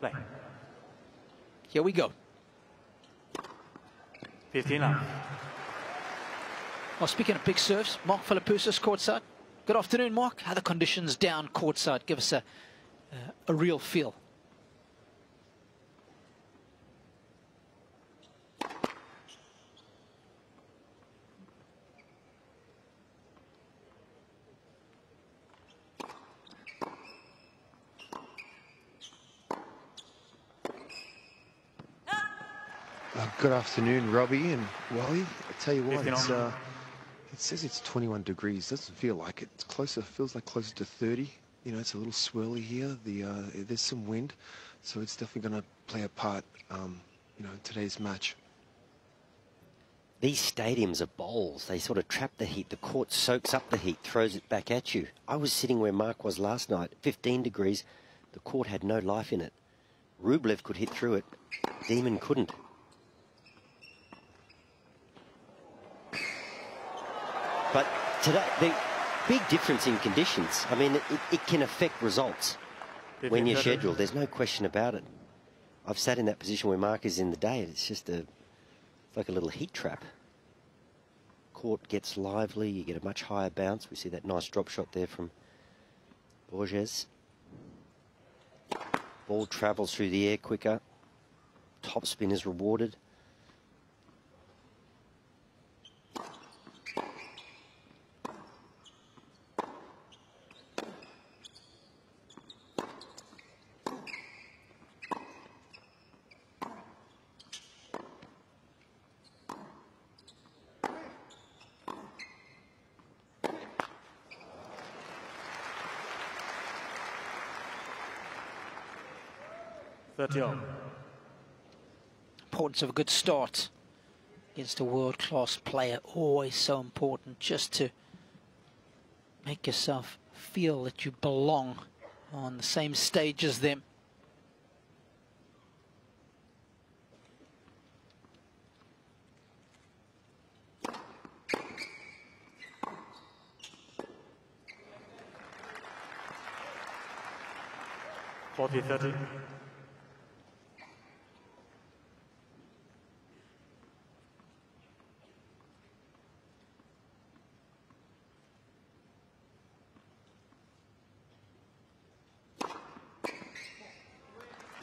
Play. Here we go. 15 love. Well, speaking of big serves, Mark Philippoussis courtside. Good afternoon, Mark. How are the conditions down courtside? Give us a, uh, a real feel. Uh, good afternoon, Robbie and Wally. I tell you what, it's, uh, it says it's 21 degrees. Doesn't feel like it. It's closer. Feels like closer to 30. You know, it's a little swirly here. The uh, there's some wind, so it's definitely going to play a part. Um, you know, in today's match. These stadiums are bowls. They sort of trap the heat. The court soaks up the heat, throws it back at you. I was sitting where Mark was last night, 15 degrees. The court had no life in it. Rublev could hit through it. Demon couldn't. But today, the big difference in conditions. I mean, it, it can affect results when you're scheduled. There's no question about it. I've sat in that position where Mark is in the day. and It's just a, it's like a little heat trap. Court gets lively. You get a much higher bounce. We see that nice drop shot there from Borges. Ball travels through the air quicker. Top spin is rewarded. 30 all. Importance of a good start against a world-class player. Always so important just to make yourself feel that you belong on the same stage as them. Forty thirty.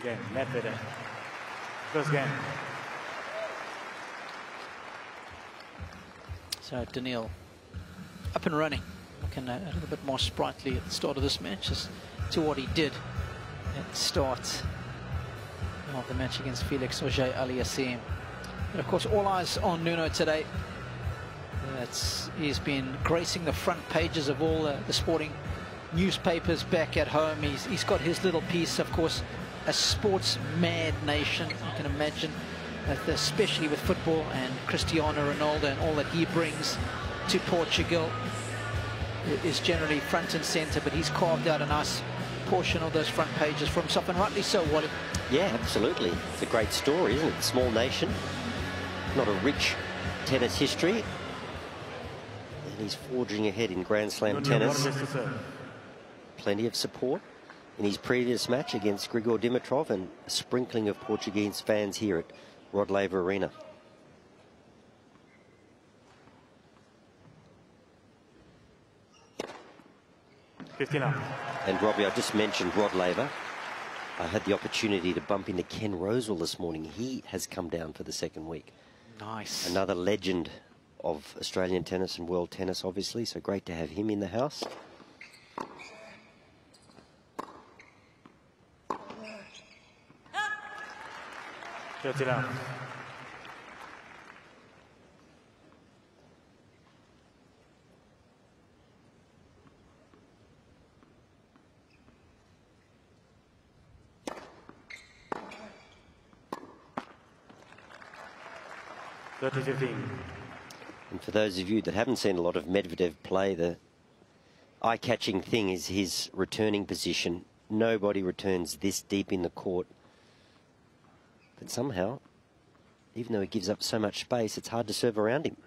Game, Medvedev. Game. So Daniil up and running, looking a, little bit more sprightly at the start of this match as to what he did at the start of the match against Felix Aliassime. And of course, all eyes on Nuno today. That's, he's been gracing the front pages of all uh, the sporting newspapers back at home. He's, he's got his little piece, of course, a sports mad nation. You can imagine especially with football and Cristiano Ronaldo and all that he brings to Portugal is generally front and center, but he's carved out a nice portion of those front pages for himself, and rightly so, Wally. Yeah, absolutely. It's a great story, isn't it? Small nation, not a rich tennis history. And he's forging ahead in Grand Slam tennis. Plenty of support in his previous match against Grigor Dimitrov and a sprinkling of Portuguese fans here at Rod Laver Arena. And Robbie, I just mentioned Rod Laver. I had the opportunity to bump into Ken Rosewall this morning. He has come down for the second week. Nice. Another legend of Australian tennis and world tennis, obviously. So great to have him in the house. Fifteen. And for those of you that haven't seen a lot of Medvedev play, the eye-catching thing is his returning position. Nobody returns this deep in the court. But somehow, even though he gives up so much space, it's hard to serve around him.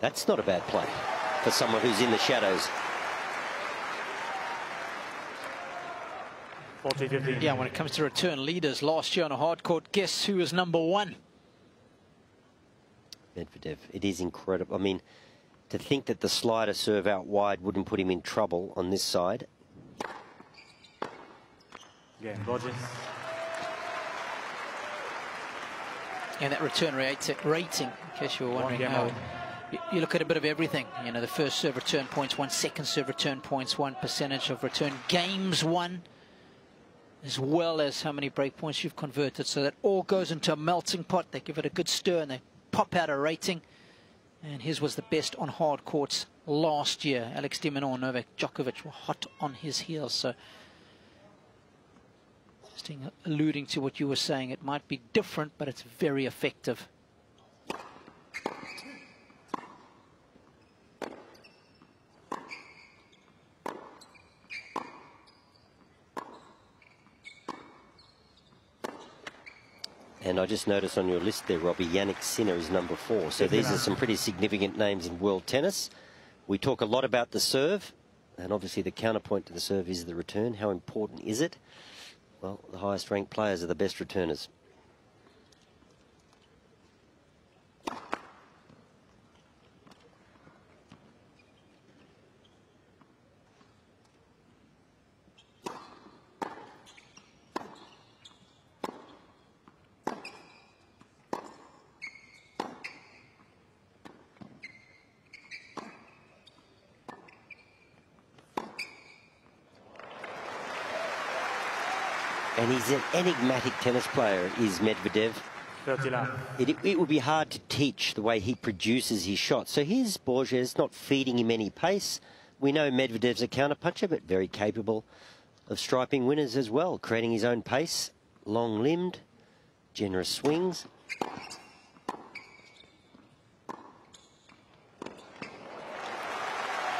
That's not a bad play for someone who's in the shadows. 40 15. Yeah, when it comes to return leaders last year on a hard court, guess who was number one? Medvedev. It is incredible. I mean, to think that the slider serve out wide wouldn't put him in trouble on this side. Game, Borges. And that return rate, rating, in case you were wondering how, you, you look at a bit of everything. You know, the first serve return points one, second serve return points one, percentage of return games one, as well as how many break points you've converted. So that all goes into a melting pot. They give it a good stir and they pop out a rating. And his was the best on hard courts last year. Alex de Minaur, Novak Djokovic were hot on his heels. So just in- alluding to what you were saying, it might be different, but it's very effective. And I just noticed on your list there, Robbie, Jannik Sinner is number four. So these are some pretty significant names in world tennis. We talk a lot about the serve, and obviously the counterpoint to the serve is the return. How important is it? Well, the highest ranked players are the best returners. And he's an enigmatic tennis player, is Medvedev. It, it would be hard to teach the way he produces his shots. So here's Borges not feeding him any pace. We know Medvedev's a counterpuncher, but very capable of striping winners as well, creating his own pace, long limbed, generous swings.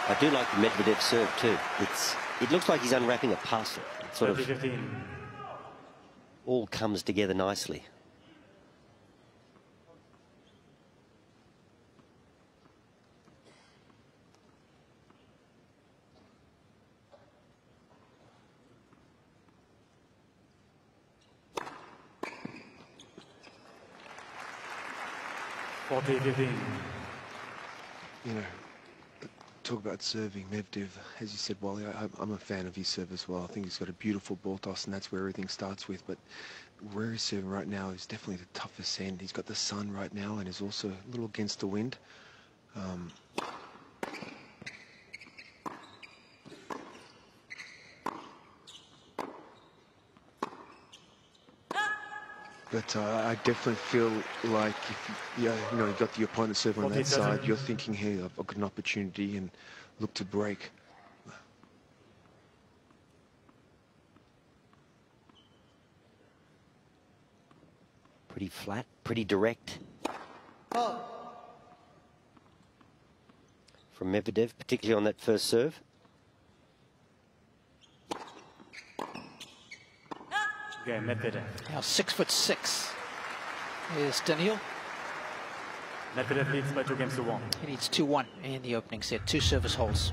I do like the Medvedev serve too. It's it looks like he's unwrapping a parcel. It sort 30 of 15. All comes together nicely. Forty fifteen. You know, talk about serving Medvedev. As you said, Wally, I, I'm a fan of his serve as well. I think he's got a beautiful ball toss, and that's where everything starts with. But where he's serving right now is definitely the toughest end. He's got the sun right now, and is also a little against the wind. Um, But uh, I definitely feel like if you, yeah, you know, you've got the opponent serving on that side, you're thinking, hey, I've got an opportunity and look to break. Pretty flat, pretty direct. Oh. From Medvedev, particularly on that first serve. Game, Medvedev. Now six foot six is Daniel. Medvedev leads by two games to one. He needs 2-1 in the opening set, two service holes.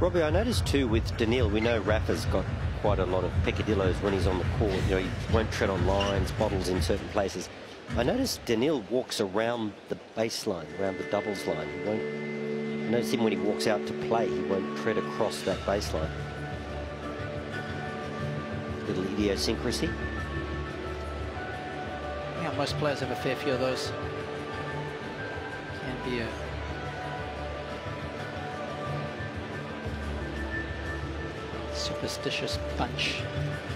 Robbie, I noticed too with Daniil, we know Rafa's got quite a lot of peccadillos when he's on the court. You know, he won't tread on lines, bottles in certain places. I noticed Daniil walks around the baseline, around the doubles line. He won't, I notice him when he walks out to play, he won't tread across that baseline. Little idiosyncrasy. Most players have a fair few of those. Can be a superstitious bunch,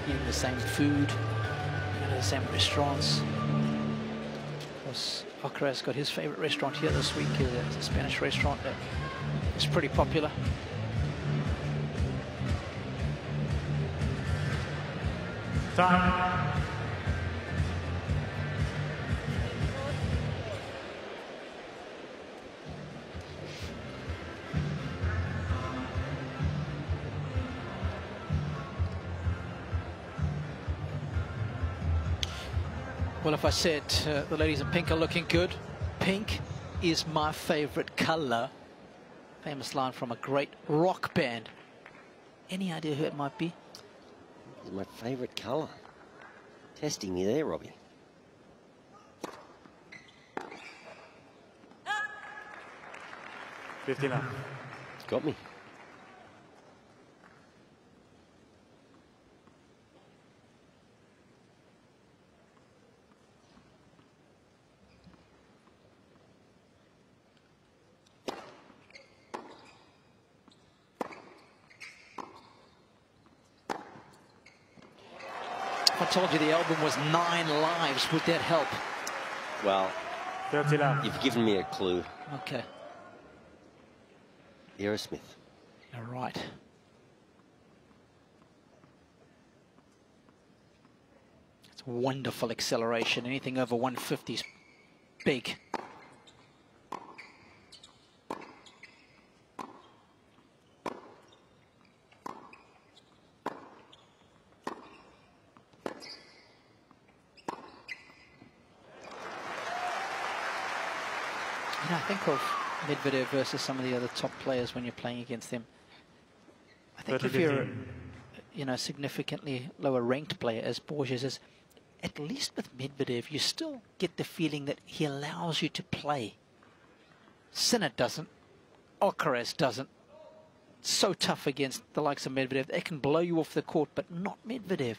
eating the same food, to the same restaurants. Of course, Alcaraz got his favorite restaurant here this week. uh, It's a Spanish restaurant that is pretty popular. Time. Well, if I said uh, the ladies in pink are looking good, pink is my favorite color. Famous line from a great rock band. Any idea who it might be? It's my favourite colour. Testing me there, Robbie. Fifteen up. Got me. Told you the album was nine lives. Would that help? Well, 30 left. you've given me a clue. Okay. Aerosmith. All right. It's wonderful acceleration. Anything over 150 is big. Of Medvedev versus some of the other top players when you're playing against them. I think if you're, 30-15. you know, significantly lower ranked player as Borges is, at least with Medvedev, you still get the feeling that he allows you to play. Sinner doesn't. Alcaraz doesn't. So tough against the likes of Medvedev. They can blow you off the court, but not Medvedev.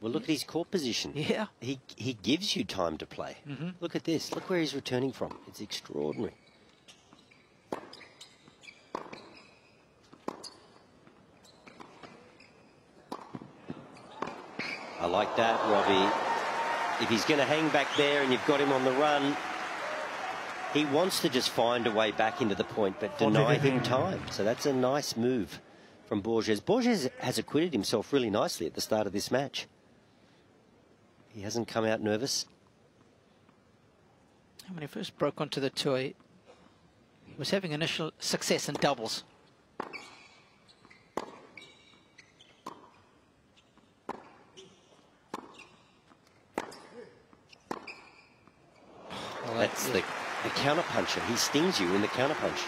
Well, look at his court position. Yeah. He, he gives you time to play. Mhm. Look at this. Look where he's returning from. It's extraordinary. Like that, Robbie. If he's going to hang back there and you've got him on the run, he wants to just find a way back into the point, but deny him time. So that's a nice move from Borges. Borges has acquitted himself really nicely at the start of this match. He hasn't come out nervous. When he first broke onto the tour, he was having initial success in doubles. Well, that- That's the, the counter puncher. He stings you in the counter punch.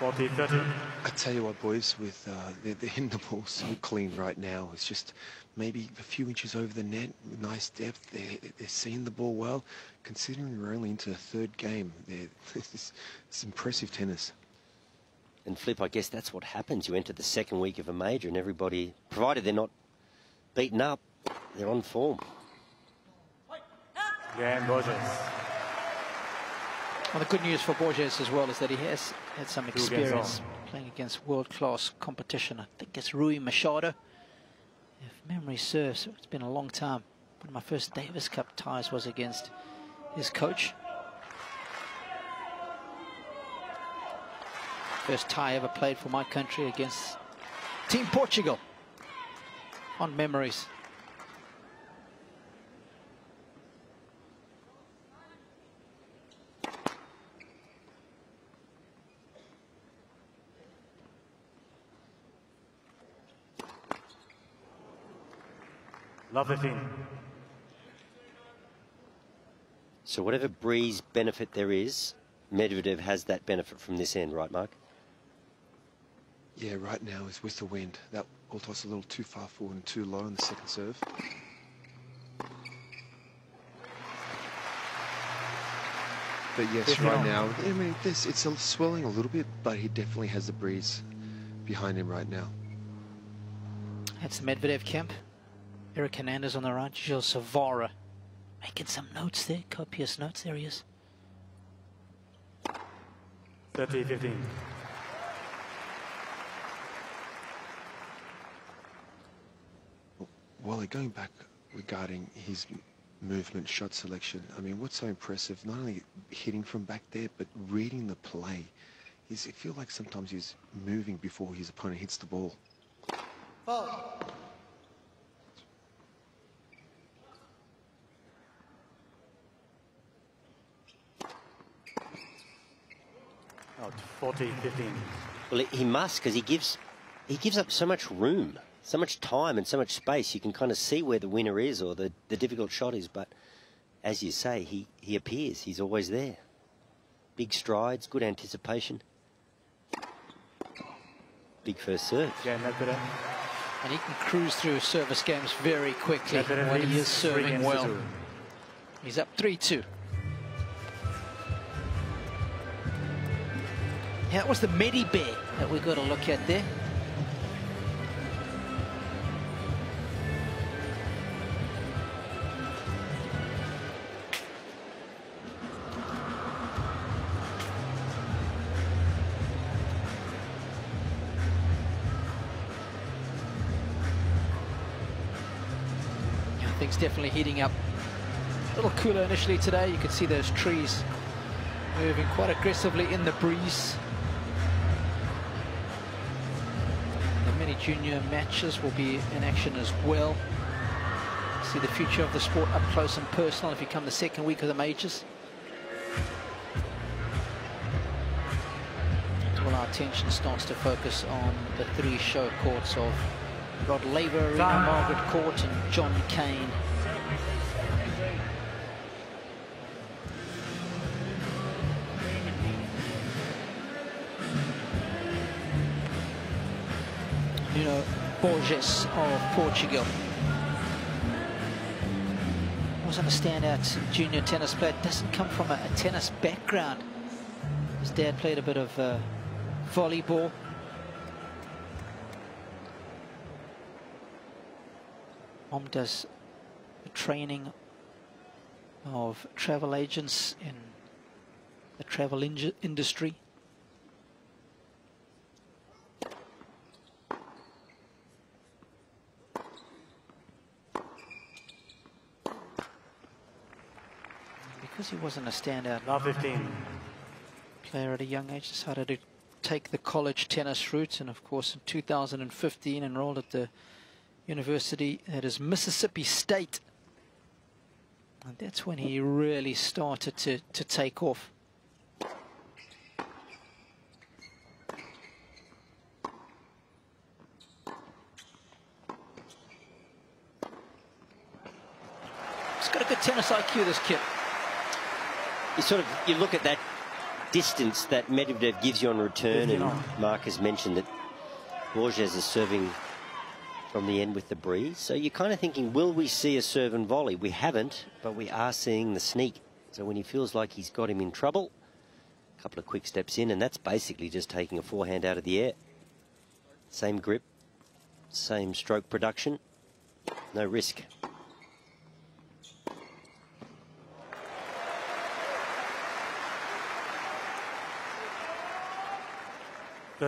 40 30. I tell you what, boys, with uh, they're, they're hitting the ball so clean right now. It's just maybe a few inches over the net, nice depth. They're, they're seeing the ball well. Considering we're only into the third game, they're, it's, it's impressive tennis. And Flip, I guess that's what happens. You enter the second week of a major and everybody, provided they're not beaten up, they're on form. Game Borges. Well, the good news for Borges as well is that he has had some experience playing against world-class competition. I think it's Rui Machado. If memory serves, it's been a long time. One of my first Davis Cup ties was against his coach. First tie I ever played for my country against Team Portugal. On memories. Love 15. So whatever breeze benefit there is, Medvedev has that benefit from this end, right, Mark? Yeah, right now is with the wind. That ball toss a little too far forward and too low in the second serve. But yes, Fifty right now, I mean, this it's swelling a little bit, but he definitely has the breeze behind him right now. That's Medvedev camp. Eric Hernandez on the right, Gilles Cervara making some notes there, copious notes. There he is. 30 15. Wally, going back regarding his movement, shot selection, I mean, what's so impressive, not only hitting from back there, but reading the play. He's, it feels like sometimes he's moving before his opponent hits the ball. Out 40 15. Well, he- he must because he gives he gives up so much room, so much time, and so much space. You can kind of see where the winner is or the, the difficult shot is. But as you say, he, he appears. He's always there. Big strides, good anticipation. big first serve. Yeah, Medvedev. And he can cruise through service games very quickly Medvedev when he is serving well. He's up 3-2. That was the Medibe that we got to look at there. things definitely heating up. A little cooler initially today. You can see those trees moving quite aggressively in the breeze. Junior matches will be in action as well. See the future of the sport up close and personal if you come the second week of the majors. All our attention starts to focus on the three show courts of Rod Laver Margaret Court and John Cain. Borges of Portugal. Wasn't a standout junior tennis player. Doesn't come from a, a tennis background. His dad played a bit of uh, volleyball. Mom does training of travel agents in the travel industry. Because he wasn't a standout now 15. player at a young age, decided to take the college tennis route and of course in 2015 enrolled at the university that is Mississippi State. And that's when he really started to, to take off. He's got a good tennis IQ, this kid. You sort of, you look at that distance that Medvedev gives you on return, and Mark has mentioned that Borges is serving from the end with the breeze. So you're kind of thinking, will we see a serve and volley? We haven't, but we are seeing the sneak. So when he feels like he's got him in trouble, a couple of quick steps in, and that's basically just taking a forehand out of the air. Same grip, same stroke production, no risk.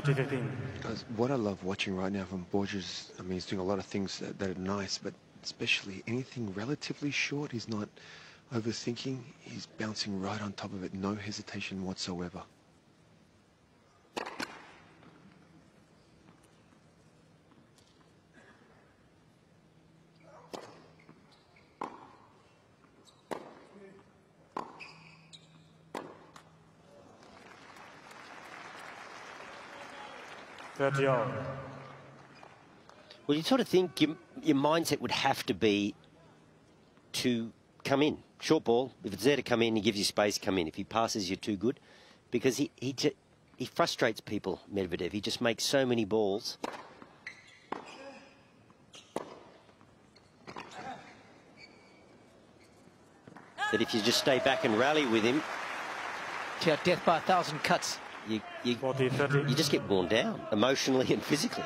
30 what I love watching right now from Borges, I mean, he's doing a lot of things that, that are nice, but especially anything relatively short, he's not overthinking. He's bouncing right on top of it, no hesitation whatsoever. Well, you sort of think your, your mindset would have to be to come in. Short ball, if it's there to come in, he gives you space, come in. If he passes, you're too good. Because he, he, he frustrates people, Medvedev. He just makes so many balls. That if you just stay back and rally with him... Yeah, death by a thousand cuts you, you, you just get worn down emotionally and physically.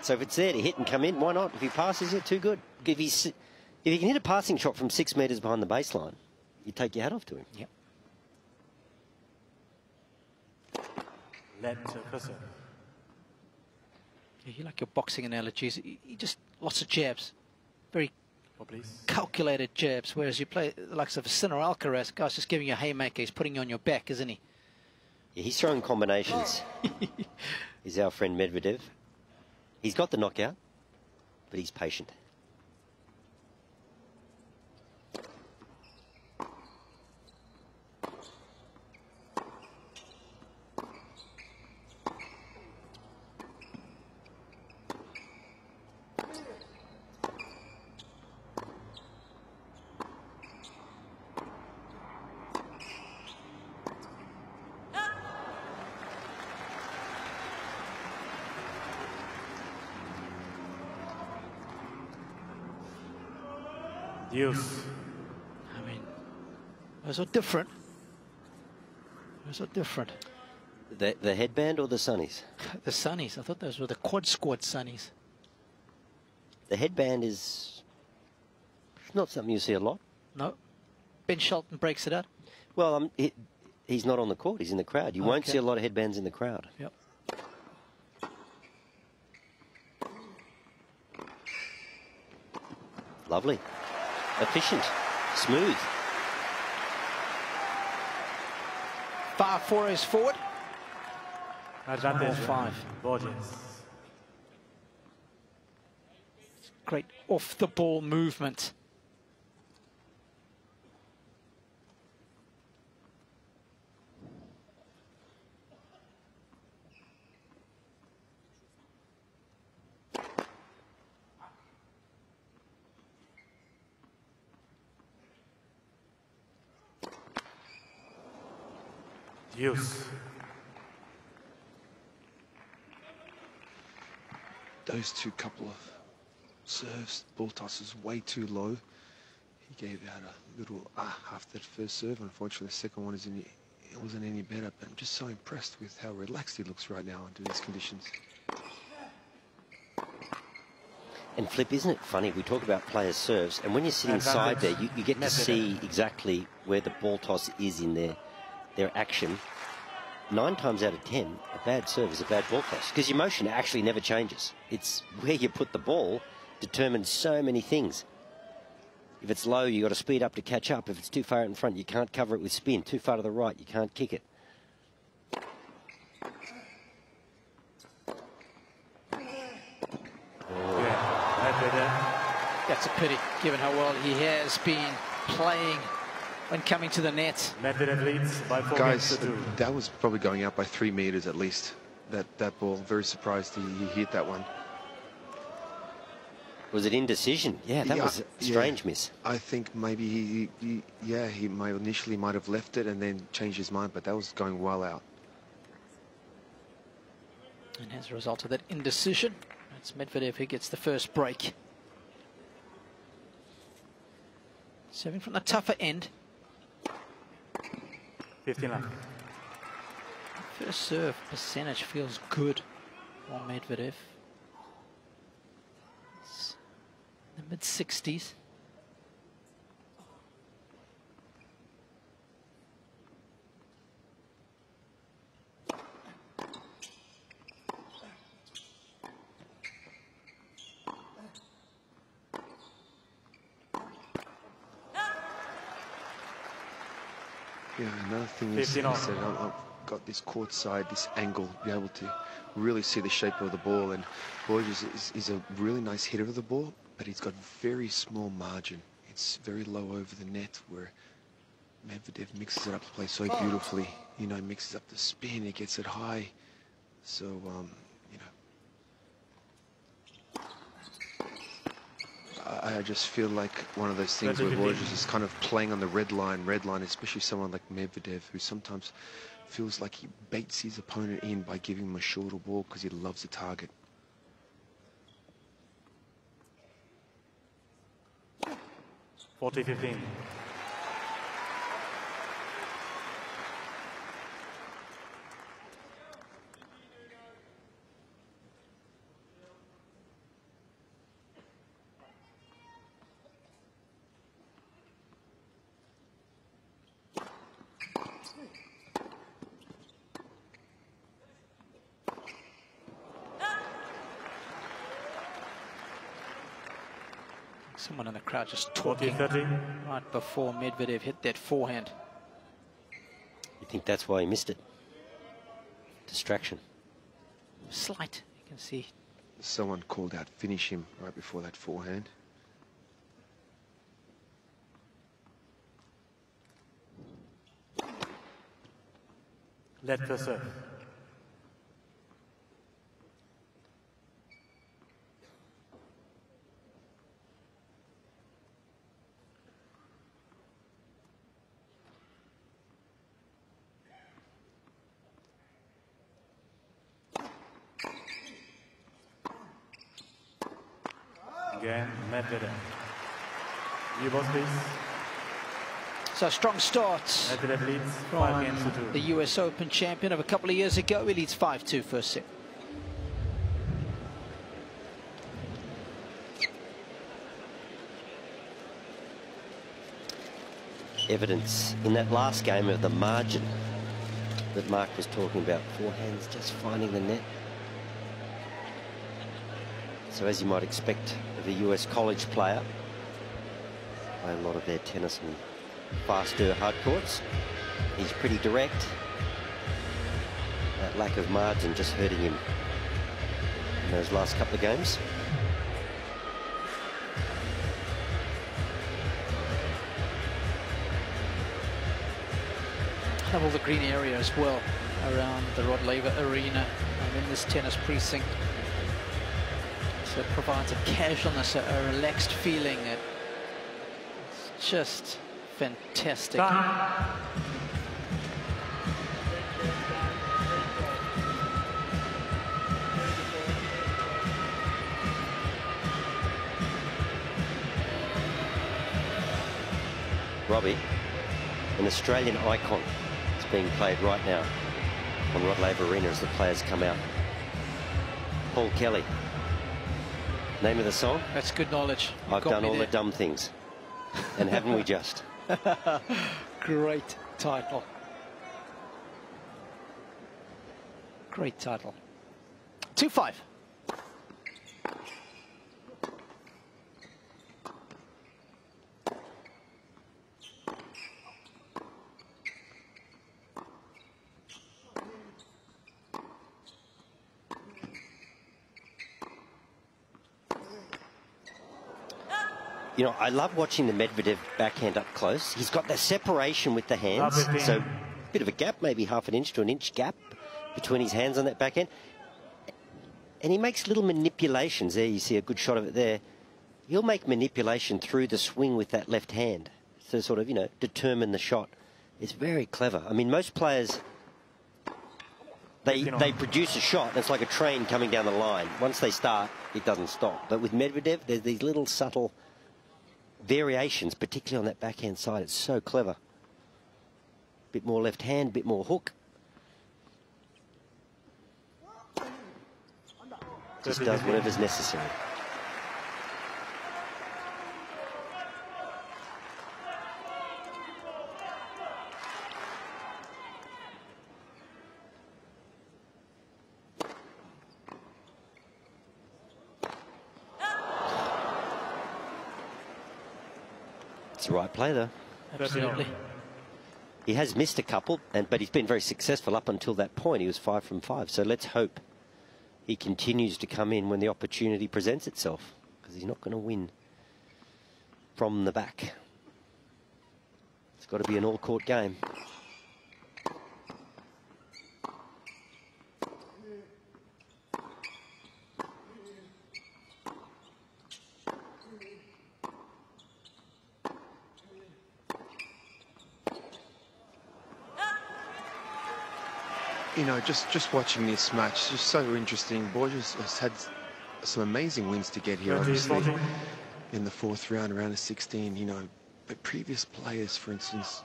So if it's there to hit and come in, why not? If he passes it, too good. If he's if he can hit a passing shot from six metres behind the baseline, you take your hat off to him. Yep. Let Chris. Yeah, you like your boxing analogies. You just lots of jabs, very oh, calculated jabs. Whereas you play the likes of a Sinner Alcaraz, guy's just giving you a haymaker. He's putting you on your back, isn't he? Yeah, he's throwing combinations. he's our friend Medvedev. He's got the knockout, but he's patient. Those are different. Those are different. The, the headband or the sunnies? The sunnies. I thought those were the quad squad sunnies. The headband is not something you see a lot. No. Ben Shelton breaks it out. Well, um, it, he's not on the court. He's in the crowd. You okay. won't see a lot of headbands in the crowd. Yep. Lovely. Efficient. Smooth. Five four is forward. Advantage. Five. Borges. Great off the ball movement. Use. Those two couple of serves, ball tosses way too low. He gave out a little ah after that first serve. Unfortunately, the second one is in, it wasn't any better. But I'm just so impressed with how relaxed he looks right now under these conditions. And Flip, isn't it funny? We talk about players' serves, and when you're sitting side there, you, you get to see exactly where the ball toss is in there their action, nine times out of ten, a bad serve is a bad ball toss because your motion actually never changes. It's where you put the ball determines so many things. If it's low, you've got to speed up to catch up. If it's too far out in front, you can't cover it with spin. Too far to the right, you can't kick it. Uh, that's a pity, given how well he has been playing when coming to the net. leads by four Guys, that was probably going out by three meters at least. That that ball. Very surprised he, he hit that one. Was it indecision? Yeah, that yeah, was a strange yeah. miss. I think maybe he, he, yeah, he might initially might have left it and then changed his mind, but that was going well out. And as a result of that indecision, it's Medvedev who gets the first break. Serving from the tougher end. 15 left. First serve percentage feels good on Medvedev. It's the mid 60s. Yeah, another thing is, is that I've got this court side, this angle, be able to really see the shape of the ball. And Borges is, is a really nice hitter of the ball, but he's got very small margin. It's very low over the net where Medvedev mixes it up to play so beautifully. You know, mixes up the spin, he gets it high. So, um, I just feel like one of those things where Borges is kind of playing on the red line, red line, especially someone like Medvedev, who sometimes feels like he baits his opponent in by giving him a shorter ball because he loves the target. Forty fifteen. Someone in the crowd just talking 40, right before Medvedev hit that forehand. You think that's why he missed it? Distraction. Slight, you can see. Someone called out, finish him right before that forehand. Let the serve. again, Medvedev. You both, please. So strong start the US Open champion of a couple of years ago. He leads 5-2 first set. Evidence in that last game of the margin that Mark was talking about. Forehands just finding the net. So as you might expect of a US college player, play a lot of their tennis on faster hard courts. He's pretty direct. That lack of margin just hurting him in those last couple of games. Have all the green area as well around the Rod Laver Arena and in this tennis precinct. So it provides a casualness, a, a relaxed feeling. It's just fantastic. Robbie, an Australian icon is being played right now on Rod Laver Arena as the players come out. Paul Kelly. Name of the song? That's good knowledge. You've I've done all there. the dumb things. And haven't we just? Great title. Great title. 2-5. You know, I love watching the Medvedev backhand up close. He's got that separation with the hands. So, a bit of a gap, maybe half an inch to an inch gap between his hands on that backhand. And he makes little manipulations. There, you see a good shot of it there. He'll make manipulation through the swing with that left hand to sort of, you know, determine the shot. It's very clever. I mean, most players, they, they produce a shot, and it's like a train coming down the line. Once they start, it doesn't stop. But with Medvedev, there's these little subtle variations, particularly on that backhand side. It's so clever. Bit more left hand, bit more hook. Just does whatever's necessary. Right play though. Absolutely. He has missed a couple, and but he's been very successful up until that point. He was five from five. So let's hope he continues to come in when the opportunity presents itself, because he's not going to win from the back. It's got to be an all-court game. Just just watching this match, just so interesting. Borges has had some amazing wins to get here, obviously, in the fourth round, round of 16. You know, but previous players, for instance,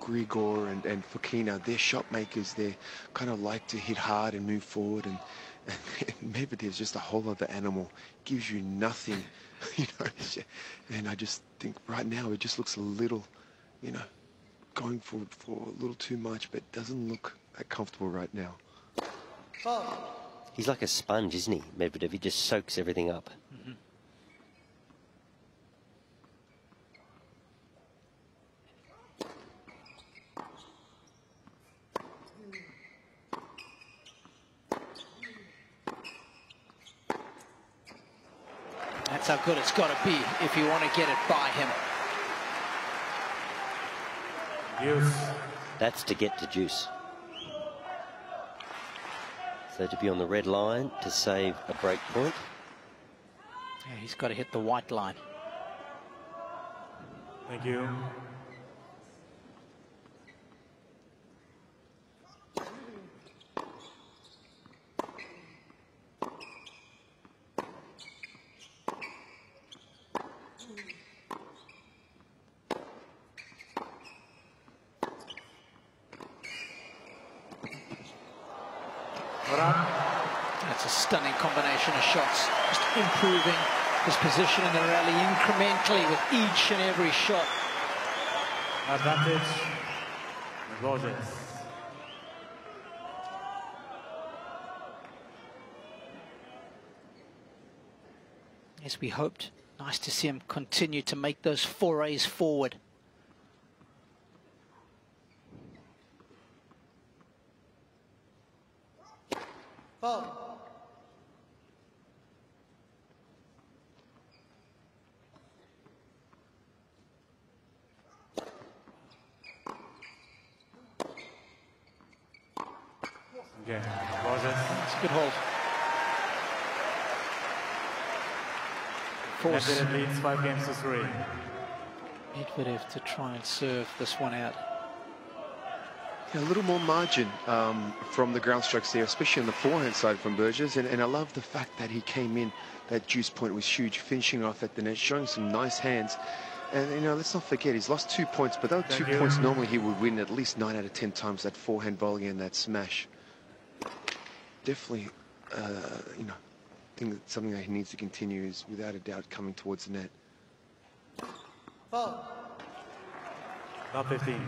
Grigor and, and Fokina, they're shot makers. They kind of like to hit hard and move forward. And, and Medvedev's just a whole other animal. Gives you nothing, you know. And I just think right now it just looks a little, you know, going for for a little too much, but doesn't look that comfortable right now. He's like a sponge, isn't he, Medvedev? He just soaks everything up. That's how good it's got to be if you want to get it by him. Use. That's to get to juice. So to be on the red line to save a break point. Yeah, he's got to hit the white line. Thank you. That's a stunning combination of shots. Just improving his position in the rally incrementally with each and every shot. Advantage, Borges. As we hoped, nice to see him continue to make those forays forward. Foul. Again, Borges. It's a good hold. Force Medvedev leads five games to three. Medvedev to try and serve this one out. Yeah, a little more margin um, from the ground strokes there, especially on the forehand side from Borges. And, and I love the fact that he came in, that deuce point was huge, finishing off at the net, showing some nice hands. And, you know, let's not forget, he's lost two points, but those two you. points normally he would win at least nine out of ten times, that forehand volley and that smash. Definitely, uh, you know, I think that something that he needs to continue is without a doubt coming towards the net. Foul. Love 15.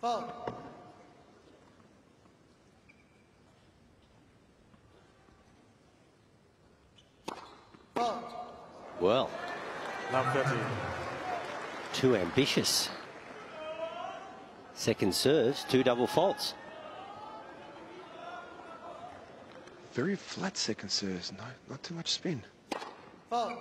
Foul. Foul. Well, Love 13. Too ambitious. Second serves, two double faults. Very flat second serves, no, not too much spin. Foul.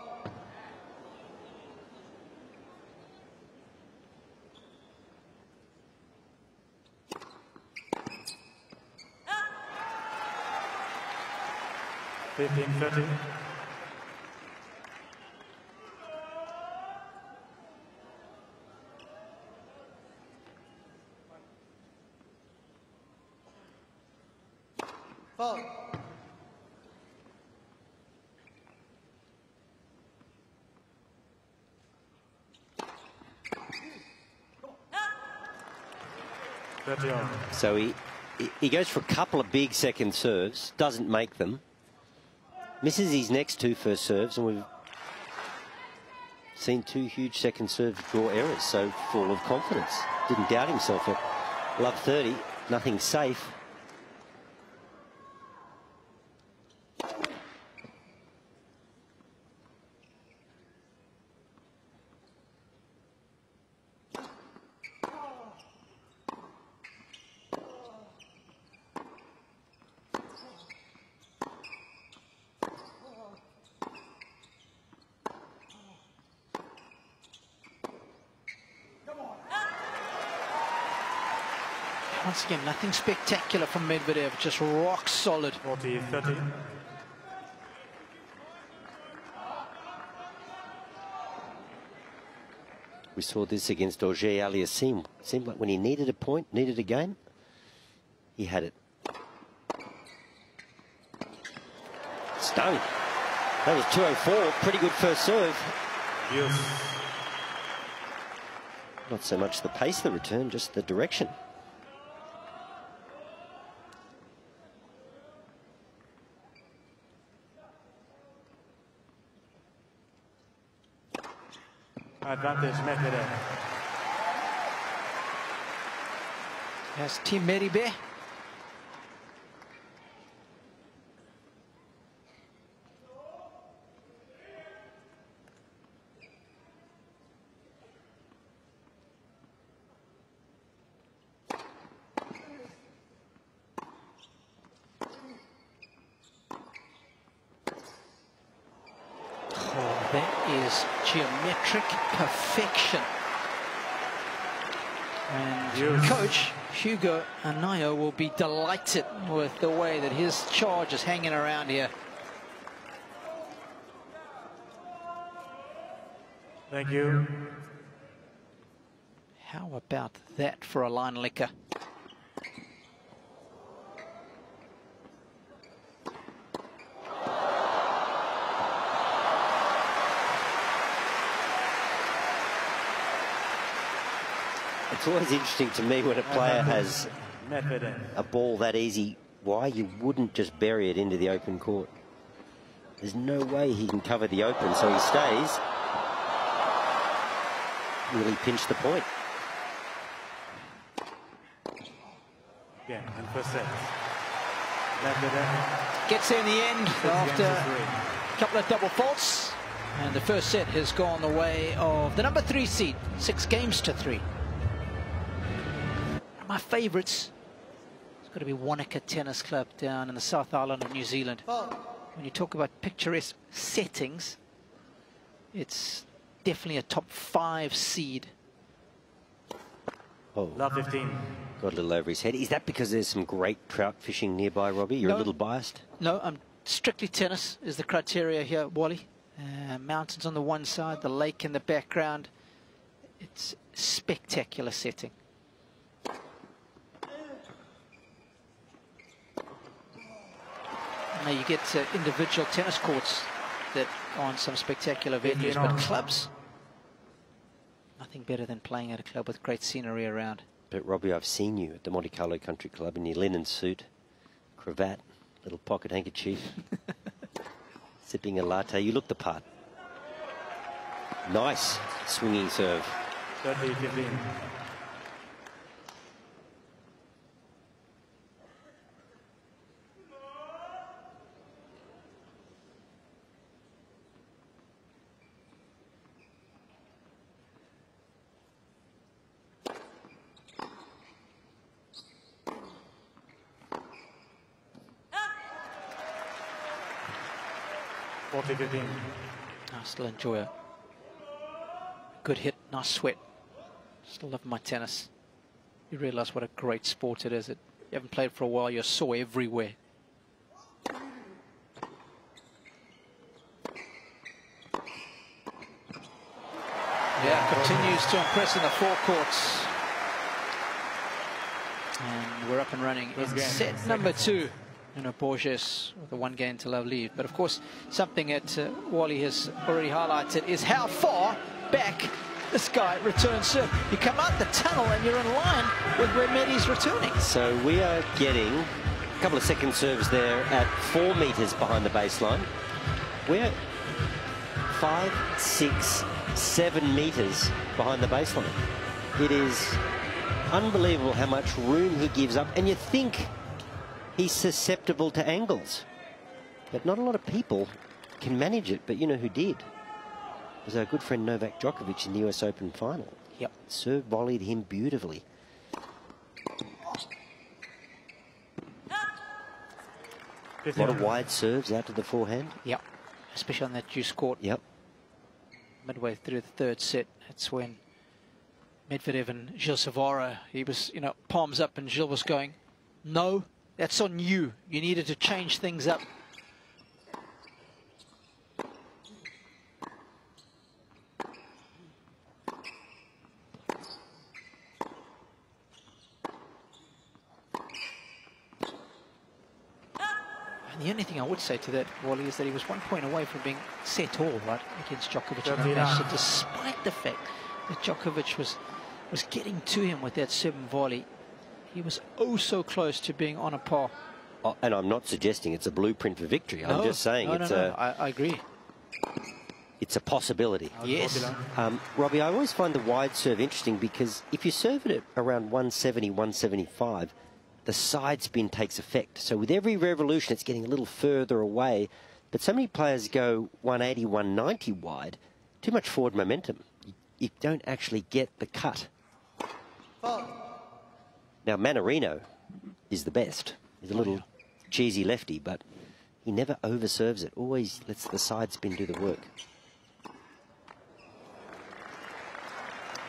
Fifteen, thirty. So he, he- goes for a couple of big second serves, doesn't make them, misses his next two first serves, and we've seen two huge second serve draw errors. So full of confidence, didn't doubt himself at love 30, nothing safe. Once again, nothing spectacular from Medvedev, just rock solid. 40, 30. We saw this against Auger Aliassime. Seemed like when he needed a point, needed a game, he had it. Stone. That was 204. Pretty good first serve. Use. Not so much the pace of the return, just the direction. Advantage, Medvedev. Yes, Team Meribeh. Oh, that is geometric perfection. And Yes. coach Hugo Anayo will be delighted with the way that his charge is hanging around here. Thank you. How about that for a line licker? It's always interesting to me when a player has a ball that easy, why you wouldn't just bury it into the open court. There's no way he can cover the open, so he stays. Really pinched the point. Yeah, and first set. Gets there in the end after a couple of double faults. And the first set has gone the way of the number three seed, six games to three. My favourites, it's got to be Wanaka Tennis Club down in the South Island of New Zealand. When you talk about picturesque settings, it's definitely a top five seed. Oh. Love 15. Got a little over his head. Is that because there's some great trout fishing nearby, Robbie? You're no, a little biased? No, I'm strictly tennis is the criteria here, Wally. Uh, mountains on the one side, the lake in the background. It's spectacular setting. Now you get uh, individual tennis courts that on some spectacular venues, but clubs, nothing better than playing at a club with great scenery around. But Robbie, I've seen you at the Monte Carlo Country Club in your linen suit, cravat, little pocket handkerchief, sipping a latte. You look the part. Nice swinging serve. 30 15. Forty fifteen. I still enjoy it. Good hit, nice sweat. Still love my tennis. You realise what a great sport it is. It, you haven't played for a while, you're sore everywhere. Yeah, continues to impress in the forecourts. And we're up and running in set number two. You know, Borges with a one game to love lead. But of course, something that uh, Wally has already highlighted is how far back this guy returns serve. You come out the tunnel and you're in line with where Medi's returning. So we are getting a couple of second serves there at four metres behind the baseline. We're five, six, seven metres behind the baseline. It is unbelievable how much room he gives up. And you think he's susceptible to angles. But not a lot of people can manage it. But you know who did? It was our good friend Novak Djokovic in the US Open final. Yep. Serve volleyed him beautifully. A lot of wide serves out to the forehand. Yep. Especially on that deuce court. Yep. Midway through the third set, that's when Medvedev and Gilles Cervara, he was, you know, palms up and Gilles was going, no, that's on you. You needed to change things up. And the only thing I would say to that, Wally, is that he was one point away from being set all, right, against Djokovic in that match. So despite the fact that Djokovic was, was getting to him with that seven volley, he was oh so close to being on a par. Oh, and I'm not suggesting it's a blueprint for victory. I'm just saying no, it's no, no. a I, I agree. it's a possibility. Yes. Um, Robbie, I always find the wide serve interesting because if you serve it at around 170, 175, the side spin takes effect. So with every revolution, it's getting a little further away. But so many players go 180, 190 wide, too much forward momentum. You, you don't actually get the cut. Now, Mannarino is the best. He's a little cheesy lefty, but he never overserves it. Always lets the side spin do the work.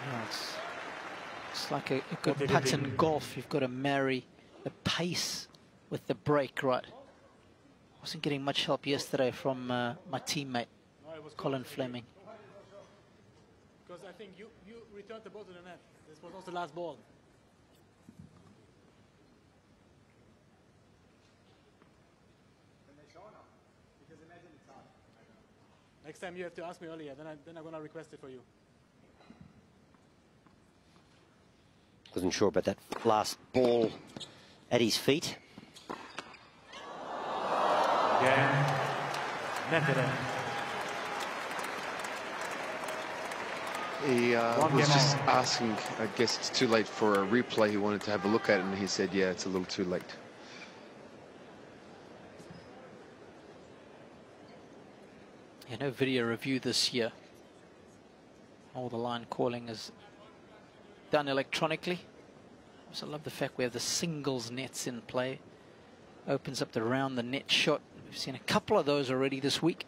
Yeah, it's, it's like a, a good did putt he in golf. You've got to marry the pace with the break right. I Wasn't getting much help yesterday from uh, my teammate, Colin Fleming. Because I think you, you returned the ball to the net. This was also the last ball. Next time you have to ask me earlier, then, I, then I'm going to request it for you. Wasn't sure about that last ball at his feet. Game. Medvedev. He uh, was just asking, I guess it's too late for a replay. He wanted to have a look at it, and he said, yeah, it's a little too late. Yeah, no video review this year. All the line calling is done electronically. So I love the fact we have the singles nets in play. Opens up the round the net shot. We've seen a couple of those already this week.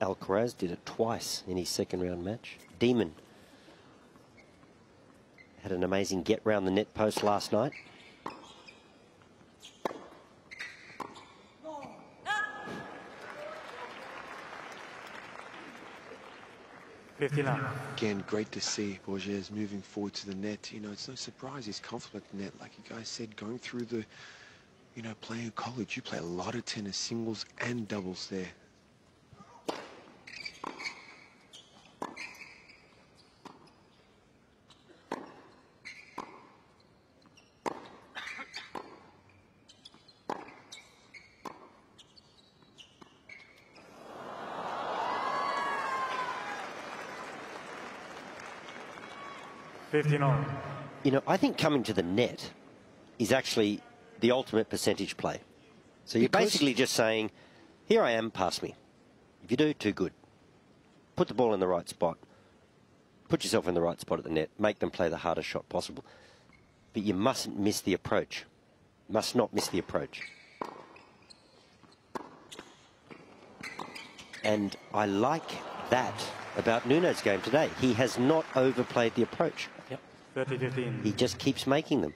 Alcaraz did it twice in his second round match. Demon had an amazing get round the net post last night. Fifty nine. Again, great to see Borges moving forward to the net. You know, it's no surprise he's comfortable at the net. Like you guys said, going through the, you know, playing college, you play a lot of tennis, singles and doubles there. Fifty nine. You know, I think coming to the net is actually the ultimate percentage play. So you're Because- basically just saying, here I am, pass me. If you do, too good. Put the ball in the right spot. Put yourself in the right spot at the net. Make them play the hardest shot possible. But you mustn't miss the approach. Must not miss the approach. And I like that about Nuno's game today. He has not overplayed the approach. Yep. 30 15. He just keeps making them.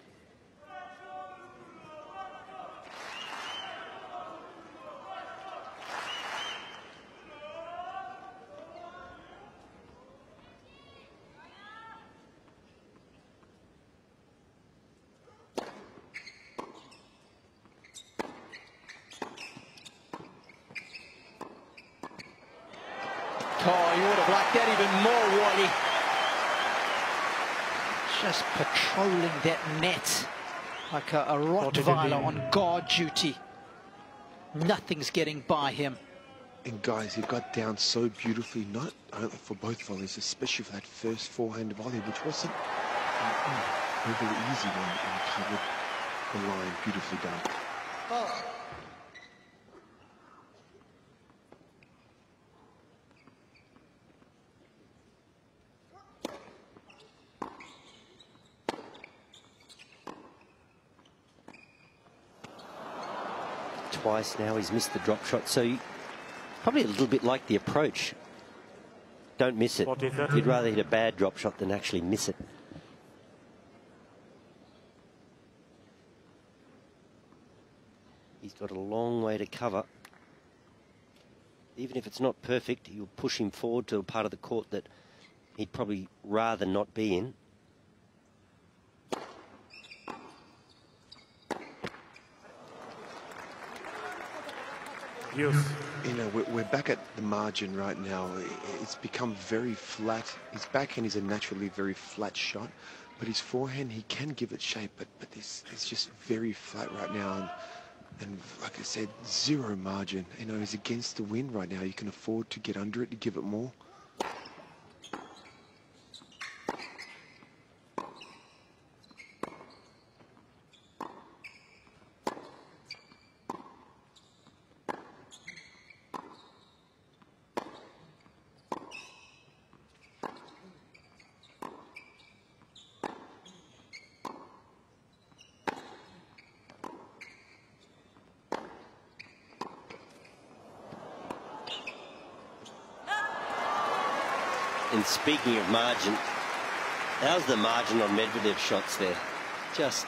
Oh, you would have liked that even more, Wally. Just patrolling that net like a, a Rottweiler on guard duty. Nothing's getting by him. And guys, he got down so beautifully, not only for both volleys, especially for that first forehand volley, which wasn't an overly easy one, and covered the line, beautifully done. Fault. Twice now he's missed the drop shot, so probably a little bit like the approach. Don't miss it. You'd rather hit a bad drop shot than actually miss it. He's got a long way to cover. Even if it's not perfect, you'll push him forward to a part of the court that he'd probably rather not be in. You know, we're, we're back at the margin right now. It's become very flat. His backhand is a naturally very flat shot, but his forehand, he can give it shape, but, but this it's just very flat right now. And, and like I said, zero margin. You know, he's against the wind right now. You can afford to get under it to give it more. And speaking of margin, how's the margin on Medvedev shots there? Just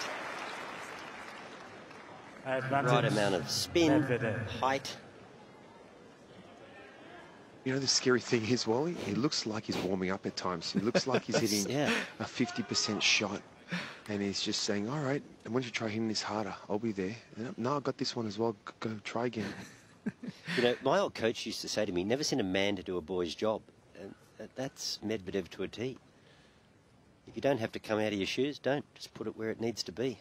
Advantage. right amount of spin, Medvedev. height. You know, the scary thing is, Wally, he looks like he's warming up at times. He looks like he's hitting Yeah. a 50% shot. And he's just saying, all right, I want you to try hitting this harder. I'll be there. And, uh, no, I got this one as well. Go try again. You know, my old coach used to say to me, never send a man to do a boy's job. That's Medvedev to a T. If you don't have to come out of your shoes, don't. Just put it where it needs to be.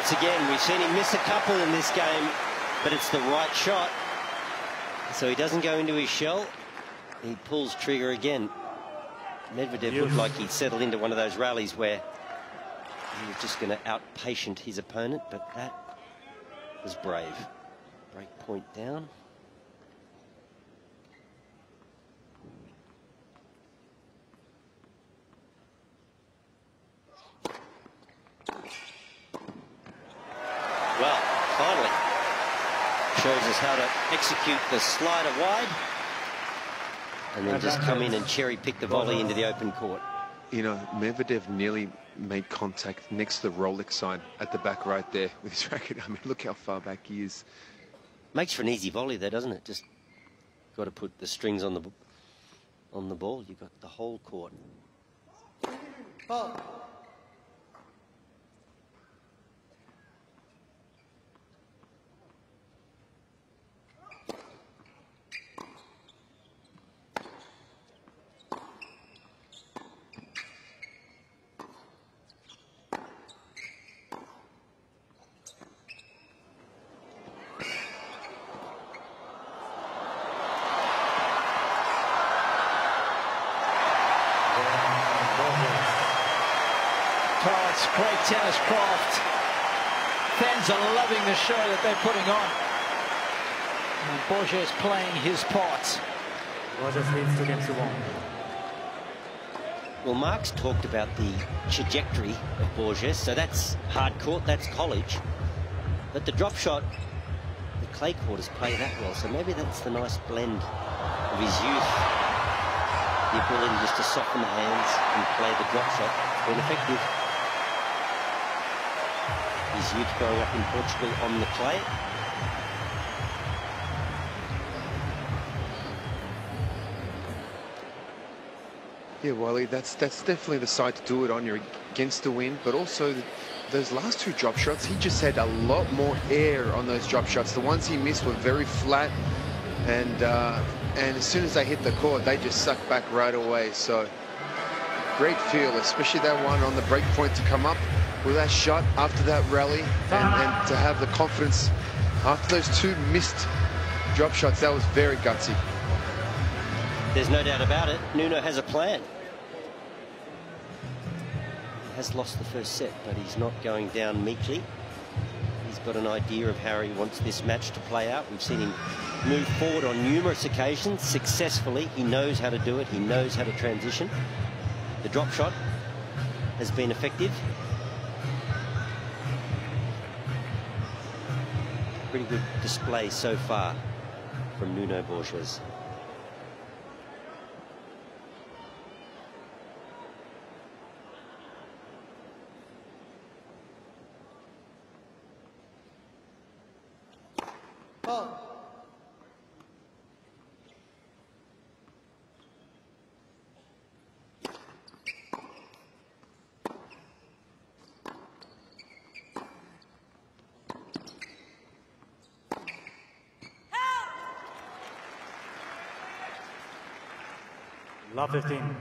Once again, we've seen him miss a couple in this game, but it's the right shot. So he doesn't go into his shell. He pulls trigger again. Medvedev looked like he'd settled into one of those rallies where he was just going to outpatient his opponent, but that was brave. Break point down. Well, finally shows us how to execute the slider wide and then just come in and cherry pick the volley into the open court. You know, Medvedev nearly made contact next to the Rolex sign at the back right there with his racket. I mean, look how far back he is. Makes for an easy volley there, doesn't it? Just got to put the strings on the on the ball. You've got the whole court. Fault. Oh, it's great tennis craft. Fans are loving the show that they're putting on. And Borges playing his part. Borges leads two games to one. Well, Mark's talked about the trajectory of Borges, so that's hard court, that's college. But the drop shot, the clay court has played that well, so maybe that's the nice blend of his youth. The ability just to soften the hands and play the drop shot. It's been effective. His youth growing up in Portugal on the clay. Yeah, Wally, that's that's definitely the side to do it on. You're against the wind, but also those last two drop shots, he just had a lot more air on those drop shots. The ones he missed were very flat, and uh, and as soon as they hit the court, they just sucked back right away. So great feel, especially that one on the break point to come up with that shot after that rally, and, and to have the confidence after those two missed drop shots. That was very gutsy. There's no doubt about it. Nuno has a plan. He has lost the first set, but he's not going down meekly. He's got an idea of how he wants this match to play out. We've seen him move forward on numerous occasions successfully. He knows how to do it. He knows how to transition. The drop shot has been effective. Pretty good display so far from Nuno Borges. Love 15.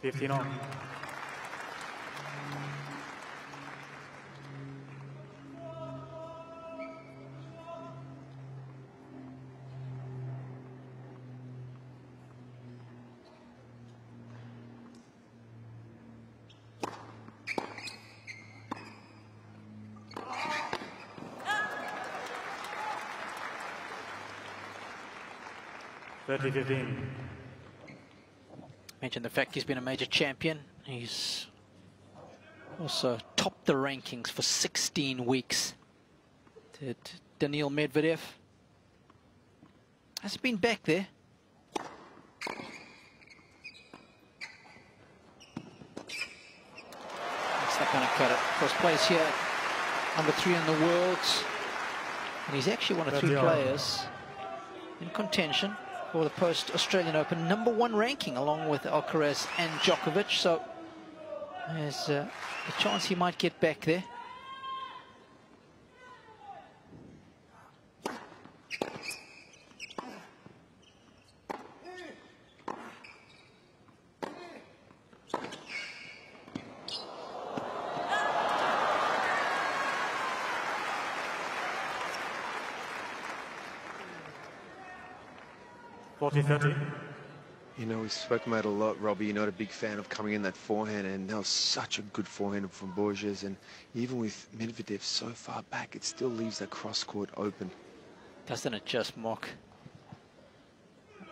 Fifteen on. Thirty fifteen. Mentioned the fact he's been a major champion. He's also topped the rankings for 16 weeks. Did Daniil Medvedev. Has been back there. That's not going to cut it. Of course, plays here number three in the world. And he's actually one of three players in contention for the post-Australian Open number one ranking along with Alcaraz and Djokovic. So there's uh, a chance he might get back there. You know, we've spoken about a lot, Robbie. You're not a big fan of coming in that forehand, and that was such a good forehand from Borges. And even with Medvedev so far back, it still leaves that cross court open. Doesn't it just mock?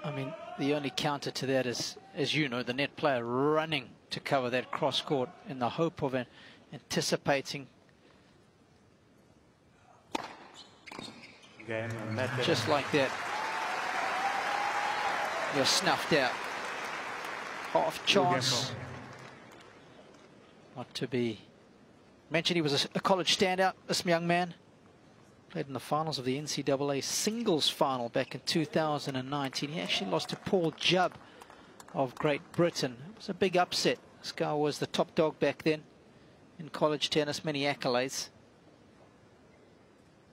I mean, the only counter to that is, as you know, the net player running to cover that cross court in the hope of anticipating. Game, just like that you're snuffed out. Half chance. Not to be mentioned, he was a, a, college standout, this young man. Played in the finals of the NCAA singles final back in 2019. He actually lost to Paul Jubb of Great Britain. It was a big upset. This guy was the top dog back then in college tennis, many accolades.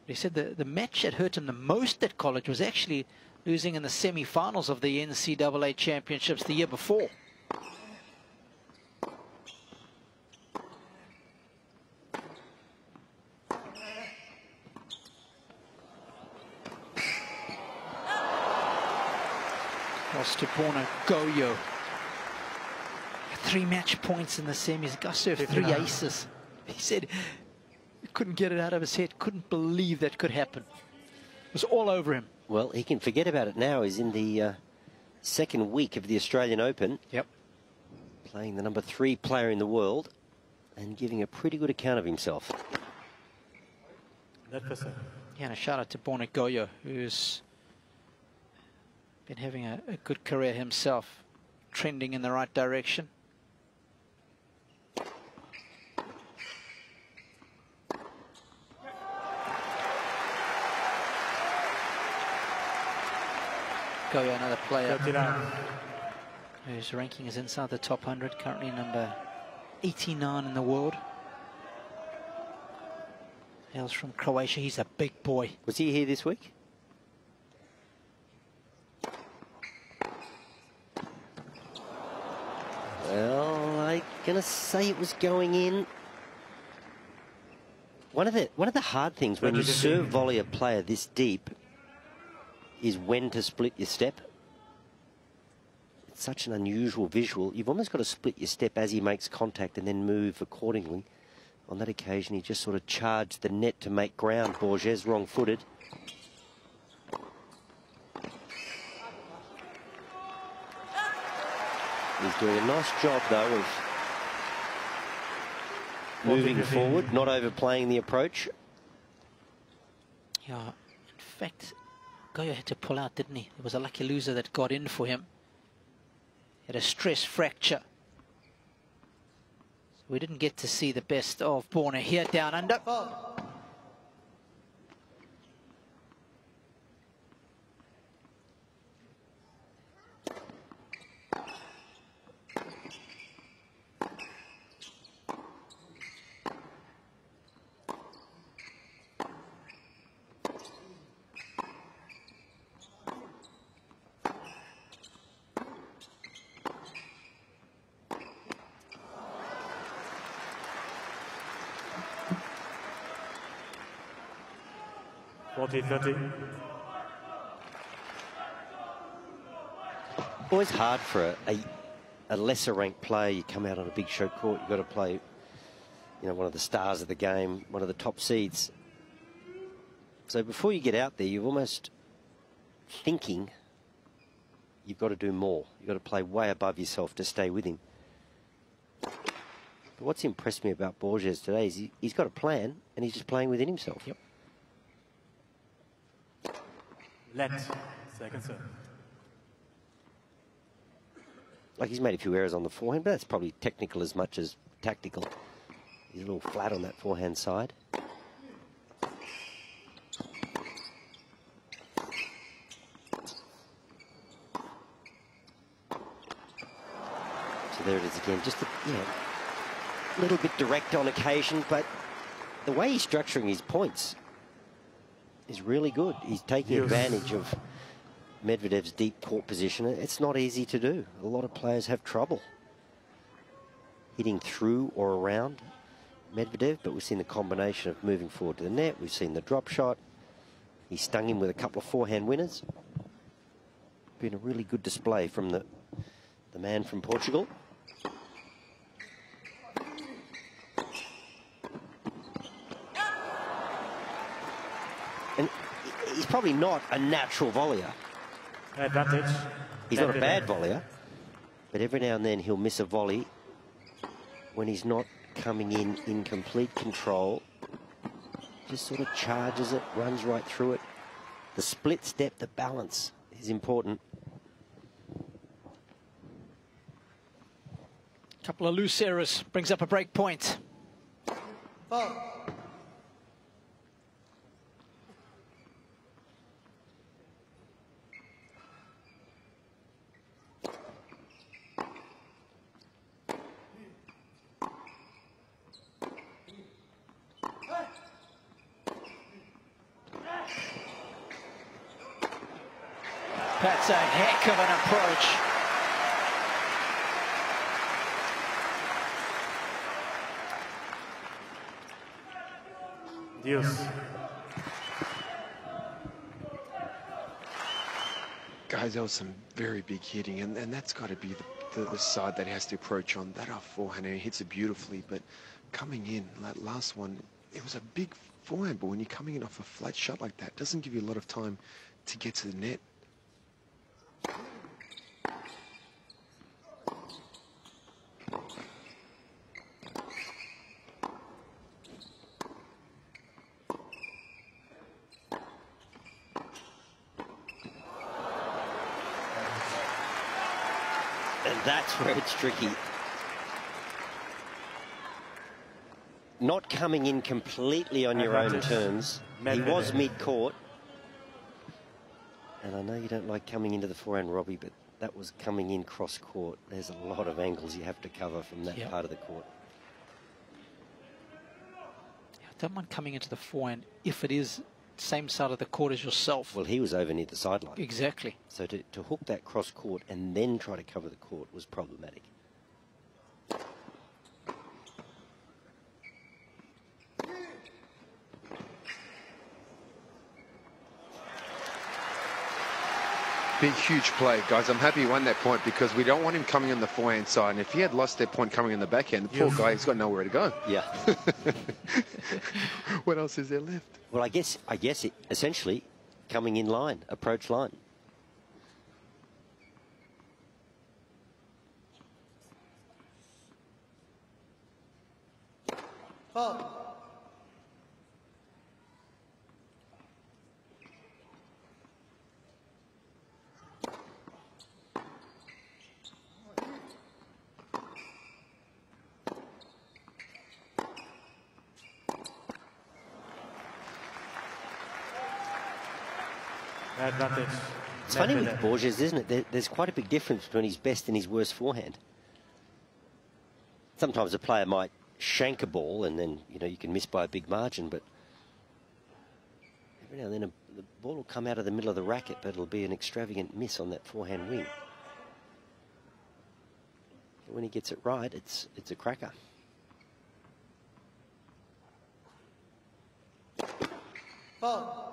He said the, the match that hurt him the most at college was actually losing in the semi-finals of the NCAA championships the year before. To Borna Three match points in the semis. Gus served three aces. He said he couldn't get it out of his head. Couldn't believe that could happen. It was all over him. Well, he can forget about it now. He's in the uh, second week of the Australian Open. Yep. Playing the number three player in the world and giving a pretty good account of himself. That Yeah, and a shout out to Borna Gojo, who's been having a, a good career himself, trending in the right direction. Gojo, another player whose ranking is inside the top 100, currently number 89 in the world. Hails from Croatia. He's a big boy. Was he here this week? Well, I'm gonna say it was going in. One of the one of the hard things when you serve volley a player this deep is when to split your step. It's such an unusual visual. You've almost got to split your step as he makes contact and then move accordingly. On that occasion, he just sort of charged the net to make ground. Borges wrong-footed. He's doing a nice job, though, of moving forward, not overplaying the approach. Yeah, in fact, Gojo had to pull out, didn't he? It was a lucky loser that got in for him. He had a stress fracture. So we didn't get to see the best of Borna here down under. Oh. Always hard for a, a, a, lesser ranked player. You come out on a big show court, you've got to play, you know, one of the stars of the game, one of the top seeds. So before you get out there, you're almost thinking you've got to do more. You've got to play way above yourself to stay with him. But what's impressed me about Borges today is he, he's got a plan and he's just playing within himself. Yep. Let. Second serve. Like he's made a few errors on the forehand, but that's probably technical as much as tactical. He's a little flat on that forehand side. So there it is again, just a yeah, little bit direct on occasion, but the way he's structuring his points is really good. He's taking Yes. advantage of Medvedev's deep court position. It's not easy to do. A lot of players have trouble hitting through or around Medvedev, but we've seen the combination of moving forward to the net. We've seen the drop shot. He stung him with a couple of forehand winners. Been a really good display from the the man from Portugal. And he- he's probably not a natural volleyer. Advantage. He's not a bad volleyer, but every now and then he'll miss a volley when he's not coming in in complete control. Just sort of charges it, runs right through it. The split step, the balance is important. Couple of loose errors brings up a break point. Fault. That's a heck of an approach. Deuce. Guys, that was some very big hitting, and, and that's got to be the, the, the side that has to approach on. That off forehand, and he hits it beautifully, but coming in, that last one, it was a big forehand, but when you're coming in off a flat shot like that, doesn't give you a lot of time to get to the net. And that's where it's tricky. Not coming in completely on your own terms. He was mid-court. And I know you don't like coming into the forehand, Robbie, but that was coming in cross-court. There's a lot of angles you have to cover from that Yep. part of the court. I don't mind coming into the forehand if it is same side of the court as yourself. Well, he was over near the sideline. exactly. So to, to hook that cross-court and then try to cover the court was problematic. Big, huge play, guys. I'm happy he won that point because we don't want him coming on the forehand side. And if he had lost that point coming on the backhand, the poor guy, he's got nowhere to go. Yeah. what else is there left? well, I guess I guess it essentially coming in line, approach line. Fault. It's funny with Borges, isn't it? There, there's quite a big difference between his best and his worst forehand. Sometimes a player might shank a ball and then you know you can miss by a big margin, but every now and then a, the ball will come out of the middle of the racket, but it'll be an extravagant miss on that forehand wing. But when he gets it right, it's it's a cracker. Fault.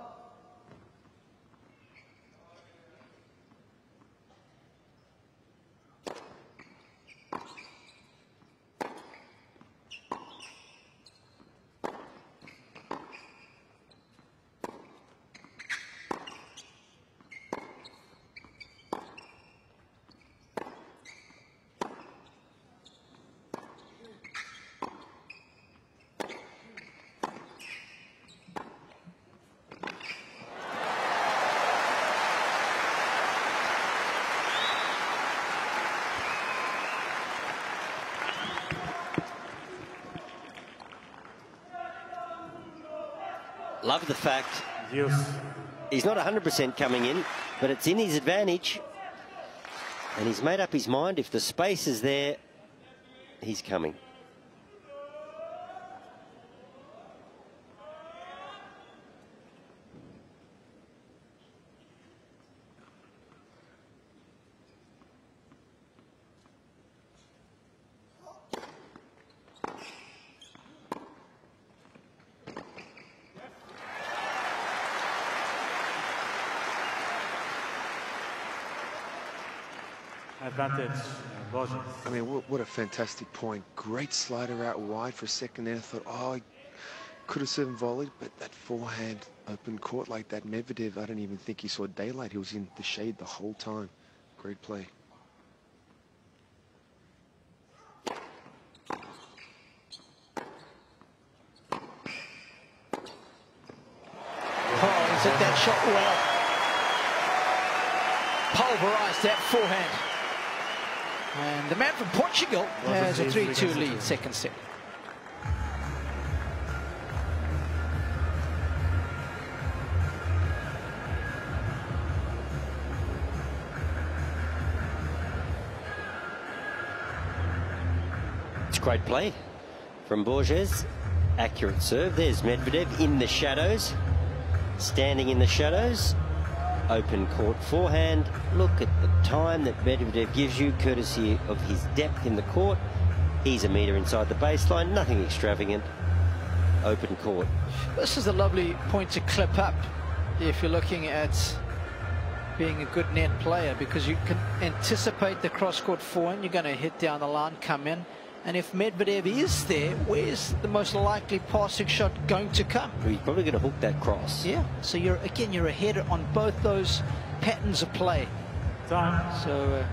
Love the fact he's not 100% coming in, but it's in his advantage. And he's made up his mind. If the space is there, he's coming. Advantage, I mean, what, what a fantastic point. Great slider out wide for a second there. I thought, oh, could have served volleyed, but that forehand open court like that, Medvedev, I don't even think he saw daylight. He was in the shade the whole time. Great play. Oh, he's hit that shot well. Pulverized that forehand. And the man from Portugal has a 3-2 lead, second set. It's great play from Borges. Accurate serve. There's Medvedev in the shadows. Standing in the shadows. Open court forehand. Look at the time that Medvedev gives you, courtesy of his depth in the court. He's a metre inside the baseline. Nothing extravagant. Open court. This is a lovely point to clip up if you're looking at being a good net player because you can anticipate the cross-court forehand. You're going to hit down the line, come in. And if Medvedev is there, where's the most likely passing shot going to come? He's probably going to hook that cross. Yeah. So you're again, you're ahead on both those patterns of play. Time. So uh,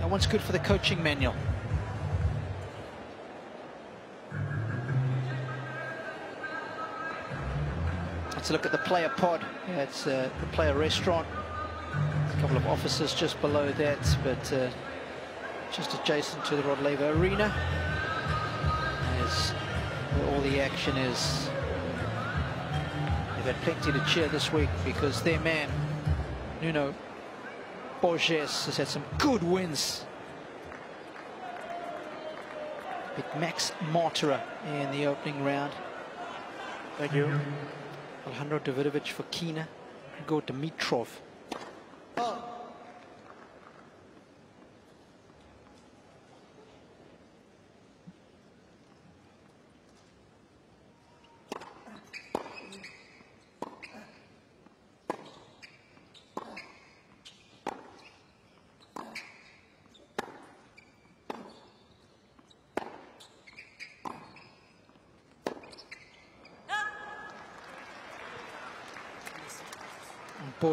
that one's good for the coaching manual. Let's look at the player pod. Yeah, it's uh, the player restaurant. A couple of offices just below that, but uh, just adjacent to the Rod Laver Arena. All the action is. They've had plenty to cheer this week because their man, Nuno Borges, has had some good wins. With Max Martira in the opening round. Thank you. Alejandro Davidovich for Kina. Grigor Dimitrov.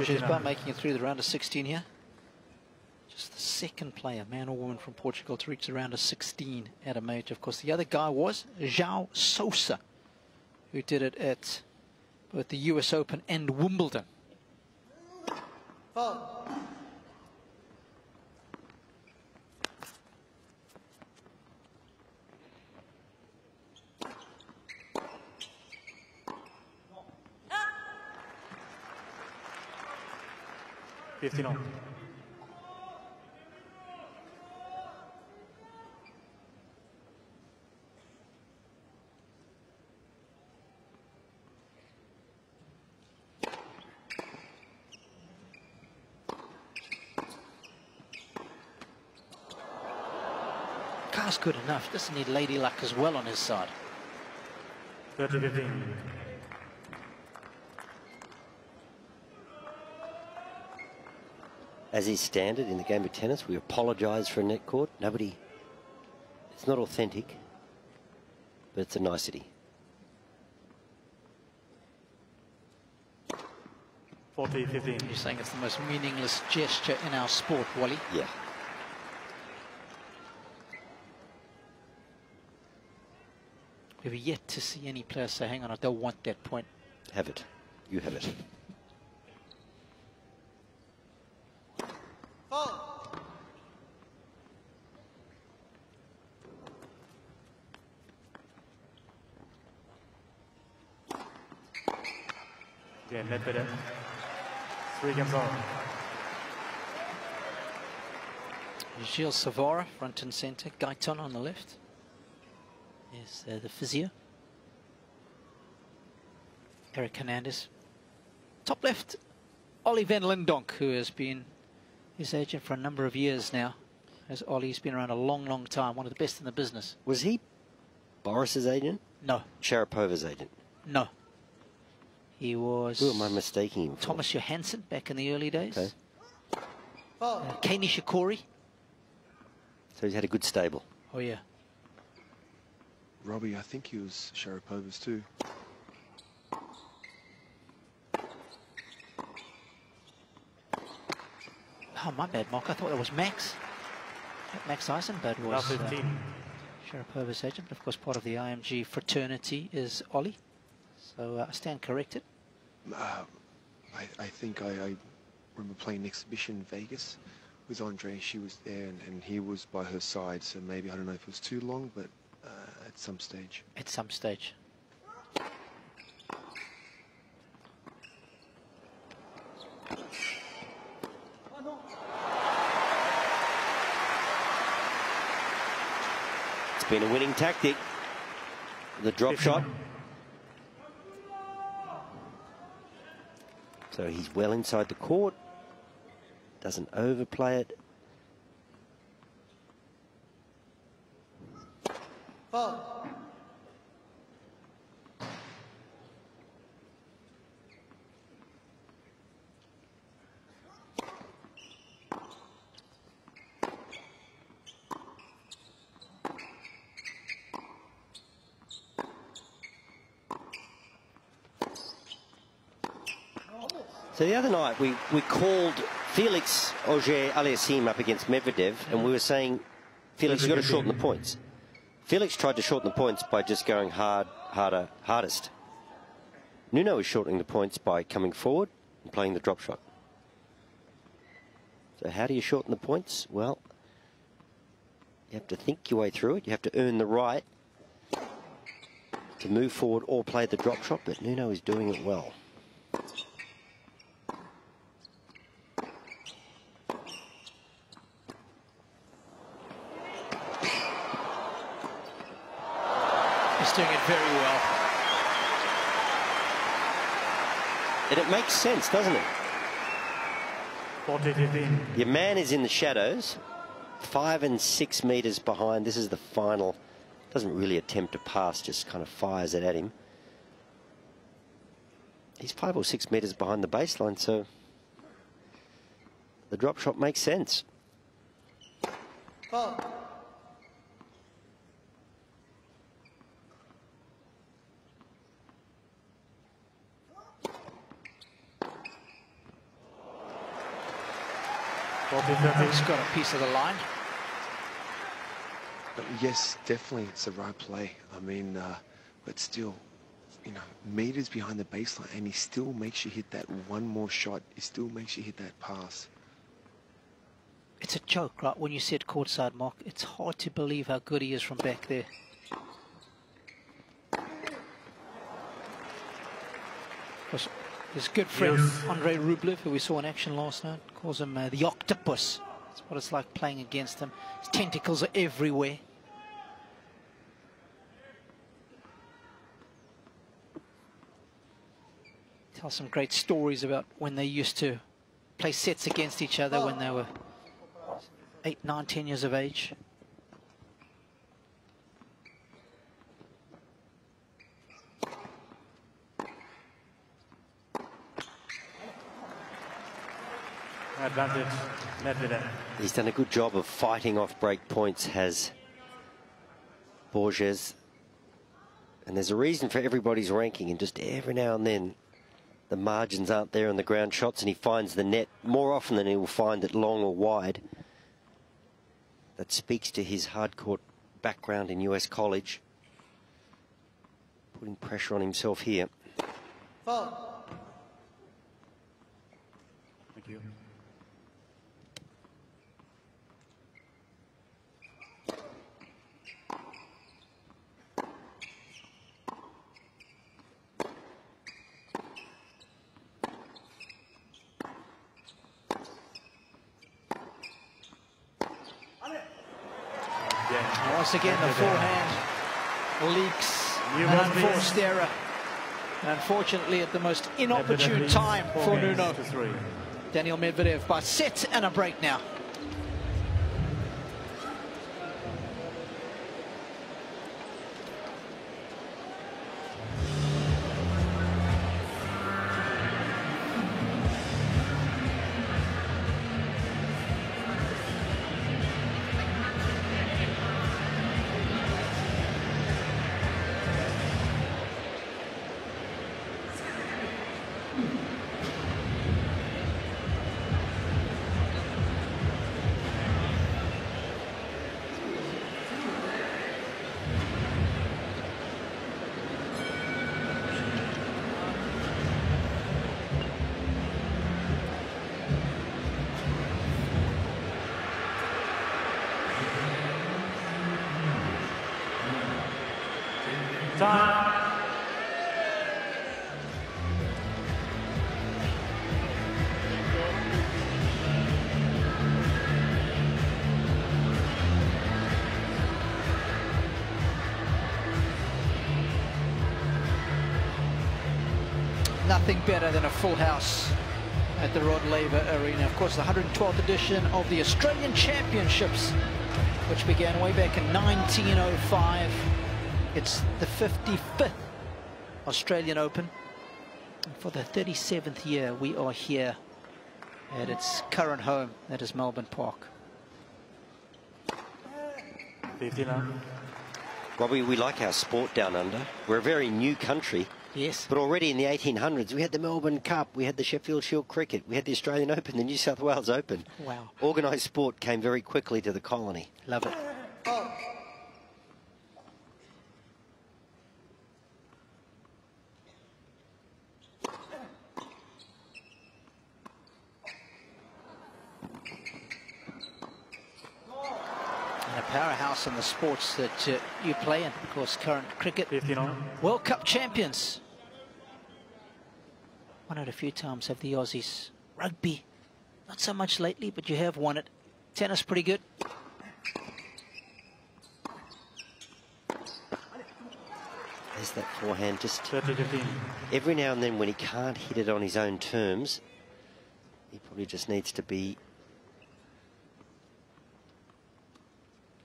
Borges but making it through the round of 16 here. Just the second player, man or woman from Portugal to reach the round of 16 at a major. Of course, the other guy was João Sousa, who did it at both the US Open and Wimbledon. 59. Good enough. Doesn't need lady luck as well on his side. 30 15. As is standard in the game of tennis, we apologise for a net court. Nobody, it's not authentic, but it's a nicety. 40 15. You're saying it's the most meaningless gesture in our sport, Wally. Yeah. We've yet to see any player say, hang on, I don't want that point. Have it. You have it. Foul. Again, Medvedev. Three games on. Gilles Cervara, front and centre. Gaiton on the left. Is uh, the physio. Eric Hernandez. Top left, Ollie van Lindonk, who has been his agent for a number of years now. As Ollie's been around a long, long time, one of the best in the business. Was he Boris's agent? No, Sharapova's agent? no. He was Who am I mistaking him for? Thomas Johansson back in the early days. Okay. Foul. Uh, Kei Nishikori. So he's had a good stable. Oh, yeah. Robbie, I think he was Sharapova's too. Oh, my bad, Mark. I thought that was Max. Max Eisenbud was Last uh, Sharapova's agent, but of course part of the IMG fraternity is Ollie. So uh, I stand corrected. Uh, I, I think I, I remember playing an exhibition in Vegas with Andre. She was there and, and he was by her side. So maybe, I don't know if it was too long, but uh, at some stage. At some stage. It's been a winning tactic. The drop shot. So he's well inside the court. Doesn't overplay it. The other night we, we called Felix Auger Aliassime up against Medvedev and we were saying Felix, you've got to shorten the points. Felix tried to shorten the points by just going hard, harder, hardest. Nuno is shortening the points by coming forward and playing the drop shot. So how do you shorten the points? Well, you have to think your way through it. You have to earn the right to move forward or play the drop shot, but Nuno is doing it well. He's doing it very well. And it makes sense, doesn't it? 40 15. Your man is in the shadows, five and six metres behind. This is the final. Doesn't really attempt to pass, just kind of fires it at him. He's five or six metres behind the baseline, so the drop shot makes sense. Foul. Forty He's 30. got a piece of the line. But yes, definitely it's the right play. I mean, uh, but still, you know, meters behind the baseline, and he still makes you hit that one more shot. He still makes you hit that pass. It's a joke, right? When you see said courtside, Mark, it's hard to believe how good he is from back there. Of course, his good friend Yes. Andrei Rublev, who we saw in action last night, calls him uh, the octopus. That's what it's like playing against him. His tentacles are everywhere. Tell some great stories about when they used to play sets against each other when they were eight, nine, ten years of age. Advantage, Medvedev. He's done a good job of fighting off break points, has Borges. And there's a reason for everybody's ranking, and just every now and then the margins aren't there on the ground shots, and he finds the net more often than he will find it long or wide. That speaks to his hard court background in US college. Putting pressure on himself here. Foul. Thank you. Once again, the forehand leaks an unforced error. And unfortunately, at the most inopportune time for Nuno. Daniil Medvedev by set and a break now. Nothing better than a full house at the Rod Laver Arena. Of course, the 112th edition of the Australian Championships, which began way back in 1905. It's the 55th Australian Open. And for the 37th year, we are here at its current home, that is Melbourne Park. 50. Robbie, we like our sport down under. We're a very new country. Yes. But already in the 1800s, we had the Melbourne Cup, we had the Sheffield Shield Cricket, we had the Australian Open, the New South Wales Open. Wow. Organised sport came very quickly to the colony. Love it. And a powerhouse in the sports that uh, you play in, of course, current cricket. 50 on. World Cup champions. Won it a few times, have the Aussies. Rugby, not so much lately, but you have won it. Tennis, pretty good. There's that forehand just 30 15. every now and then when he can't hit it on his own terms, he probably just needs to be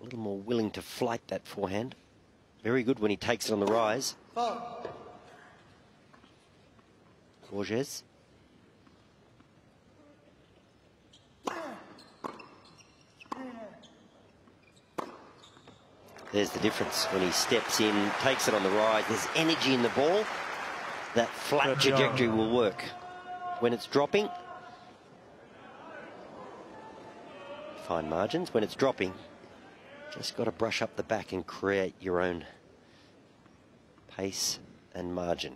a little more willing to flight that forehand. Very good when he takes it on the rise. Foul. Borges. There's the difference when he steps in, takes it on the rise. There's energy in the ball. That flat trajectory will work. When it's dropping, fine margins. When it's dropping, just got to brush up the back and create your own pace and margin.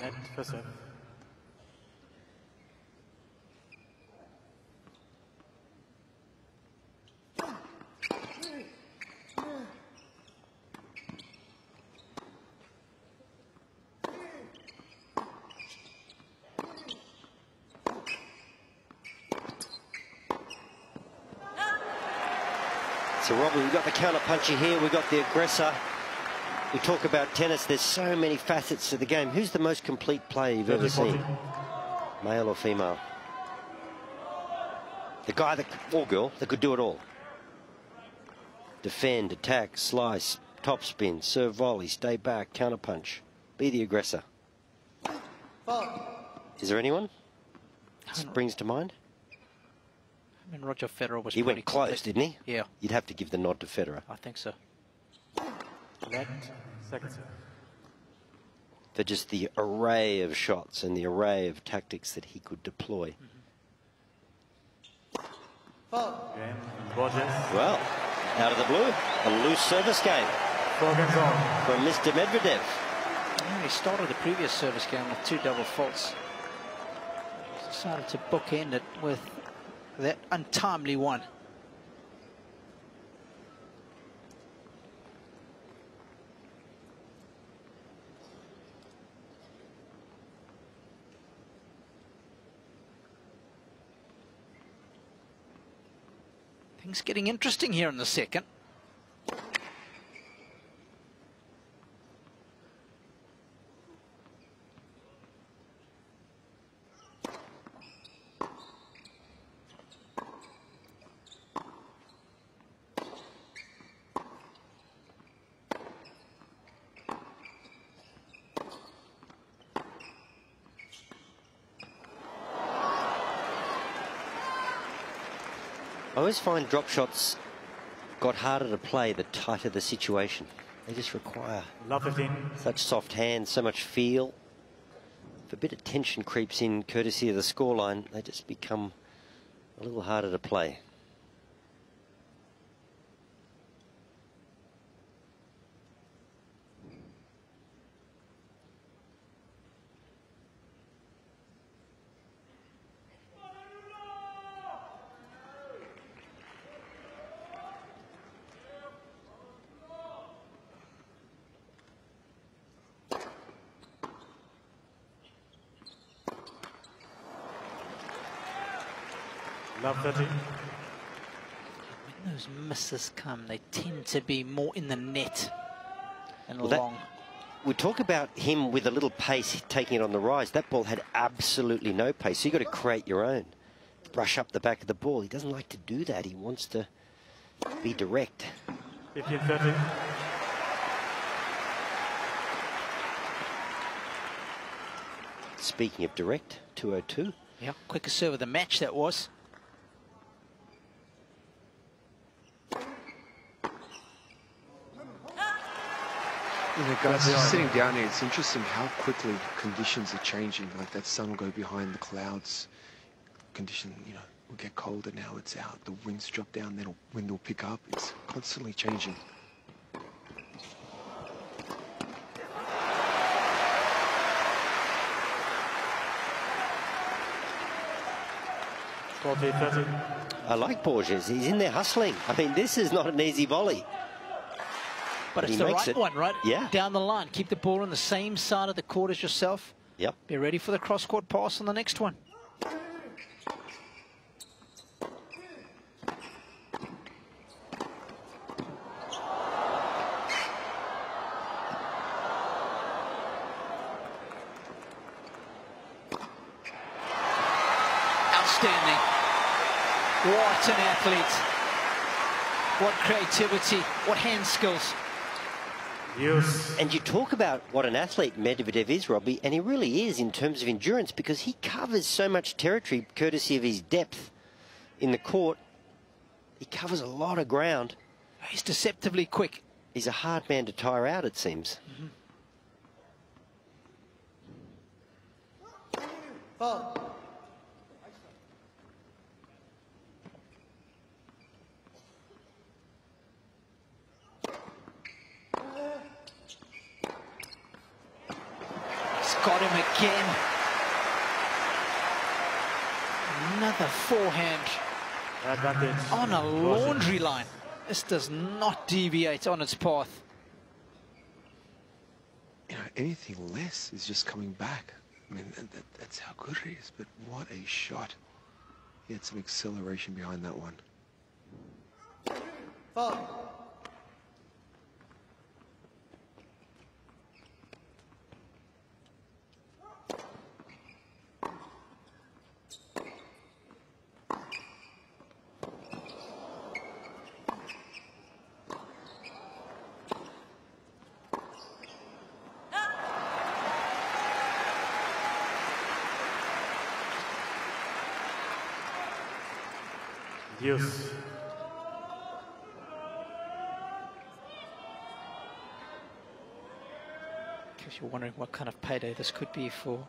Net for serve. So, Robbie, we've got the counter puncher here, we've got the aggressor. We talk about tennis, there's so many facets to the game. Who's the most complete player you've ever seen? Male or female? The guy that, or girl, that could do it all. Defend, attack, slice, top spin, serve volley, stay back, counter punch. Be the aggressor. Foul. Is there anyone? Springs to mind? I mean, Roger Federer was He went close, complete. didn't he? Yeah, You'd have to give the nod to Federer. I think so. Net second serve. for just the array of shots and the array of tactics that he could deploy. Foul. Game. Borges. Well, out of the blue, a loose service game Four games on. from Mr. Medvedev. Yeah, he started the previous service game with two double faults. Decided to bookend it with that untimely one. Things getting interesting here in the second. Always find drop shots got harder to play the tighter the situation. They just require Love 15. such soft hands, so much feel. If a bit of tension creeps in courtesy of the scoreline, they just become a little harder to play. Love 30. Misses come, they tend to be more in the net and Well, that- long. We talk about him with a little pace, taking it on the rise. That ball had absolutely no pace, so you've got to create your own. Brush up the back of the ball. He doesn't like to do that. He wants to be direct. 15 30. Speaking of direct, 202. Yeah, quickest serve of the match that was. You know, guys, just sitting down here, it's interesting how quickly conditions are changing. Like that sun will go behind the clouds. Condition, you know, will get colder now. It's out. The winds drop down. Then a wind will pick up. It's constantly changing. Forty 30. I like Borges. He's in there hustling. I mean, this is not an easy volley. But He it's the right it. one, right? Yeah. Down the line. Keep the ball on the same side of the court as yourself. Yep. Be ready for the cross-court pass on the next one. Outstanding. What an athlete. What creativity. What hand skills. Use. And you talk about what an athlete Medvedev is, Robbie, and he really is in terms of endurance because he covers so much territory courtesy of his depth in the court. He covers a lot of ground. He's deceptively quick. He's a hard man to tire out, it seems. Mm-hmm. Foul. Got him again. Another forehand Advantage. on a laundry line. This does not deviate on its path. You know, anything less is just coming back. I mean, that, that, that's how good it is. But what a shot! He had some acceleration behind that one. Foul. In case you're wondering what kind of payday this could be for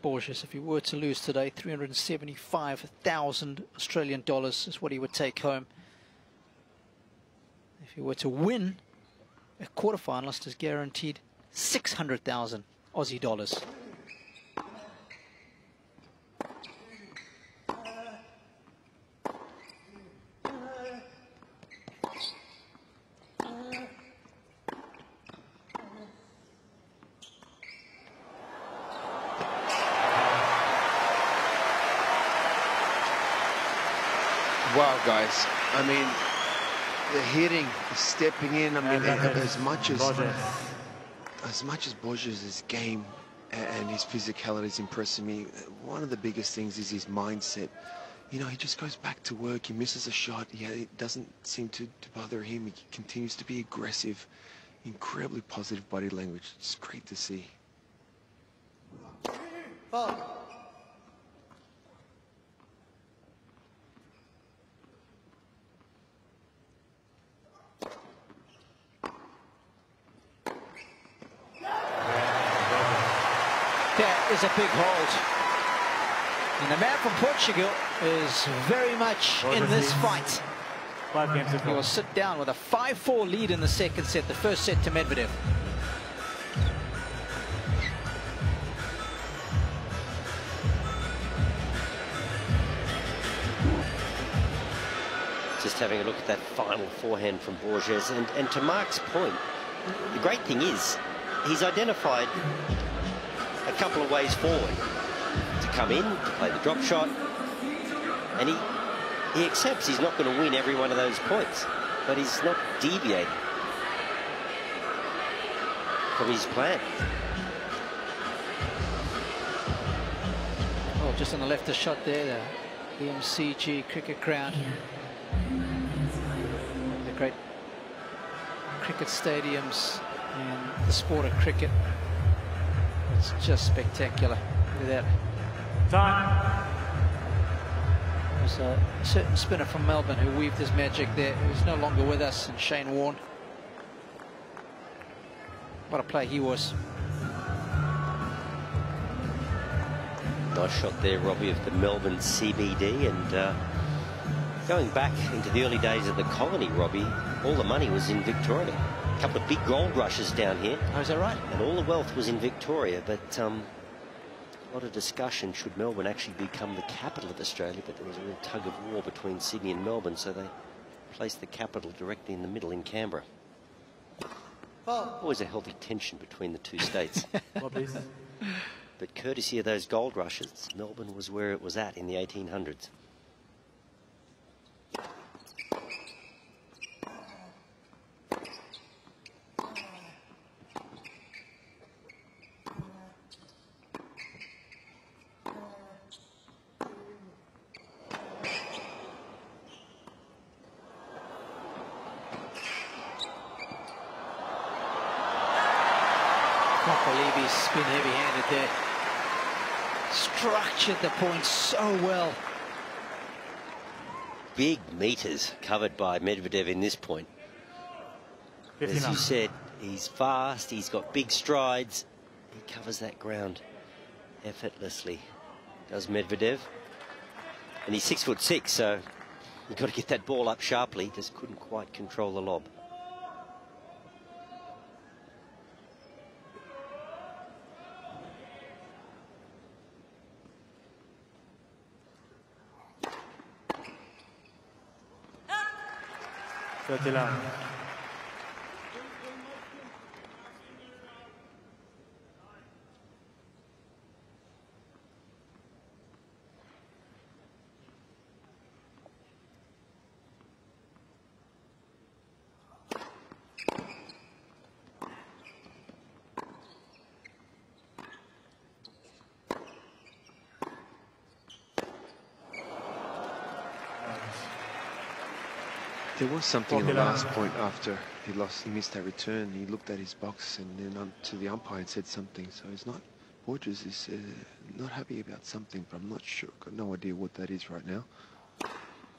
Borges, if he were to lose today, 375,000 Australian dollars is what he would take home. If he were to win, a quarterfinalist is guaranteed 600,000 Aussie dollars. Wow, guys. I mean, the hitting, the stepping in. I mean, as much as as much as Borges' game and his physicality is impressing me, one of the biggest things is his mindset. You know, he just goes back to work. He misses a shot. He, it doesn't seem to, to bother him. He continues to be aggressive. Incredibly positive body language. It's great to see. Foul. That is a big hold. And the man from Portugal is very much in this fight. Five games to He will sit down with a 5-4 lead in the second set, the first set to Medvedev. Just having a look at that final forehand from Borges. And, and to Mark's point, the great thing is he's identified a couple of ways forward to come in, to play the drop shot, and he he accepts he's not going to win every one of those points, but he's not deviating from his plan. Oh, just on the left, the shot there, the BMCG cricket ground. The great cricket stadiums and the sport of cricket. It's just spectacular. Look at that. Time. There's a certain spinner from Melbourne who weaved his magic there, who's no longer with us, and Shane Warne. What a play he was. Nice shot there, Robbie, of the Melbourne CBD. And uh, going back into the early days of the colony, Robbie, all the money was in Victoria. A couple of big gold rushes down here. Oh, is that right? And all the wealth was in Victoria. But um, a lot of discussion should Melbourne actually become the capital of Australia. But there was a real tug of war between Sydney and Melbourne. So they placed the capital directly in the middle in Canberra. Foul. Always a healthy tension between the two states. But courtesy of those gold rushes, Melbourne was where it was at in the 1800s. Can't believe he's been heavy-handed there. Structured the point so well. Big meters covered by Medvedev in this point. As 59. you said, he's fast, he's got big strides. He covers that ground effortlessly, does Medvedev. And he's six foot six, so you've got to get that ball up sharply. Just couldn't quite control the lob. 哥，尽量 There was something in the last point after he lost, he missed that return. He looked at his box and then on to the umpire and said something. So he's not, Borges is uh, not happy about something, but I'm not sure. Got no idea what that is right now.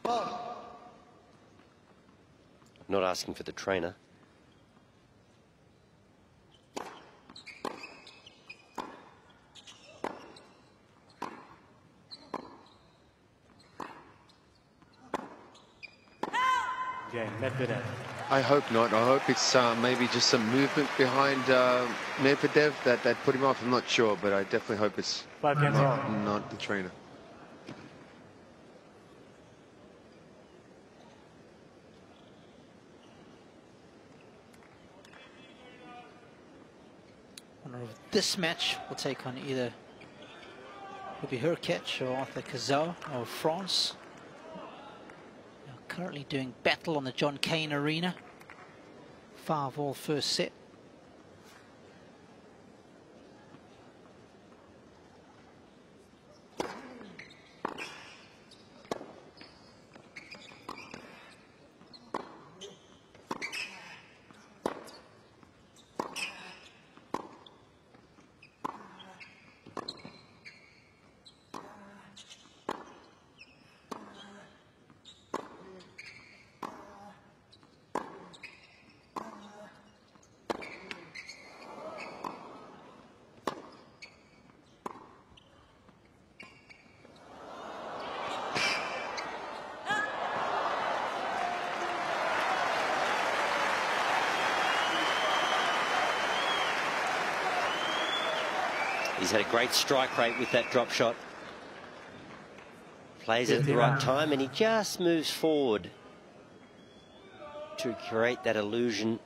Foul. Not asking for the trainer. Game. Medvedev. I hope not. I hope it's uh, maybe just some movement behind uh, Medvedev that, that put him off. I'm not sure, but I definitely hope it's Five not, on. not the trainer. Wonder if this match will take on either will be Hurkacz or Arthur Cazaux of France. currently doing battle on the John Cain Arena. Five all first set. He's had a great strike rate with that drop shot. Plays it at the right time and he just moves forward to create that illusion.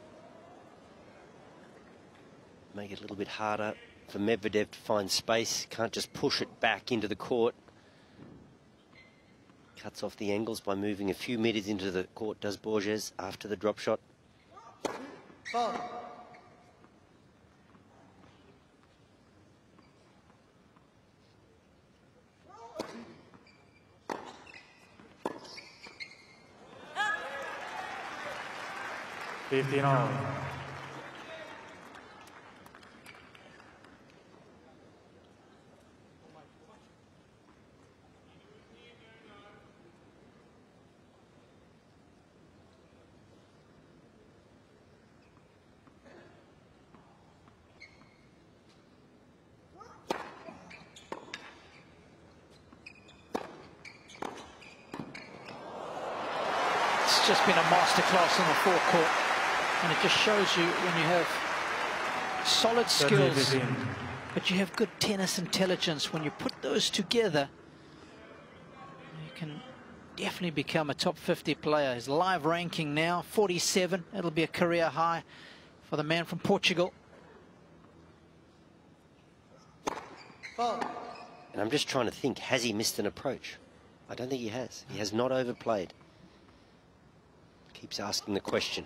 Make it a little bit harder for Medvedev to find space. Can't just push it back into the court. Cuts off the angles by moving a few metres into the court, does Borges after the drop shot. Ball. It's just been a masterclass on the forecourt. And it just shows you when you have solid skills, but you have good tennis intelligence. When you put those together, you can definitely become a top 50 player. His live ranking now, 47. It'll be a career high for the man from Portugal. And I'm just trying to think, has he missed an approach? I don't think he has. He has not overplayed. Keeps asking the question.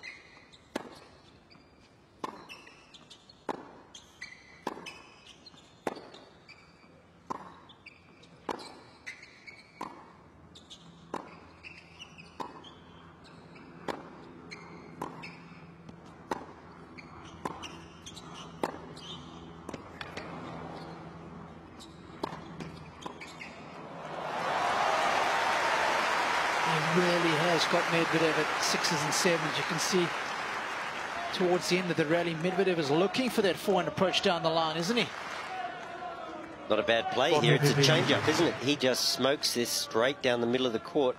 He really has got Medvedev at sixes and sevens. You can see towards the end of the rally, Medvedev is looking for that forehand approach down the line, isn't he? Not a bad play here. It's a change-up, isn't it? He just smokes this straight down the middle of the court.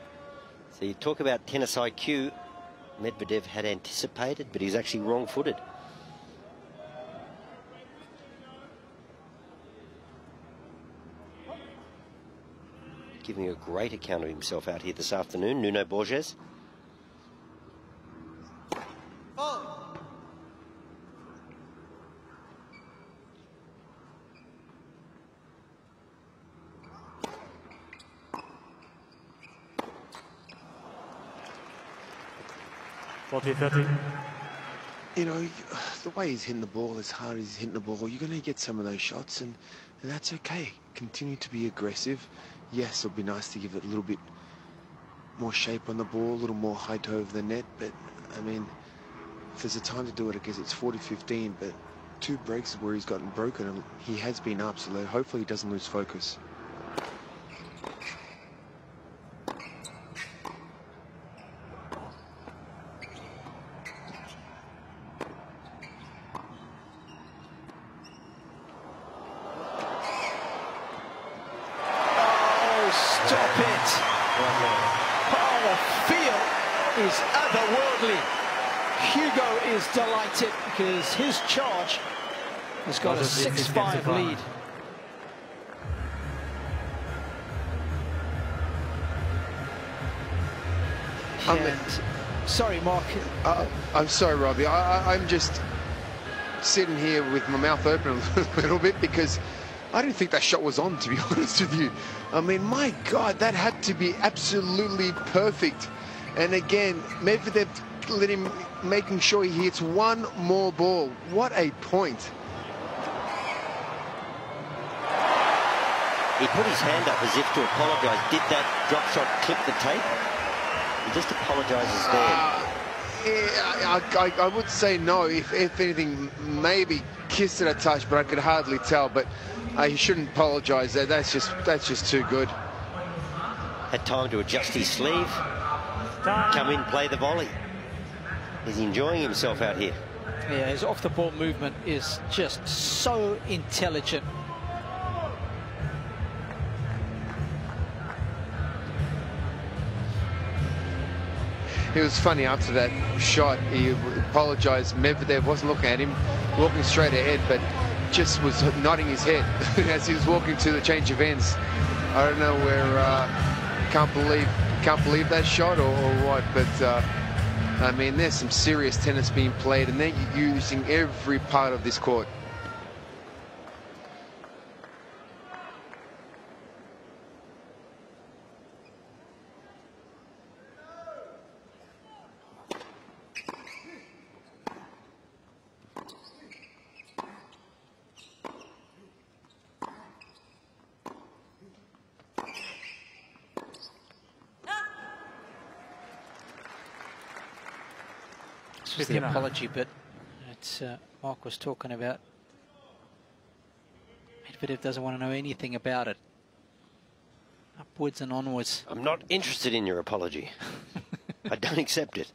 So you talk about tennis IQ. Medvedev had anticipated, but he's actually wrong-footed. Giving a great account of himself out here this afternoon, Nuno Borges. Forty, thirty. You know, the way he's hitting the ball, as hard as he's hitting the ball, you're going to get some of those shots, and, and that's okay. Continue to be aggressive. Yes, it'll be nice to give it a little bit more shape on the ball, a little more height over the net, but, I mean, if there's a time to do it, I guess it's 40-15, but two breaks where he's gotten broken, and he has been up, so hopefully he doesn't lose focus. Oh, stop it. Oh, the feel is otherworldly. Hugo is delighted because his charge has got a Well, this is 6-5 lead. I'm- sorry, Mark. Uh, I'm sorry, Robbie. I, I, I'm just sitting here with my mouth open a little bit because I didn't think that shot was on, to be honest with you. I mean, my God, that had to be absolutely perfect. And again, Medvedev let him, making sure he hits one more ball. What a point. He put his hand up as if to apologise. Did that drop shot clip the tape? He just apologises there. Uh, yeah, I, I, I, would say no. If, if anything, maybe kissed it a touch, but I could hardly tell. But uh, he shouldn't apologise. That that's just that's just too good. Had time to adjust his sleeve, come in, play the volley. He's enjoying himself out here. Yeah, his off-the-ball movement is just so intelligent. It was funny after that shot. He apologised. Medvedev wasn't looking at him, walking straight ahead, but just was nodding his head as he was walking to the change of ends. I don't know where. Uh, can't believe can't believe that shot or, or what, but. Uh, I mean, there's some serious tennis being played, and they're using every part of this court. This was the apology bit that uh, Mark was talking about. Medvedev doesn't want to know anything about it. Upwards and onwards. I'm not interested in your apology. I don't accept it.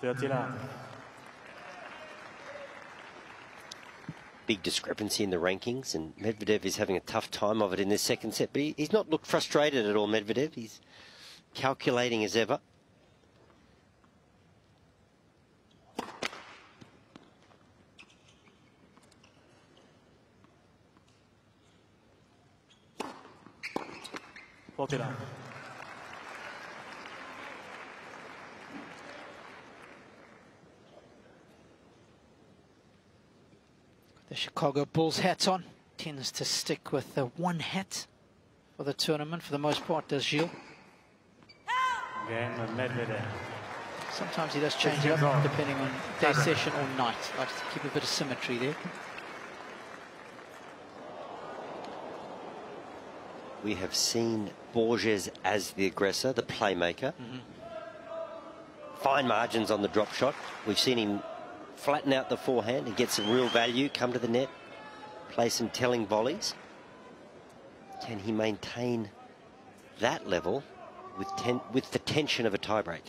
Thirty-nine. Big discrepancy in the rankings, and Medvedev is having a tough time of it in this second set. But he, he's not looked frustrated at all, Medvedev. He's calculating as ever. Forty nine. The Chicago Bulls hat on. Tends to stick with the one hat for the tournament for the most part, does Gilles. Game Medvedev. Sometimes he does change it up depending on day session or night. Likes to keep a bit of symmetry there. We have seen Borges as the aggressor, the playmaker. Mm -hmm. Fine margins on the drop shot. We've seen him flatten out the forehand and get some real value, come to the net, play some telling volleys. Can he maintain that level with, ten, with the tension of a tiebreak?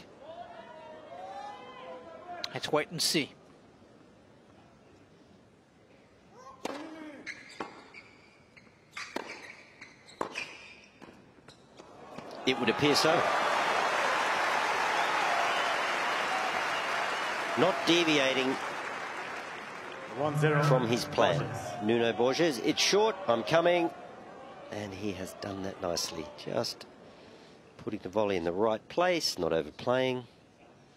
Let's wait and see. It would appear so. Not deviating from his plan. Nuno Borges, it's short, I'm coming. And he has done that nicely. Just putting the volley in the right place, not overplaying.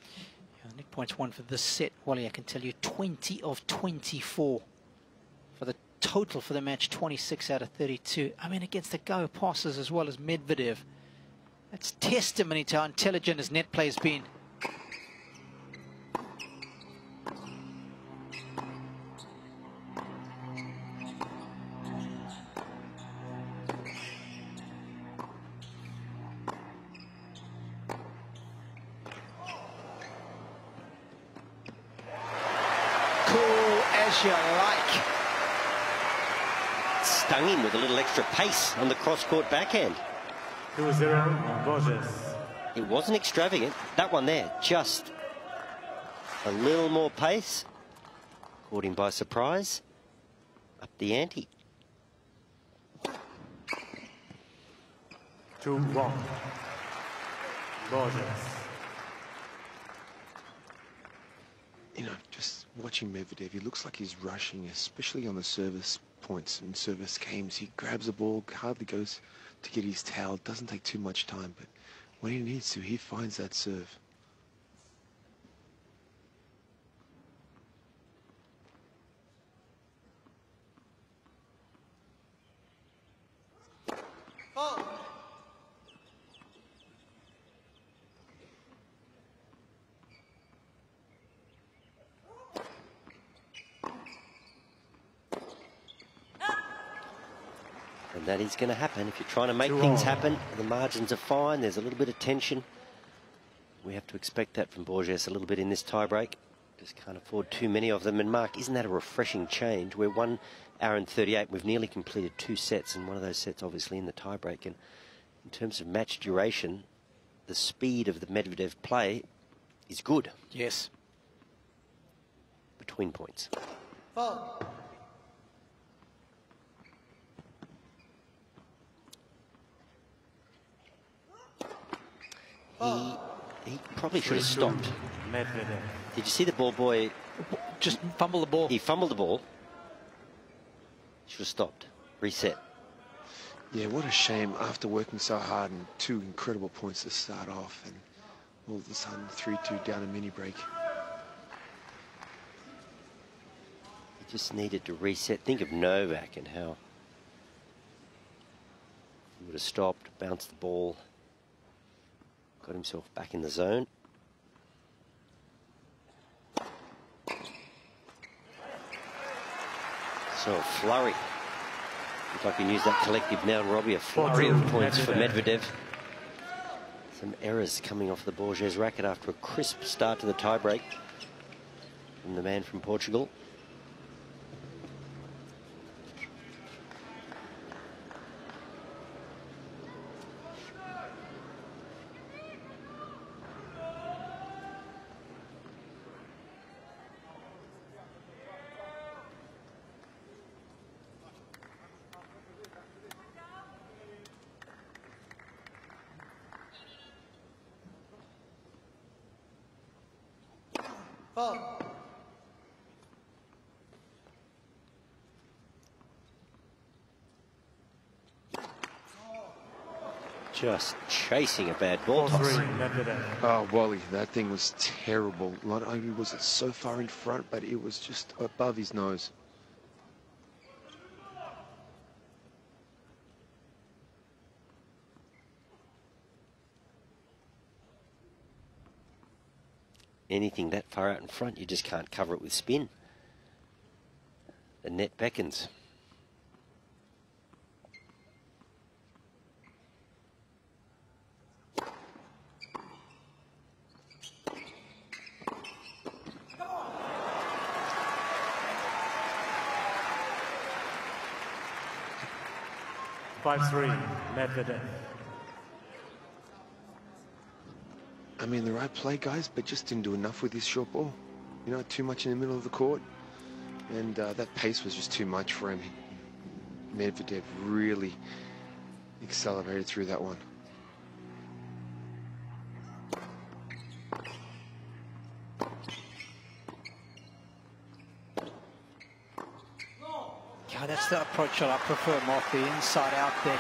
Yeah, Nick points one for this set. Wally, I can tell you 20 of 24 for the total for the match, 26 out of 32. I mean, against the go passes as well as Medvedev. That's testimony to how intelligent his net play has been. Pace on the cross-court backhand. 2-0 Borges. It wasn't extravagant. That one there, just a little more pace. Caught him by surprise. Up the ante. Two one. Borges. You know, just watching Medvedev, he looks like he's rushing, especially on the service points and service games. He grabs the ball, hardly goes to get his towel. Doesn't take too much time, but when he needs to, he finds that serve. That is going to happen. If you're trying to make things happen, the margins are fine. There's a little bit of tension. We have to expect that from Borges a little bit in this tiebreak. Just can't afford too many of them. And Mark, isn't that a refreshing change? We're one hour and 38. We've nearly completed two sets, and one of those sets obviously in the tiebreak. And in terms of match duration, the speed of the Medvedev play is good. Yes. Between points. Fault. He, he probably should have stopped. Did you see the ball boy? Just fumble the ball. He fumbled the ball. Should have stopped. Reset. Yeah, what a shame after working so hard and two incredible points to start off and all of a sudden 3-2 down a mini break. He just needed to reset. Think of Novak and how he would have stopped, bounced the ball, got himself back in the zone. So a flurry. If I can use that collective now, Robbie, a flurry of points for Medvedev. Some errors coming off the Borges racket after a crisp start to the tiebreak from the man from Portugal. Just chasing a bad ball toss. Oh, Wally, that thing was terrible. Not only was it so far in front, but it was just above his nose. Anything that far out in front, you just can't cover it with spin. The net beckons. Five three, Medvedev. I mean, the right play, guys, but just didn't do enough with his short ball. You know, too much in the middle of the court. And uh, that pace was just too much for him. Medvedev really accelerated through that one. Yeah, that's the approach that I prefer, him off The inside out there.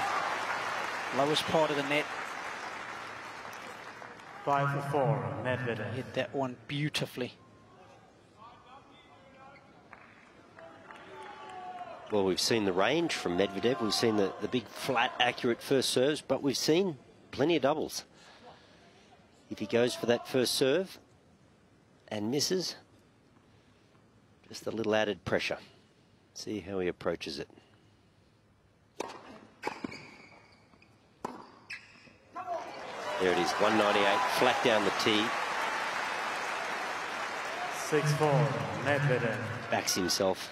Lowest part of the net. Five for four, Medvedev. Hit that one beautifully. Well, we've seen the range from Medvedev. We've seen the, the big, flat, accurate first serves, but we've seen plenty of doubles. If he goes for that first serve and misses, just a little added pressure. See how he approaches it. There it is, 198, flat down the tee, Six four, Medvedev. backs himself.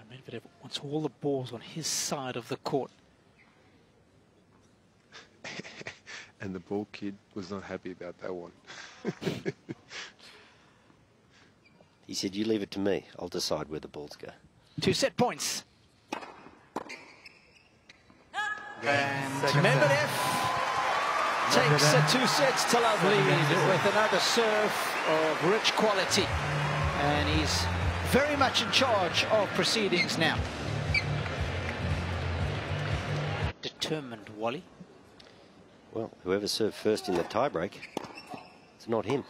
And Medvedev wants all the balls on his side of the court. And the ball kid was not happy about that one. He said, you leave it to me. I'll decide where the balls go. Two set points. And Second Medvedev takes a two sets to love lead with another serve of rich quality. And he's very much in charge of proceedings now. Determined, Wally. Well, whoever served first in the tiebreak, it's not him.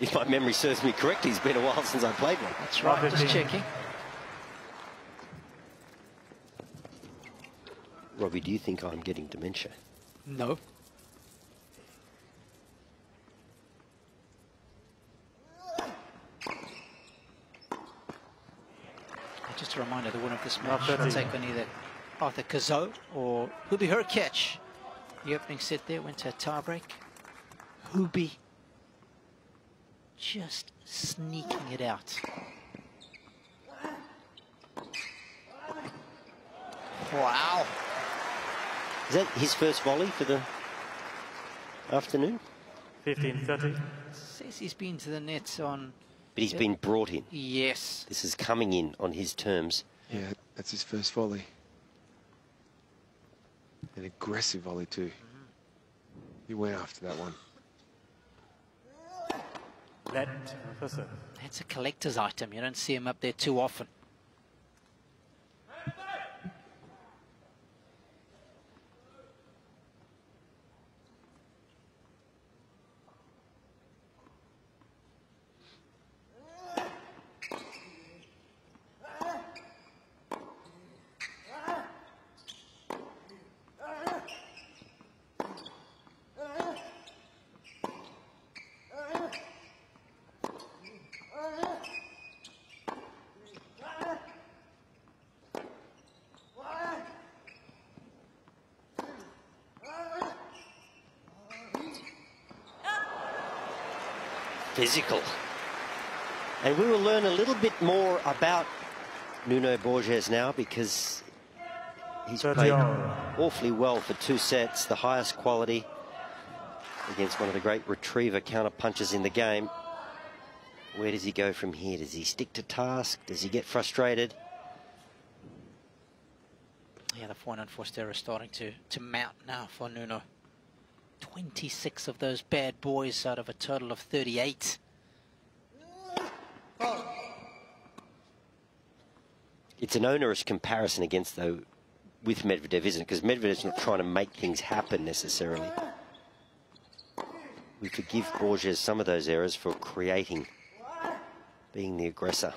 If my memory serves me correctly, it's been a while since I played one. That's right, just checking. Robbie, do you think I'm getting dementia? No. Just a reminder, the winner of this oh, match will take either Arthur Cazaux or Hubi Hurkacz. The opening set there went to a tiebreak. Hubi just sneaking it out. Wow. Is that his first volley for the afternoon? 15.30. Says he's been to the nets on. But he's been brought in. Yes. This is coming in on his terms. Yeah, that's his first volley. An aggressive volley too. He went after that one. Let for. That's a collector's item. You don't see him up there too often. Physical. And we will learn a little bit more about Nuno Borges now because he's played awfully well for two sets, the highest quality against one of the great retriever counter punches in the game. Where does he go from here? Does he stick to task? Does he get frustrated? Yeah, the four and forced error starting to, to mount now for Nuno. 26 of those bad boys out of a total of 38. It's an onerous comparison against, though, with Medvedev, isn't it? Because Medvedev's not trying to make things happen necessarily. We forgive Borges some of those errors for creating, being the aggressor.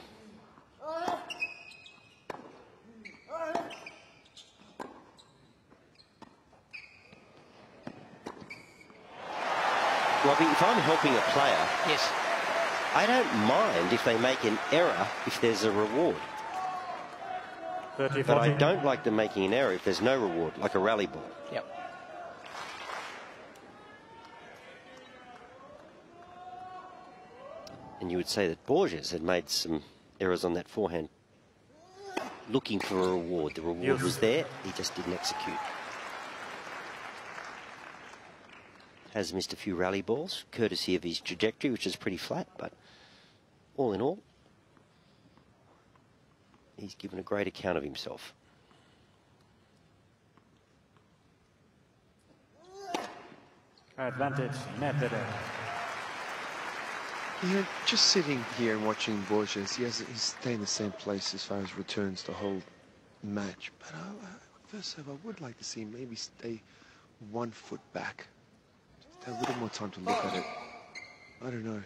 Robbie, if I'm helping a player, yes, I don't mind if they make an error if there's a reward. 30, but I don't like them making an error if there's no reward, like a rally ball. Yep. And you would say that Borges had made some errors on that forehand, looking for a reward. The reward Yes. was there, he just didn't execute. Has missed a few rally balls, courtesy of his trajectory, which is pretty flat, but all in all, he's given a great account of himself. Advantage, Medvedev. You know, just sitting here and watching Borges, he has, he's staying in the same place as far as returns the whole match. But I, I, first off, I would like to see him maybe stay one foot back. A little more time to look at it. I don't know.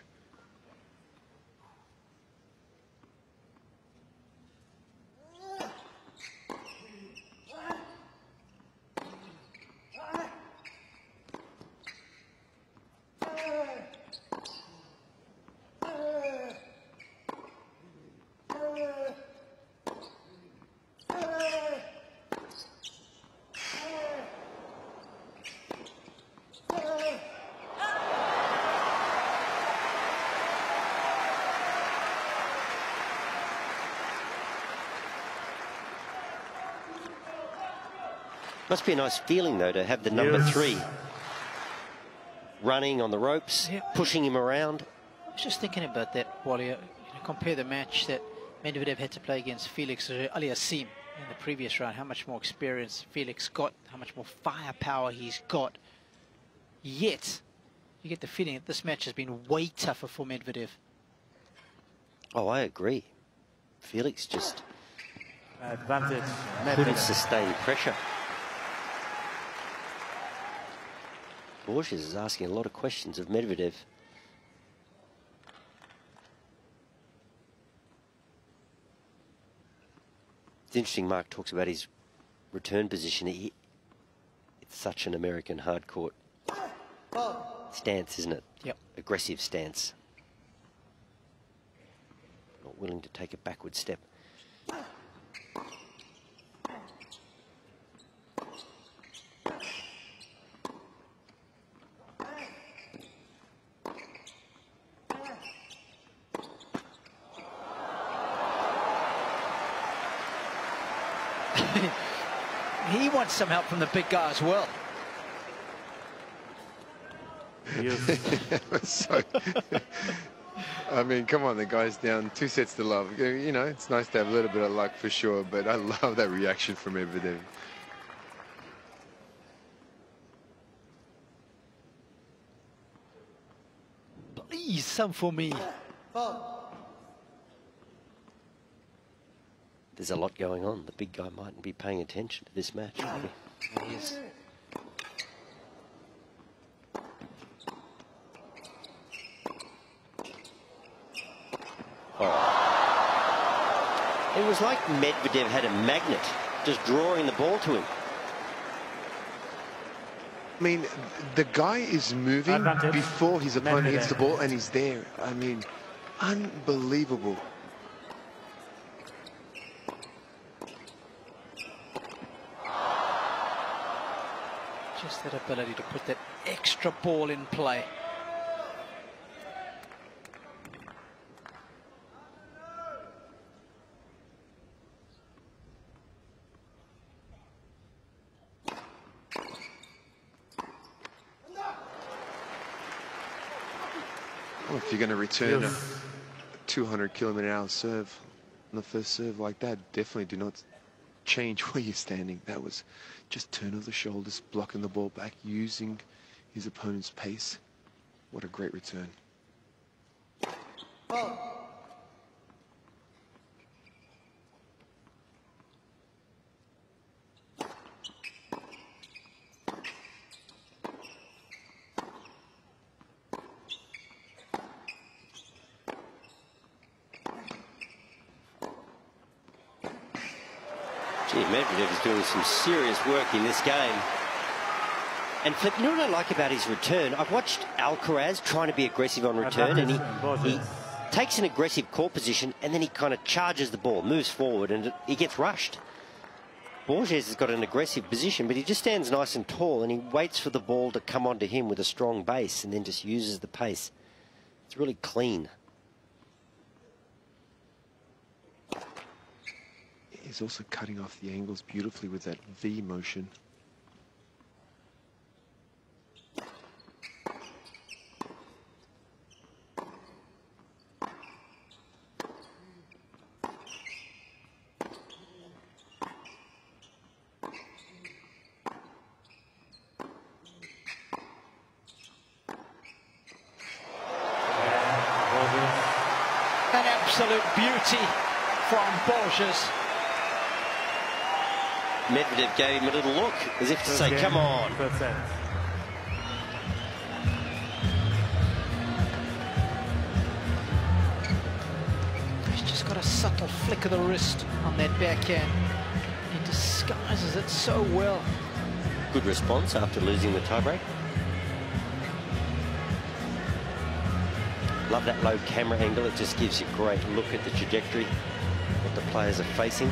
Must be a nice feeling, though, to have the number Yes. three running on the ropes, Yeah. pushing him around. I was just thinking about that, Wally. You know, compare the match that Medvedev had to play against Felix Aliassime in the previous round. How much more experience Felix got, how much more firepower he's got. Yet, you get the feeling that this match has been way tougher for Medvedev. Oh, I agree. Felix just Advantage, couldn't Medvedev. sustain pressure. Borges is asking a lot of questions of Medvedev. It's interesting, Mark talks about his return position. He, it's such an American hard court stance, isn't it? Yep. Aggressive stance. Not willing to take a backward step. he wants some help from the big guy as well. so, I mean, come on, the guy's down two sets to love. You know, it's nice to have a little bit of luck for sure, but I love that reaction from Medvedev. Please, some for me. Oh, oh. There's a lot going on. The big guy mightn't be paying attention to this match. He is. Oh. It was like Medvedev had a magnet just drawing the ball to him. I mean, the guy is moving Advantage. before his opponent hits the ball and he's there. I mean, unbelievable. Just that ability to put that extra ball in play. Well, if you're going to return a 200 kilometer hour serve on the first serve like that, definitely do not change where you're standing. That was just turn of the shoulders, blocking the ball back, using his opponent's pace. What a great return. Gee, Medvedev is doing some serious work in this game. And Flip, you know what I like about his return? I've watched Alcaraz trying to be aggressive on return, and he, he takes an aggressive court position, and then he kind of charges the ball, moves forward, and he gets rushed. Borges has got an aggressive position, but he just stands nice and tall, and he waits for the ball to come onto him with a strong base, and then just uses the pace. It's really clean. He's also cutting off the angles beautifully with that V motion. He's just got a subtle flick of the wrist on that backhand. He disguises it so well. Good response after losing the tiebreak. Love that low camera angle. It just gives you a great look at the trajectory, what the players are facing.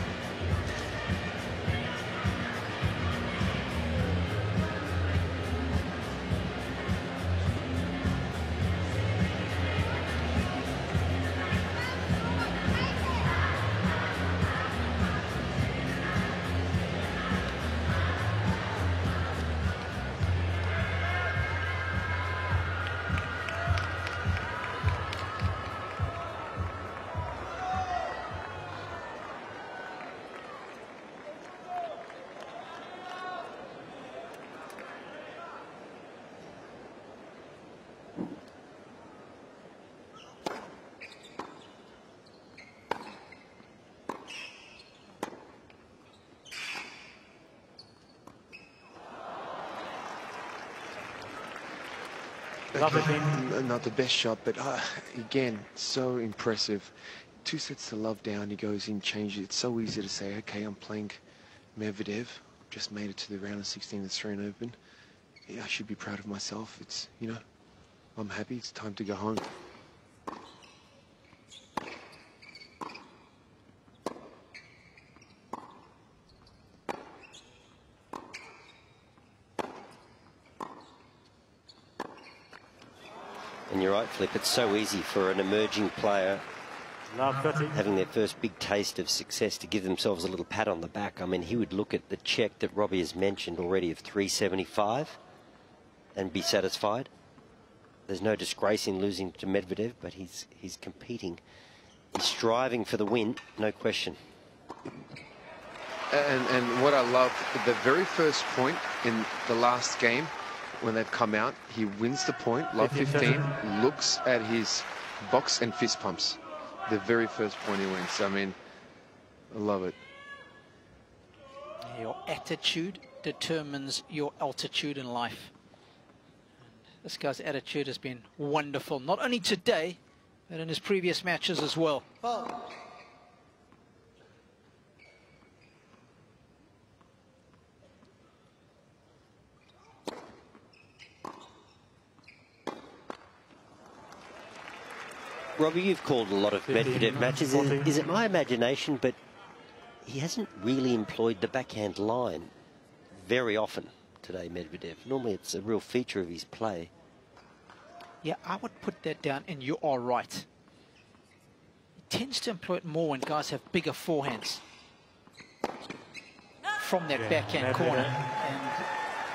Not the best shot, but uh, again, so impressive. Two sets to love down, he goes in, changes. It's so easy to say, okay, I'm playing Medvedev. Just made it to the round of 16 of the Australian Open. Yeah, I should be proud of myself. It's, you know, I'm happy. It's time to go home. you're right, Flip. It's so easy for an emerging player having their first big taste of success to give themselves a little pat on the back. I mean, he would look at the check that Robbie has mentioned already of 375 and be satisfied. There's no disgrace in losing to Medvedev, but he's he's competing. He's striving for the win, no question. And, and what I love, the very first point in the last game, when they've come out, he wins the point, love 15, looks at his box and fist pumps. The very first point he wins. I mean, I love it. Your attitude determines your altitude in life. And this guy's attitude has been wonderful, not only today, but in his previous matches as well. Foul. Robbie, you've called a lot of Medvedev matches. Is, is it my imagination, but he hasn't really employed the backhand line very often today, Medvedev. Normally it's a real feature of his play. Yeah, I would put that down, and you are right. He tends to employ it more when guys have bigger forehands from that yeah, backhand corner. And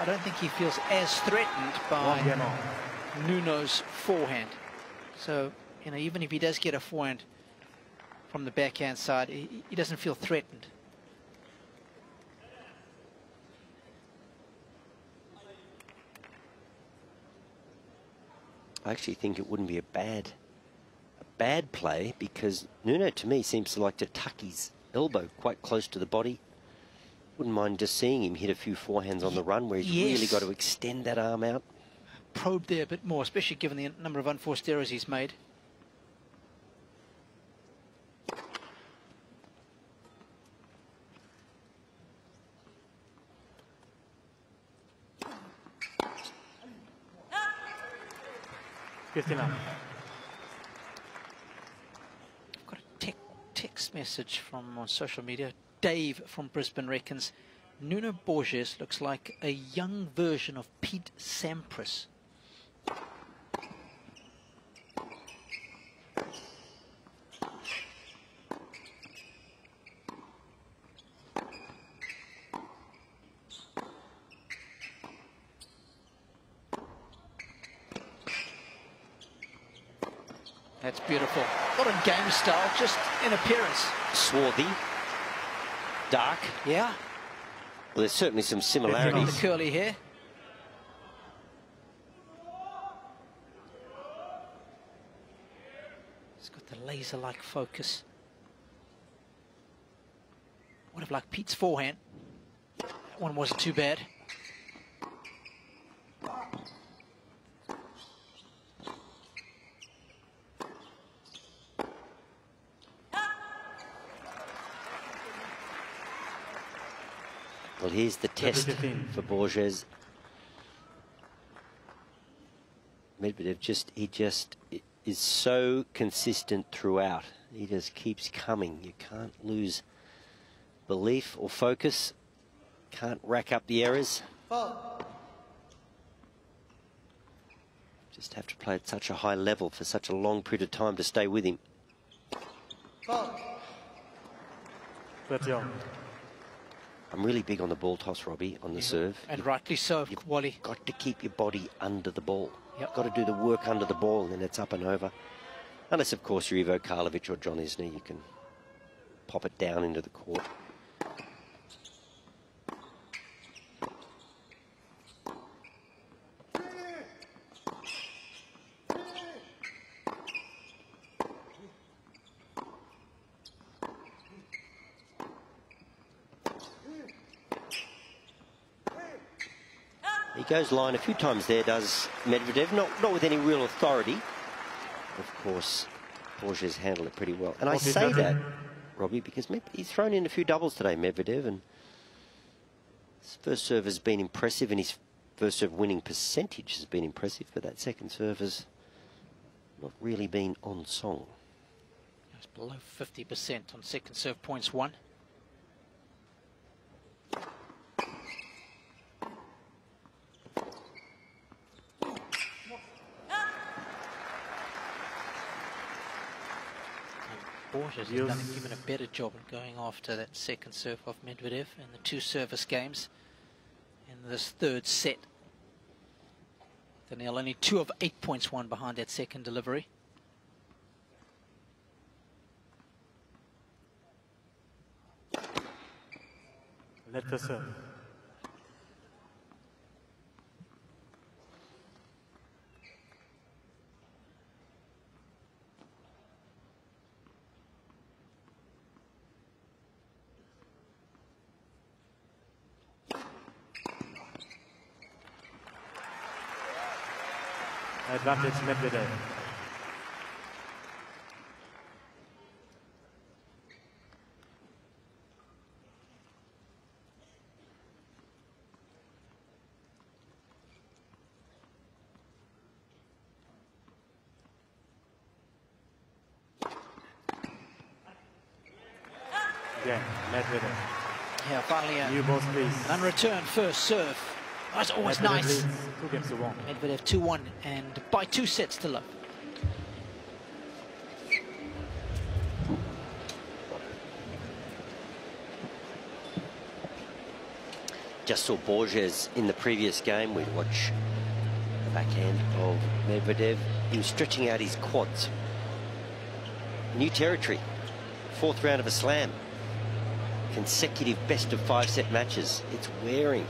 I don't think he feels as threatened by Nuno's forehand. So you know, even if he does get a forehand from the backhand side, he, he doesn't feel threatened. I actually think it wouldn't be a bad a bad play because Nuno to me seems to like to tuck his elbow quite close to the body. Wouldn't mind just seeing him hit a few forehands on the run where he's yes. really got to extend that arm out. Probe there a bit more, especially given the number of unforced errors he's made. Christina. I've got a te text message from on social media. Dave from Brisbane reckons Nuno Borges looks like a young version of Pete Sampras. That's beautiful. Not in game style, appearance. Swarthy. Dark. Yeah. Well, there's certainly some similarities. The curly hair. He's got the laser-like focus. Would have liked Pete's forehand. That one wasn't too bad. Here's the test for Borges. Medvedev just, he just is so consistent throughout. He just keeps coming. You can't lose belief or focus. Can't rack up the errors. Just have to play at such a high level for such a long period of time to stay with him. That's young. I'm really big on the ball toss, Robbie, on the yeah. serve. And you've, rightly so, you've Wally. got to keep your body under the ball. Yep. Got to do the work under the ball, and then it's up and over. Unless, of course, you're Ivo Karlovic or John Isner, you can pop it down into the court. Goes line a few times there, does Medvedev, not, not with any real authority. Of course, Borges handled it pretty well. And I say that, Robbie, because he's thrown in a few doubles today, Medvedev, and his first serve has been impressive, and his first serve winning percentage has been impressive, but that second serve has not really been on song. It's below 50% on second serve points one. Has done even a better job of going after that second serve of Medvedev in the two service games in this third set. Daniil only two of eight points won behind that second delivery. Let the serve. Advantage Medvedev. Again, Medvedev. Yeah, finally a, New balls, please. unreturned first serve. That's always Medvedev nice. Two games to one. Medvedev 2-1 and by two sets to love. Just saw Borges in the previous game. We'd watch the backhand of Medvedev. He was stretching out his quads. New territory. Fourth round of a slam. Consecutive best of five set matches. It's wearing.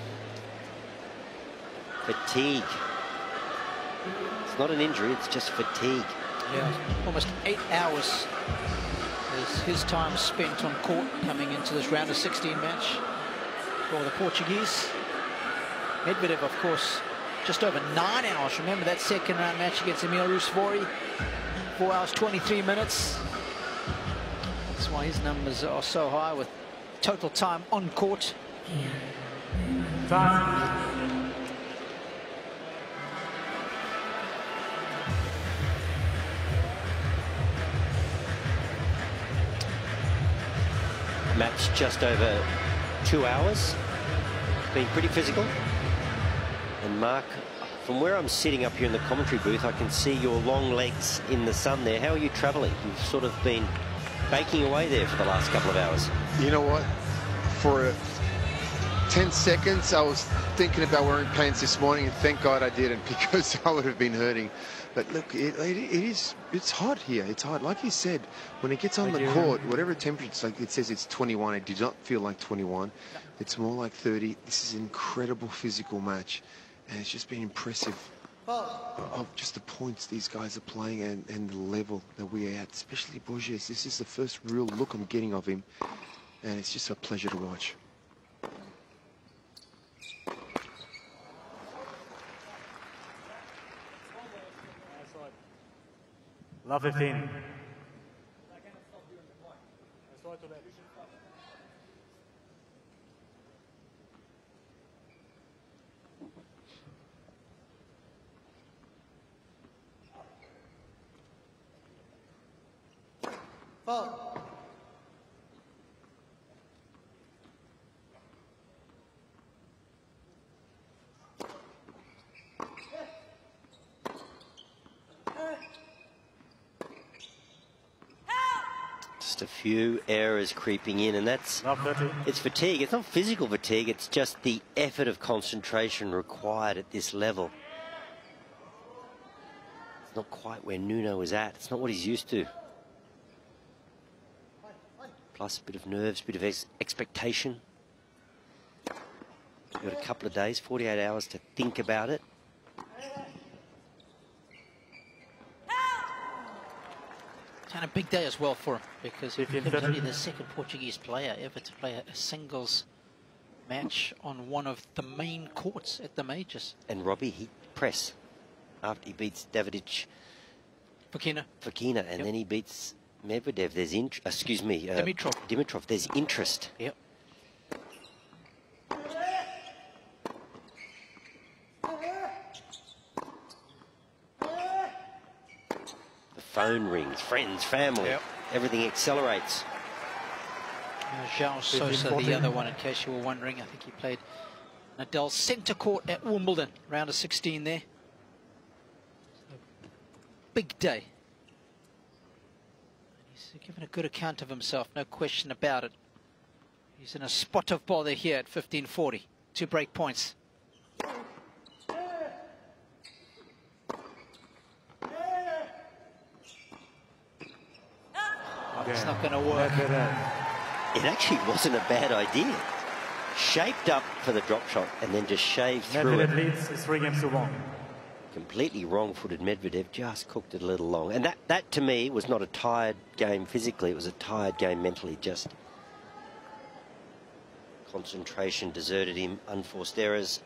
Fatigue. It's not an injury, it's just fatigue. Yeah, almost eight hours is his time spent on court coming into this round of 16 match for the Portuguese. Medvedev, of course, just over nine hours. Remember that second round match against Emil Ruusuvuori? Four hours, 23 minutes. That's why his numbers are so high with total time on court. Time. Match just over two hours. Been pretty physical. And Mark, from where I'm sitting up here in the commentary booth, I can see your long legs in the sun there. How are you travelling? You've sort of been baking away there for the last couple of hours. You know what? For uh, 10 seconds, I was thinking about wearing pants this morning, and thank God I didn't because I would have been hurting. But look, it, it, it is, it's hot here. It's hot. Like you said, when it gets on the court, whatever temperature, it's like it says it's 21. It did not feel like 21. It's more like 30. This is an incredible physical match, and it's just been impressive of just the points these guys are playing and, and the level that we are at, especially Borges. This is the first real look I'm getting of him, and it's just a pleasure to watch. Love 15. Fault. Just a few errors creeping in, and that's it's fatigue. It's not physical fatigue, it's just the effort of concentration required at this level. It's not quite where Nuno is at. It's not what he's used to. Plus a bit of nerves, a bit of ex- expectation. You've got a couple of days, 48 hours to think about it. And a big day as well for him because he Fifteen was only the second Portuguese player ever to play a, singles match on one of the main courts at the majors. And Robbie, he press after he beats Davidovich Fokina, Fokina, and Yep. then he beats Medvedev. There's int- excuse me, uh, Dimitrov. Dimitrov. There's interest. yep. The phone rings, friends, family, Yep. everything accelerates. Uh, João Sousa, the other one, in case you were wondering. I think he played Nadal's centre court at Wimbledon, round of 16 there. Big day. He's He's given a good account of himself, no question about it. He's in a spot of bother here at 1540. Two break points. It's not going to work. It actually wasn't a bad idea. Shaped up for the drop shot and then just shaved through Medvedev it. leads three games to one. Completely wrong-footed Medvedev just cooked it a little long. And that, that to me was not a tired game physically. It was a tired game mentally. Just concentration deserted him. Unforced errors.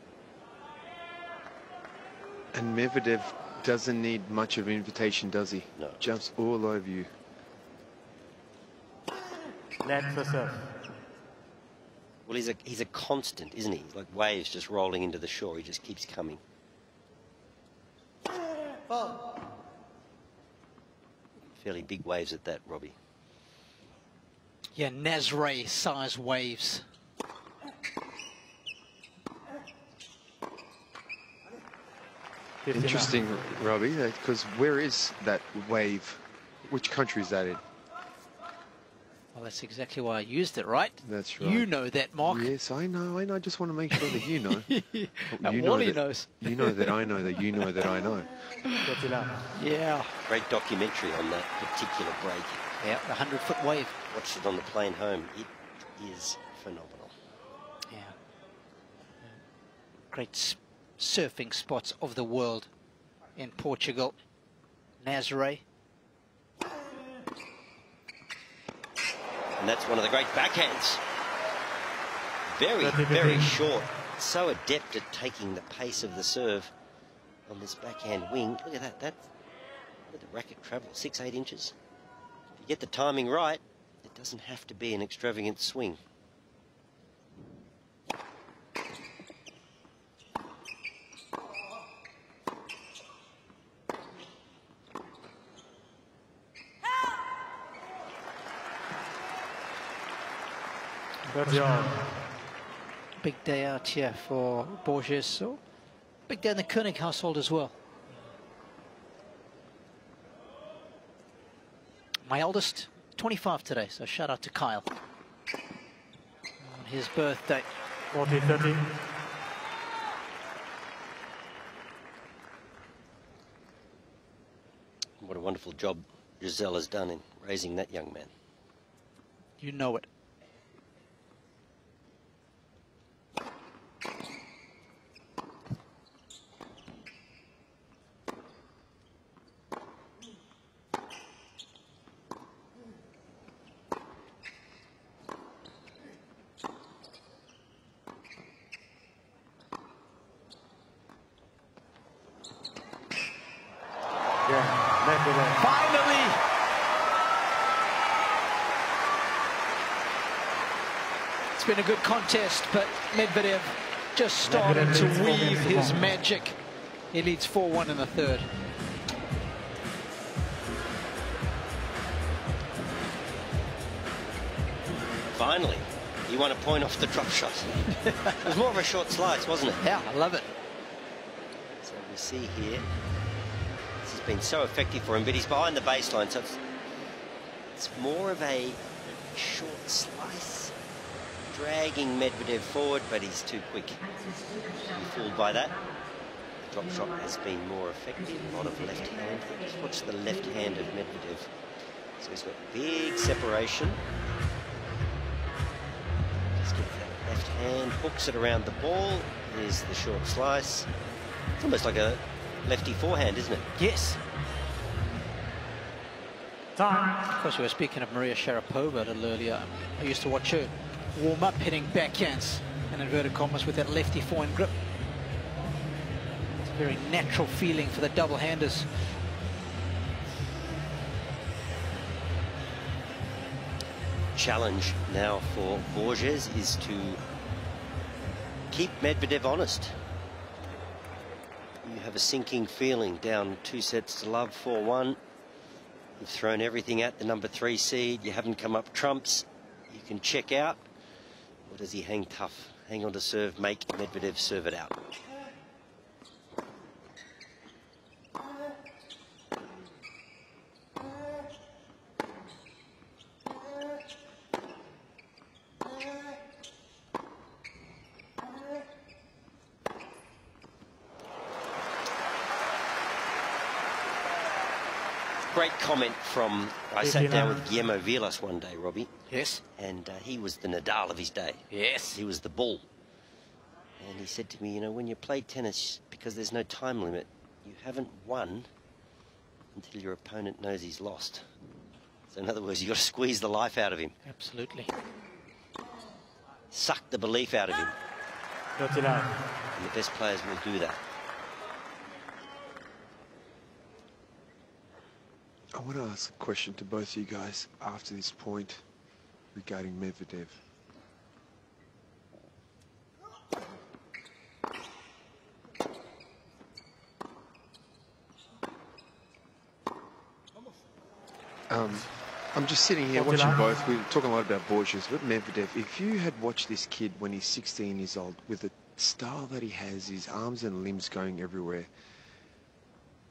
And Medvedev doesn't need much of an invitation, does he? No. Jumps all over you. Net for serve. Well, he's a, he's a constant, isn't he? Like waves just rolling into the shore. He just keeps coming. Fault. Fairly big waves at that, Robbie. Yeah, Nazaré size waves. Interesting, Robbie, uh, because where is that wave? Which country is that in? Well, that's exactly why I used it, right? That's right. You know that, Mark. Yes, I know. I know. I just want to make sure that you know. And you know Wally that, knows. You know that I know that you know that I know. Yeah. Great documentary on that particular break. Yeah, the 100 foot wave. Watched it on the plane home. It is phenomenal. Yeah. Great surfing spots of the world in Portugal. Nazare. And that's one of the great backhands. Very, very short. So adept at taking the pace of the serve on this backhand wing. Look at that. That look at the racket travel, six, eight inches. If you get the timing right, it doesn't have to be an extravagant swing. Thirty all. Big day out here for Borges. So big day in the Koenig household as well. My eldest, 25 today, so shout out to Kyle. On his birthday. 40 30. What a wonderful job Giselle has done in raising that young man. You know it. Yeah, Medvedev. Finally! It's been a good contest, but Medvedev just starting Medvedev to weave his magic. He leads 4-1 in the third. Finally, he won a point off the drop shot. it was more of a short slice, wasn't it? Yeah, I love it. So we see here, this has been so effective for him, but he's behind the baseline, so it's, it's more of a short slice, dragging Medvedev forward, but he's too quick. Be fooled by that. The drop shot has been more effective, a lot of left hand. Just watch the left hand of Medvedev. So he's got big separation. Just gets that left hand, hooks it around the ball. Here's the short slice. It's almost like a lefty forehand, isn't it? Yes. Time. Of course, we were speaking of Maria Sharapova a little earlier. I used to watch her warm up hitting backhands in inverted commas with that lefty forehand grip. It's a very natural feeling for the double handers. Challenge now for Borges is to keep Medvedev honest. You have a sinking feeling down two sets to love, 4-1. You've thrown everything at the number three seed. You haven't come up trumps. You can check out. Or does he hang tough? Hang on to serve, make Medvedev serve it out. Great comment from I sat down with Guillermo Vilas one day, Robbie. Yes. And uh, he was the Nadal of his day. Yes. He was the bull. And he said to me, you know, when you play tennis, because there's no time limit, you haven't won until your opponent knows he's lost. So in other words, you've got to squeeze the life out of him. Absolutely. Suck the belief out of him. Line. And the best players will do that. Want to ask a question to both of you guys after this point regarding Medvedev. Um, I'm just sitting here watching both. We're talking a lot about Borges, but Medvedev, if you had watched this kid when he's 16 years old with the style that he has, his arms and limbs going everywhere,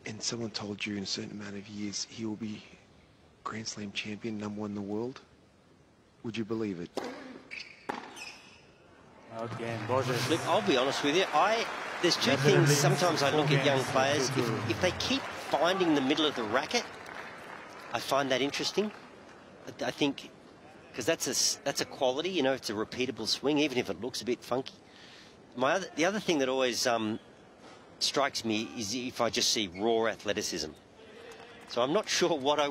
and someone told you in a certain amount of years he will be Grand Slam champion, number one in the world, would you believe it? Okay, Borges. Look, I'll be honest with you. I there's two things. Sometimes I look at young players. If, if they keep finding the middle of the racket, I find that interesting. I, I think because that's a that's a quality. You know, it's a repeatable swing, even if it looks a bit funky. My other, the other thing that always um, strikes me is if I just see raw athleticism. So I'm not sure what I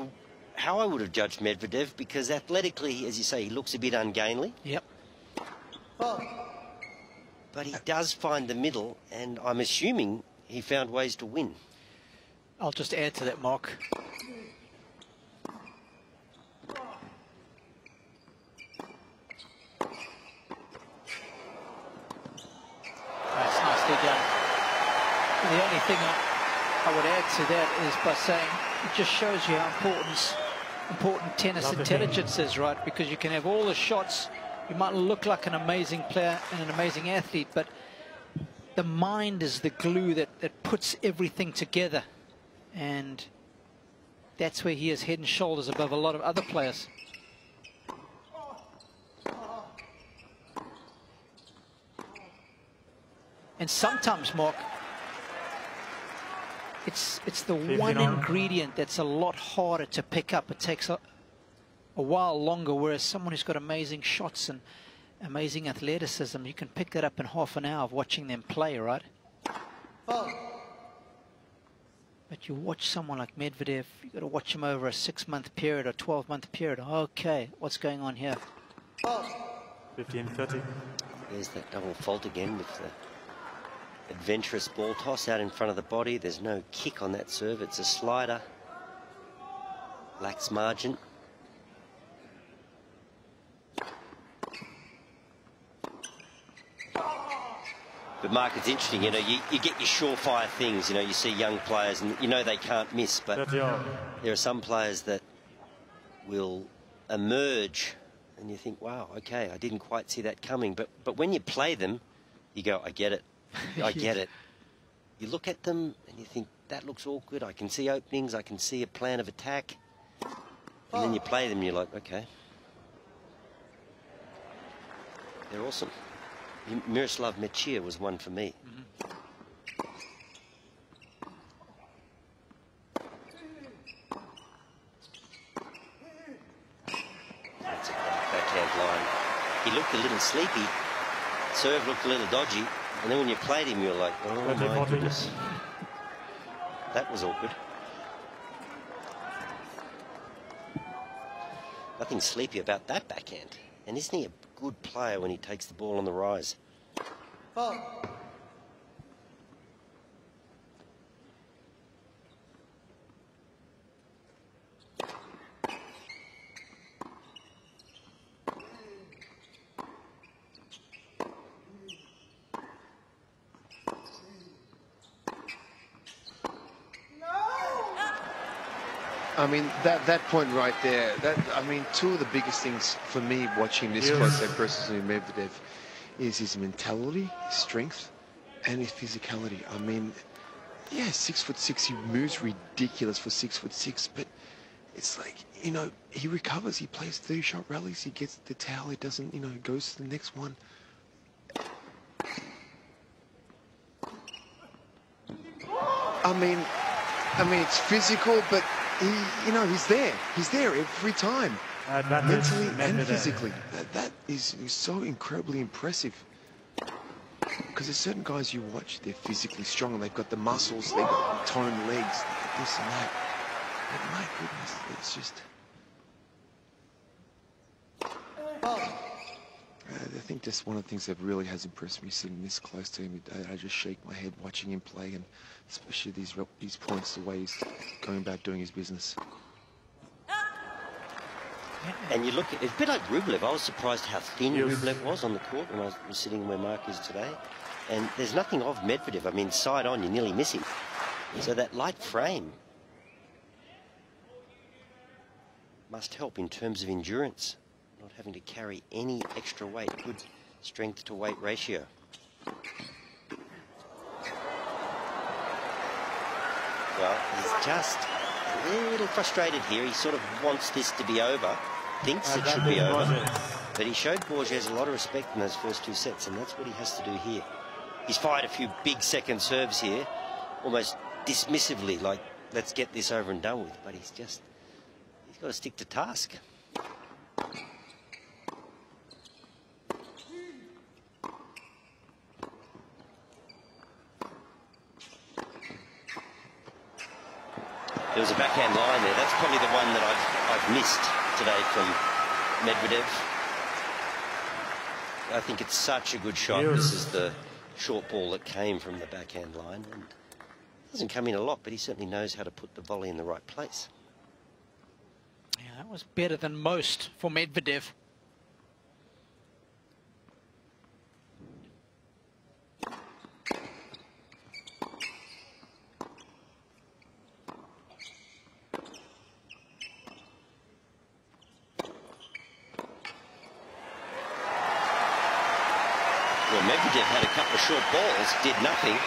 how I would have judged Medvedev because athletically, as you say, he looks a bit ungainly. Yep. But he does find the middle, and I'm assuming he found ways to win. I'll just add to that, Mark. That's nicely done. The only thing I, I would add to that is by saying it just shows you how important, important tennis Love intelligence is, right? Because you can have all the shots, you might look like an amazing player and an amazing athlete, but the mind is the glue that, that puts everything together. And that's where he is head and shoulders above a lot of other players. And sometimes, Mark, it's it's the one 59. ingredient that's a lot harder to pick up. It takes a, a while longer, whereas someone who's got amazing shots and amazing athleticism, you can pick that up in half an hour of watching them play, right? Fault. But you watch someone like Medvedev, you've got to watch him over a six-month period or 12-month period. Okay, what's going on here? Fault. 15, 30. There's that double fault again with the adventurous ball toss out in front of the body. There's no kick on that serve. It's a slider. Lacks margin. But Mark, it's interesting, you know, you, you get your surefire things, you know, you see young players and you know they can't miss, but there are some players that will emerge and you think, wow, okay, I didn't quite see that coming. But but when you play them, you go, I get it. I get it. You look at them and you think, that looks awkward. I can see openings. I can see a plan of attack. And then oh. you play them and you're like, okay. They're awesome. Miroslav Mechir was one for me. Mm-hmm. That's a great backhand line. He looked a little sleepy. Serve looked a little dodgy. And then when you played him, you were like, oh Twenty, my goodness. That was awkward. Nothing sleepy about that backhand. And isn't he a good player when he takes the ball on the rise? Fault. I mean, that, that point right there, that I mean, two of the biggest things for me watching this Yes. close up versus Medvedev is his mentality, his strength, and his physicality. I mean, yeah, six foot six, he moves ridiculous for six foot six, but it's like, you know, he recovers, he plays 30 shot rallies, he gets the towel, he doesn't, you know, goes to the next one. I mean, I mean, it's physical, but he, you know, he's there. He's there every time. Advantage, Mentally and physically. That, that is, is so incredibly impressive. Because there's certain guys you watch, they're physically strong, they've got the muscles, they've got toned legs, this and that. But my goodness, it's just... Uh, I think that's one of the things that really has impressed me sitting this close to him. I, I just shake my head watching him play, and especially these these points, the way he's going about doing his business. And you look at it's a bit like Rublev. I was surprised how thin Yes. Rublev was on the court when I was, was sitting where Mark is today. And there's nothing of Medvedev. I mean, side on, you nearly miss him. So that light frame must help in terms of endurance, not having to carry any extra weight. Good strength to weight ratio. Well, he's just a little frustrated here. He sort of wants this to be over, thinks it should be over. But he showed Borges a lot of respect in those first two sets, and that's what he has to do here. He's fired a few big second serves here, almost dismissively, like, let's get this over and done with. But he's just, he's got to stick to task. Was a backhand line there. That's probably the one that I've, I've missed today from Medvedev. I think it's such a good shot. This is the short ball that came from the backhand line. And doesn't come in a lot, but he certainly knows how to put the volley in the right place. Yeah, that was better than most for Medvedev. Well, Medvedev had a couple of short balls, did nothing.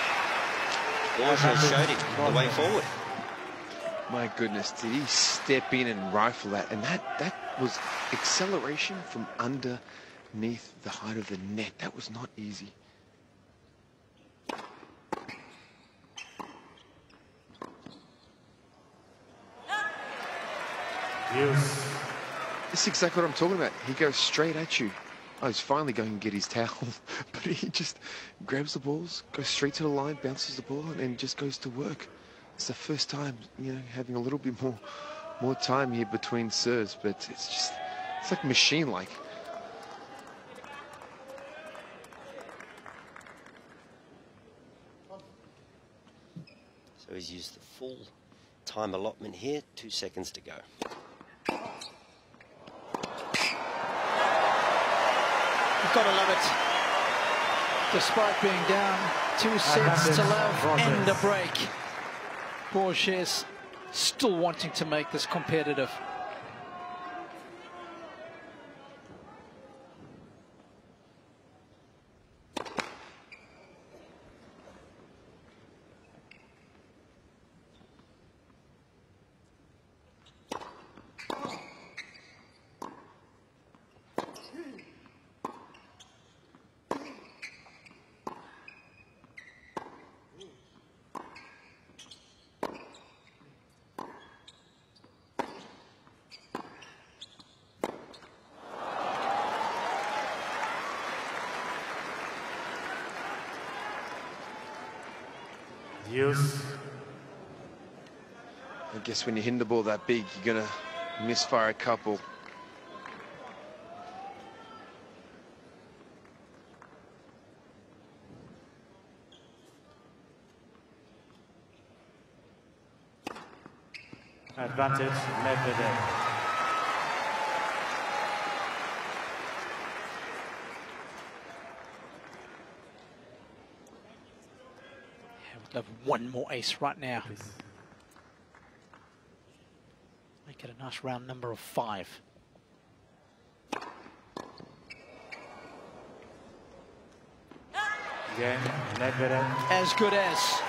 Borges showed him the way forward. My goodness, did he step in and rifle that? And that, that was acceleration from underneath the height of the net. That was not easy. Use. This is exactly what I'm talking about. He goes straight at you. Oh, he's finally going to get his towel, but he just grabs the balls, goes straight to the line, bounces the ball, and then just goes to work. It's the first time, you know, having a little bit more, more time here between serves, but it's just, it's like machine-like. So he's used the full time allotment here. Two seconds to go. You've got to love it. Despite being down two sets to love and a Borges. break. Borges still wanting to make this competitive. Use. I guess when you hit the ball that big, you're going to misfire a couple. Advantage, Medvedev. I would love one more ace right now. Please. Make it a nice round number of five. Again, Medvedev. As good as.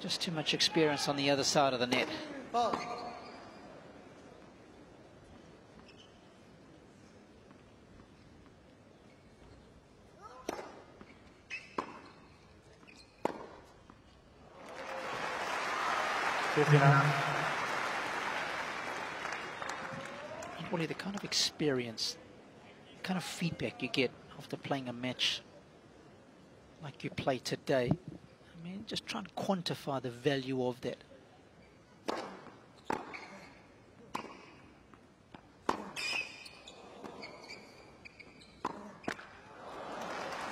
Just too much experience on the other side of the net. Fault. 59. Only the kind of experience, the kind of feedback you get after playing a match like you play today. I mean, just try and quantify the value of that.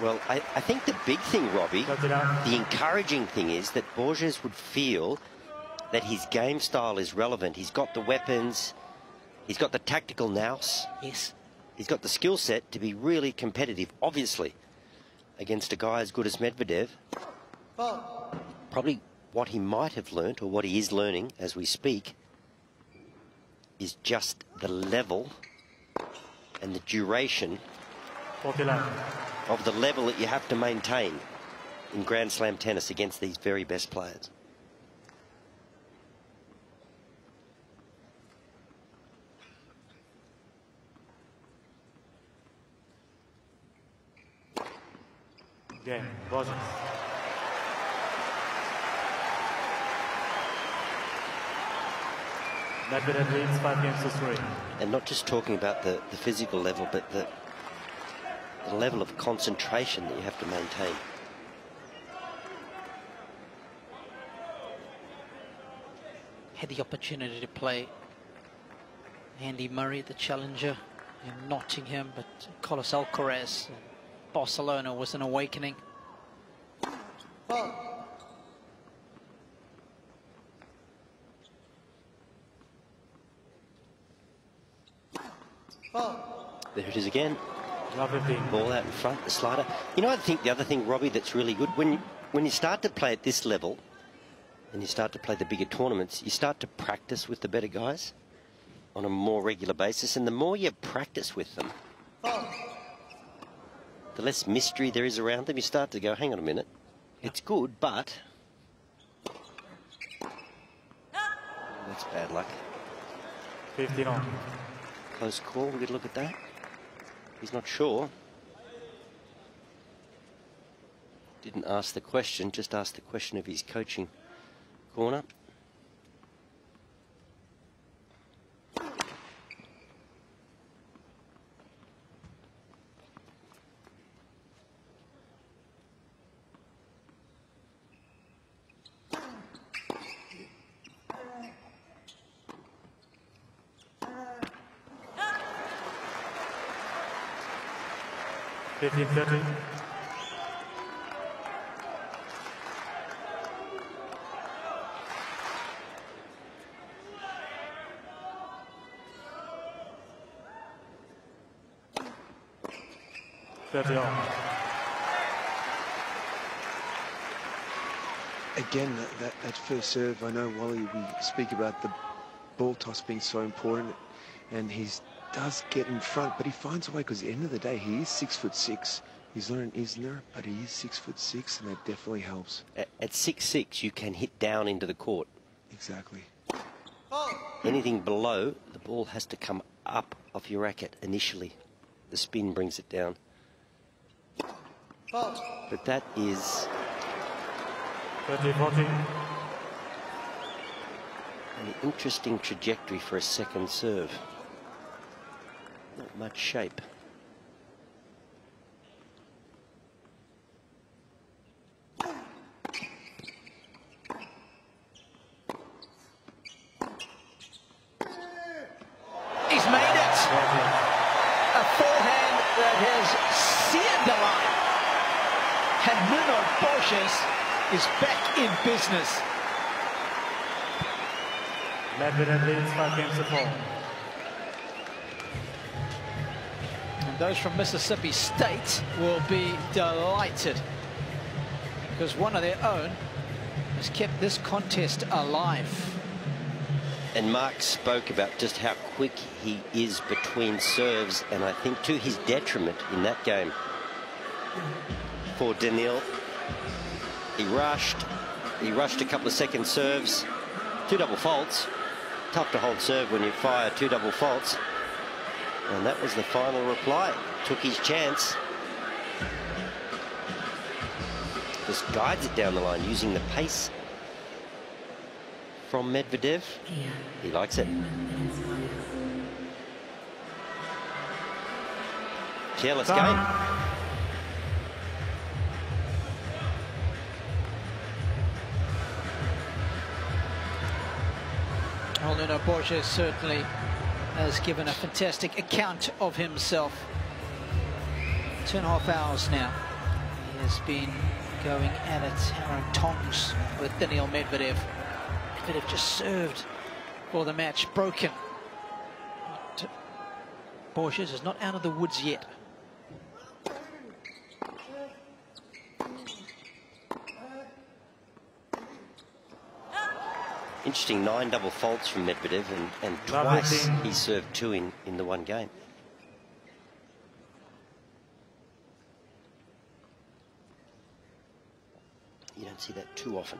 Well, I, I think the big thing, Robbie, the encouraging thing is that Borges would feel that his game style is relevant. He's got the weapons, he's got the tactical nous. Yes. He's got the skill set to be really competitive, obviously, against a guy as good as Medvedev. Probably what he might have learnt, or what he is learning as we speak, is just the level and the duration 49. of the level that you have to maintain in Grand Slam tennis against these very best players. Game. Borges. Medvedev leads five games to three. And not just talking about the, the physical level, but the, the level of concentration that you have to maintain. Had the opportunity to play Andy Murray, the challenger, in Nottingham, but Carlos Alcaraz, in Barcelona was an awakening. There it is again. Lovely thing. Ball out in front, the slider. You know, I think the other thing, Robbie, that's really good when you, when you start to play at this level, and you start to play the bigger tournaments, you start to practice with the better guys on a more regular basis, and the more you practice with them, the less mystery there is around them. You start to go, hang on a minute, it's good, but that's bad luck. 15 on. Close call. We could look at that. He's not sure. Didn't ask the question, just asked the question of his coaching corner. On. Again, that, that, first serve, I know, Wally, we speak about the ball toss being so important, and he does get in front, but he finds a way because at the end of the day, he is six foot six. He's not an Isner, but he is six foot six, and that definitely helps. At, at six six, you can hit down into the court. Exactly. Anything below, the ball has to come up off your racket initially. The spin brings it down. But that is 30 40. an interesting trajectory for a second serve. Much shape. He's made it! A forehand that has seared the line. And Nuno Borges is back in business. Medvedev leads five games to four. And those from Mississippi State will be delighted because one of their own has kept this contest alive. And Mark spoke about just how quick he is between serves, and I think to his detriment in that game for Daniil. He rushed, he rushed a couple of second serves, two double faults. Tough to hold serve when you fire two double faults. And that was the final reply. Took his chance. Just guides it down the line using the pace from Medvedev. He likes it. Careless game. Well, Nuno Borges certainly has given a fantastic account of himself. Two and a half hours now. He has been going at it, hammering tongs with Daniil Medvedev. Medvedev just served for the match, broken. But Borges is not out of the woods yet. Interesting nine double faults from Medvedev, and, and twice he served two in, in the one game. You don't see that too often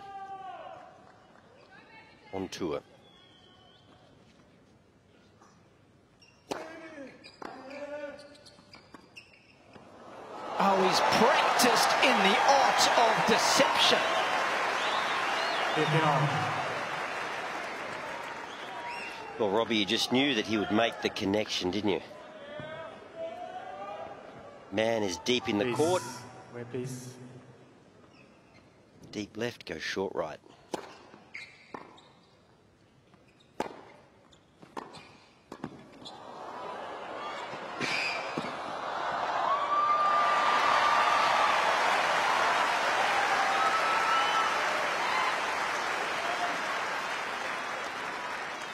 on tour. Oh, he's practiced in the art of deception. Well, Robbie, you just knew that he would make the connection, didn't you? Man is deep in the please. court. Please. Deep left, goes short right.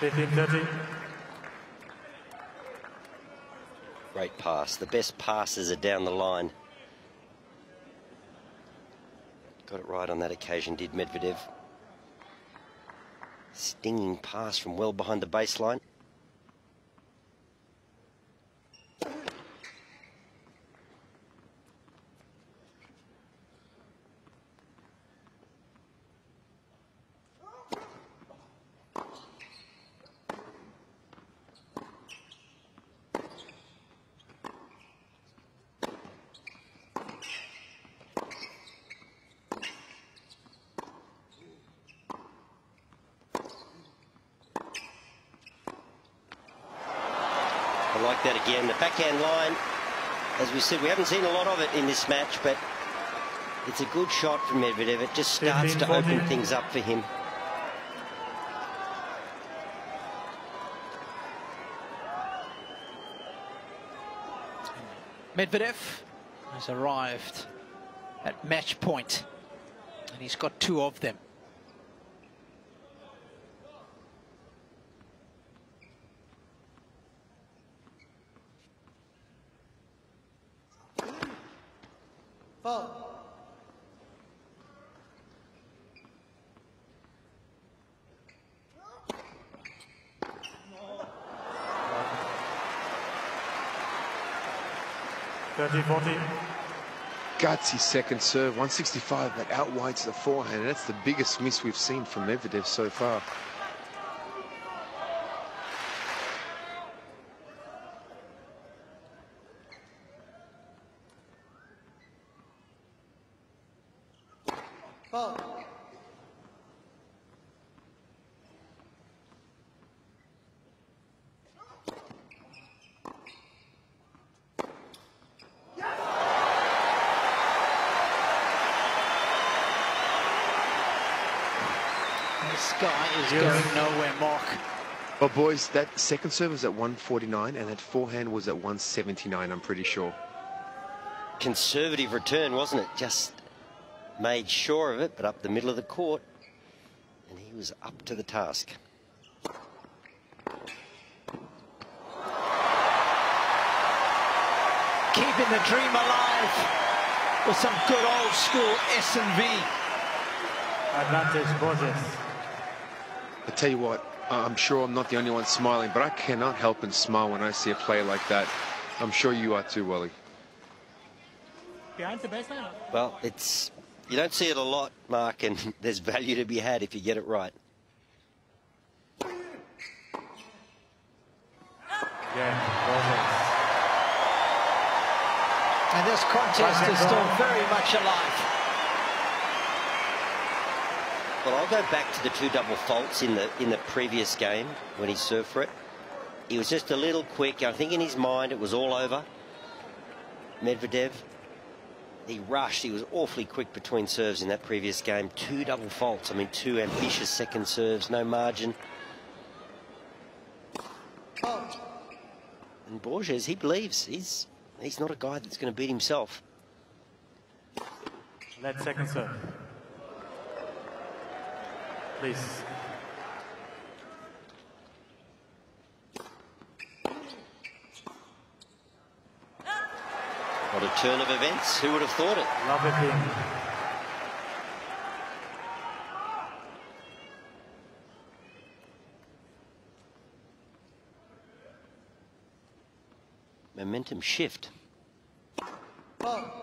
Fifteen thirty. Great pass. The best passes are down the line. Got it right on that occasion, did Medvedev. Stinging pass from well behind the baseline. I like that again. The backhand line, as we said, we haven't seen a lot of it in this match, but it's a good shot from Medvedev. It just starts 15, to open things up for him. Medvedev has arrived at match point, and he's got two of them. Gutsy second serve, 165, but out wides the forehand. That's the biggest miss we've seen from Medvedev so far. Well, boys, that second serve was at 149 and that forehand was at 179, I'm pretty sure. Conservative return, wasn't it? Just made sure of it, but up the middle of the court. And he was up to the task. Keeping the dream alive with some good old school S&V. Advantage Borges. I tell you what, I- Uh, I'm sure I'm not the only one smiling, but I cannot help but smile when I see a play like that. I'm sure you are too, Wally. Behind the baseline? Well, it's you don't see it a lot, Mark, and there's value to be had if you get it right. Again, And this contest is still very much alive. Well, I'll go back to the two double faults in the in the previous game when he served for it. He was just a little quick. I think in his mind it was all over. Medvedev. He rushed. He was awfully quick between serves in that previous game. Two double faults. I mean, two ambitious second serves, no margin. And Borges, he believes he's he's not a guy that's going to beat himself. That second serve. Please. What a turn of events. Who would have thought it? Love it, team. Momentum shift. That's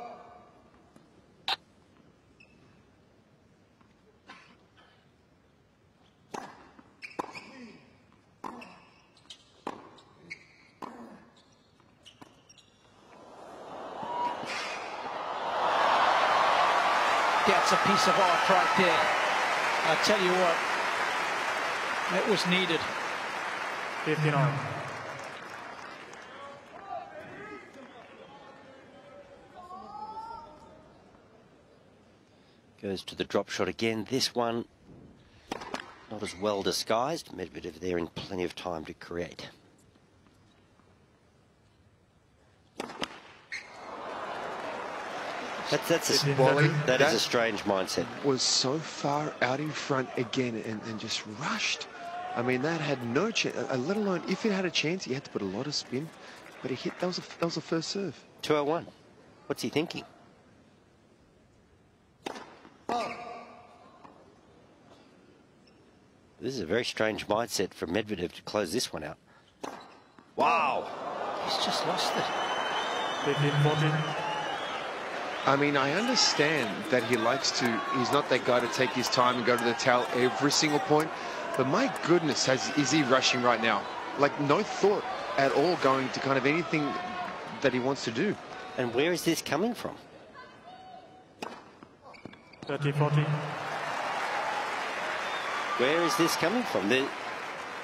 a piece of art right there. I tell you what, it was needed. 15 on. Goes to the drop shot again. This one not as well disguised. Medvedev there in plenty of time to create. That's, that's a, Wally, that is a strange mindset. Was so far out in front again and, and just rushed. I mean, that had no chance, let alone if it had a chance, he had to put a lot of spin. But he hit, that was a, that was a first serve. 201. What's he thinking? This is a very strange mindset for Medvedev to close this one out. Wow. He's just lost it. 15 14. I mean, I understand that he likes to, he's not that guy to take his time and go to the towel every single point. But my goodness, has, is he rushing right now? Like, no thought at all going to kind of anything that he wants to do. And where is this coming from? 30 40. Where is this coming from? The,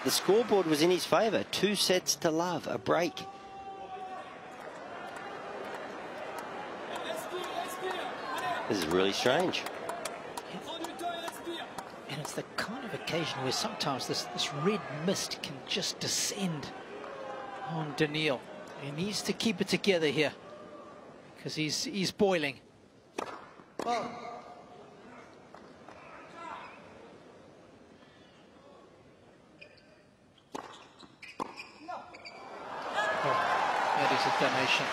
the scoreboard was in his favour. Two sets to love, a break. This is really strange. And it's the kind of occasion where sometimes this, this red mist can just descend on Daniil. He needs to keep it together here because he's, he's boiling. Oh, that is a donation.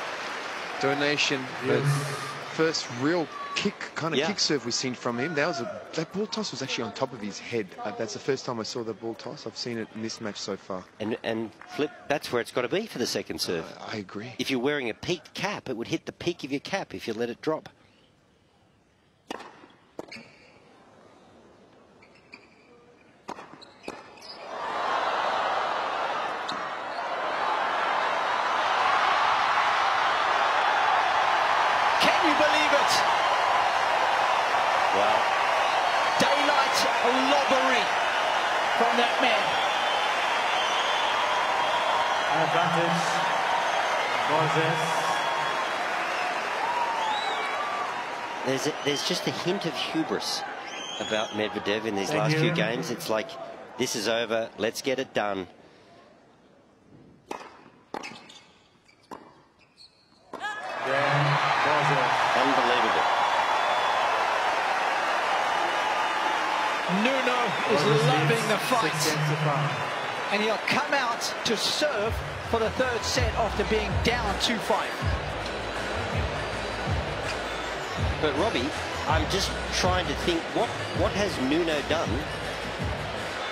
Donation. the First real kick, kind of Yeah. kick serve we've seen from him. That was a, that ball toss was actually on top of his head. Uh, that's the first time I saw the ball toss. I've seen it in this match so far. And, and flip, that's where it's got to be for the second serve. I agree. If you're wearing a peaked cap, it would hit the peak of your cap if you let it drop. Can you believe it? Wow. Daylight lobbery from that man. Advantage. Borges. There's, a, there's just a hint of hubris about Medvedev in these Thank last few games. It's like, this is over, let's get it done. Then Unbelievable. Nuno is loving the fight. games to five. And he'll come out to serve for the third set after being down 2-5. But Robbie, I'm just trying to think, what, what has Nuno done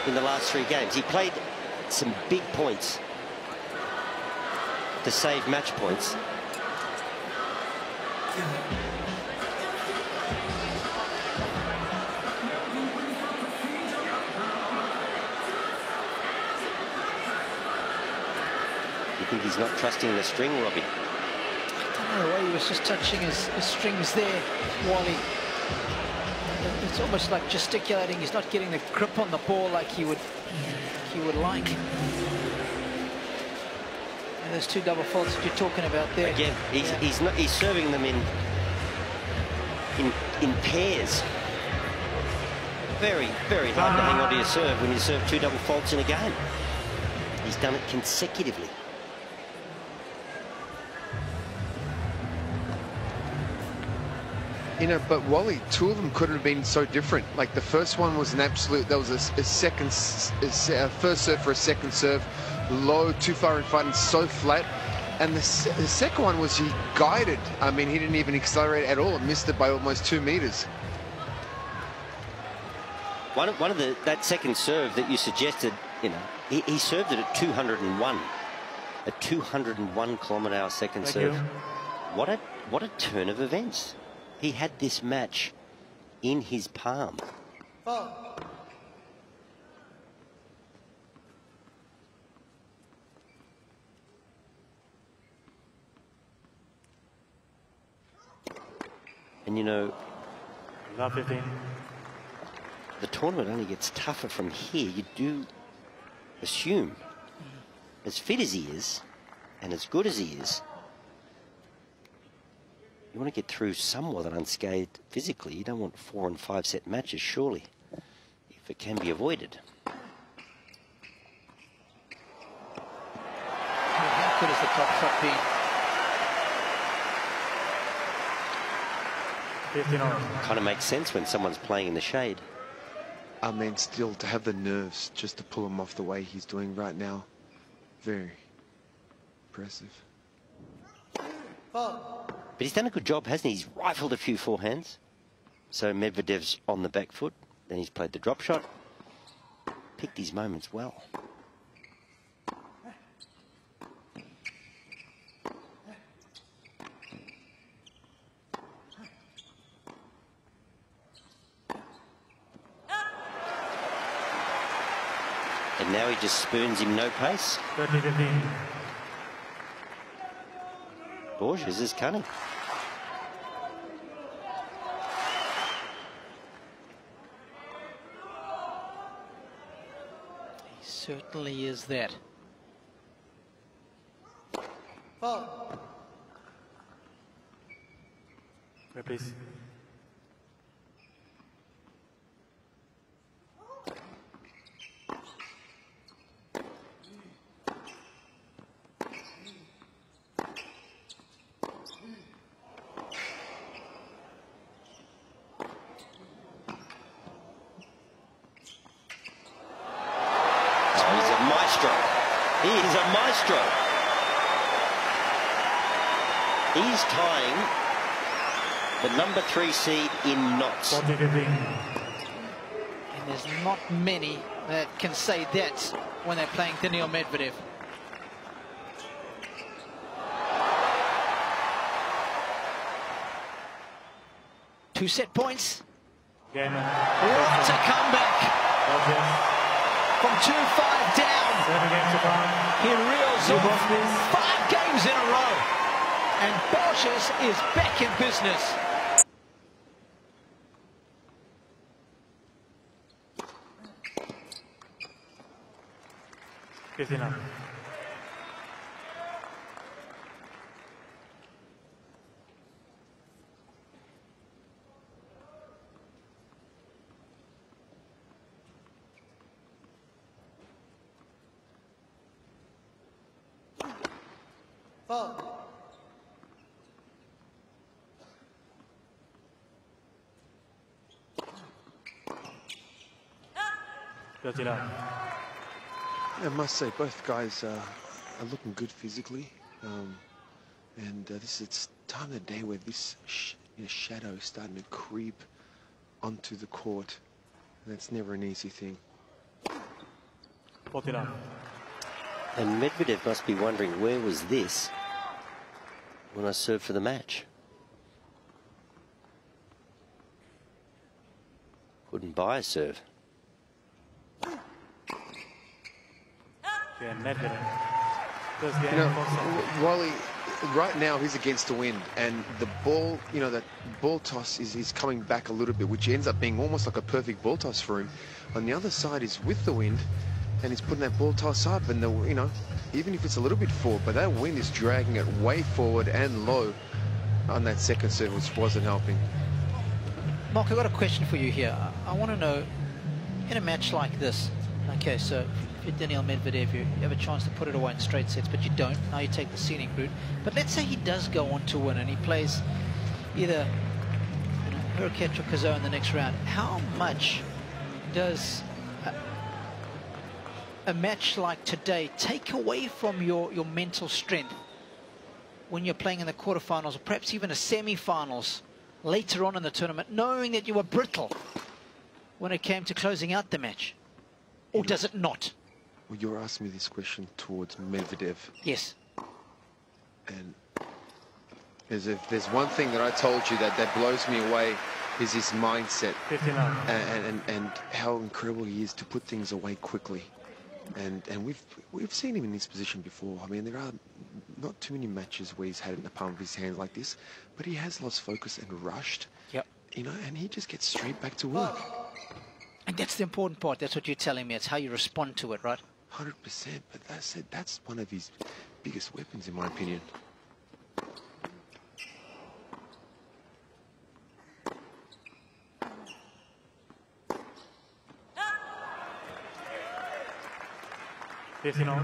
in the last three games? He played some big points to save match points. He's not trusting the string, Robbie? I don't know, why he was just touching his, his strings there, Wally. It's almost like gesticulating. He's not getting the grip on the ball like he would, he would like. And there's two double faults that you're talking about there. Again, he's, Yeah. he's, not, he's serving them in, in, in pairs. Very, very hard to hang on to your serve when you serve two double faults in a game. He's done it consecutively. You know, but Wally, two of them couldn't have been so different. Like the first one was an absolute, that was a, a second, s- a se- a first serve for a second serve, low, too far in front, and so flat. And the, the second one was he guided. I mean, he didn't even accelerate at all. Missed it by almost two meters. One of, one of the that second serve that you suggested, you know, he, he served it at 201, a 201 kilometre hour second Thank serve. you. What a what a turn of events! He had this match in his palm. And you know, Love 15. the tournament only gets tougher from here. You do assume, as fit as he is, and as good as he is, you want to get through somewhat unscathed physically. You don't want four and five set matches, surely, if it can be avoided. How good has the top shot been? 15 all. Mm-hmm. Kind of makes sense when someone's playing in the shade. I mean, still to have the nerves just to pull him off the way he's doing right now, very impressive. Foul. But he's done a good job, hasn't he? He's rifled a few forehands. So Medvedev's on the back foot. Then he's played the drop shot. Picked his moments well. And now he just spoons him no pace. 30 15. Borges is cunning. He certainly is that. Foul. Wait, please. Oh, he's a maestro. He is a maestro. He's tying the number three seed in knots. And there's not many that can say that when they're playing Daniil Medvedev. Two set points. Game. What a comeback from 2-5 down. Seven games to come. He reels off five games in a row. And Borges is back in business. Fifteen up. Foul. Thirteen up. I must say, both guys uh, are looking good physically. Um, and uh, this it's time of the day where this sh you know, shadow is starting to creep onto the court. And that's never an easy thing. 14 up. And Medvedev must be wondering where was this when I served for the match. Couldn't buy a serve. Game Medvedev. First game You know, for Wally, right now he's against the wind, and the ball, you know, that ball toss is, is coming back a little bit, which ends up being almost like a perfect ball toss for him. On the other side, is with the wind, and he's putting that ball toss up, and the, you know, even if it's a little bit forward, but that wind is dragging it way forward and low on that second serve, which wasn't helping. Mark, I've got a question for you here. I, I want to know, in a match like this, okay, so if you're Daniil Medvedev, you, have a chance to put it away in straight sets, but you don't. Now you take the scenic route. But let's say he does go on to win and he plays either you know, Hurkacz or Cazaux in the next round. How much does a, a match like today take away from your, your mental strength when you're playing in the quarterfinals or perhaps even a semi-finals later on in the tournament, knowing that you were brittle when it came to closing out the match? Or does it not? Well, you're asking me this question towards Medvedev. Yes. And as if there's one thing that I told you that, that blows me away is his mindset uh, and, and, and how incredible he is to put things away quickly. And and we've we've seen him in this position before. I mean, there are not too many matches where he's had it in the palm of his hand like this, but he has lost focus and rushed. Yep. You know, and he just gets straight back to work. And that's the important part. That's what you're telling me. It's how you respond to it, right? 100%. But that's it. That's one of his biggest weapons, in my opinion. Fifteen all.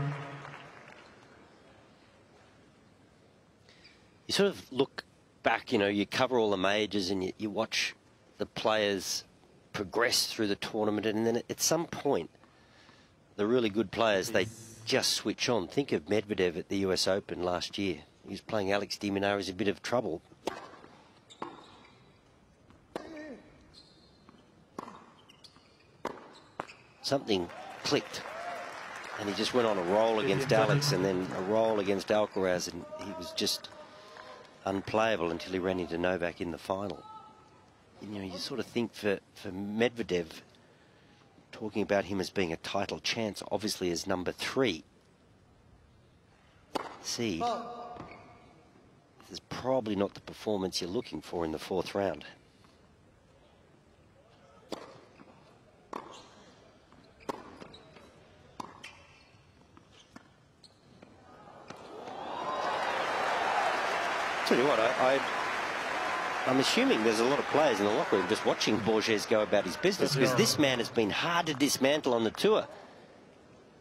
You sort of look back, you know, you cover all the majors and you, you watch the players progress through the tournament, and then at some point, the really good players they just switch on. Think of Medvedev at the U.S. Open last year. He was playing Alex de Minaur. He's a bit of trouble. Something clicked, and he just went on a roll against Alex, and then a roll against Alcaraz, and he was just unplayable until he ran into Novak in the final you know, you sort of think for, for Medvedev, talking about him as being a title chance, obviously as number three seed, oh. this is probably not the performance you're looking for in the fourth round. Tell you what, I, I I'm assuming there's a lot of players in the locker room just watching Borges go about his business because this man has been hard to dismantle on the tour.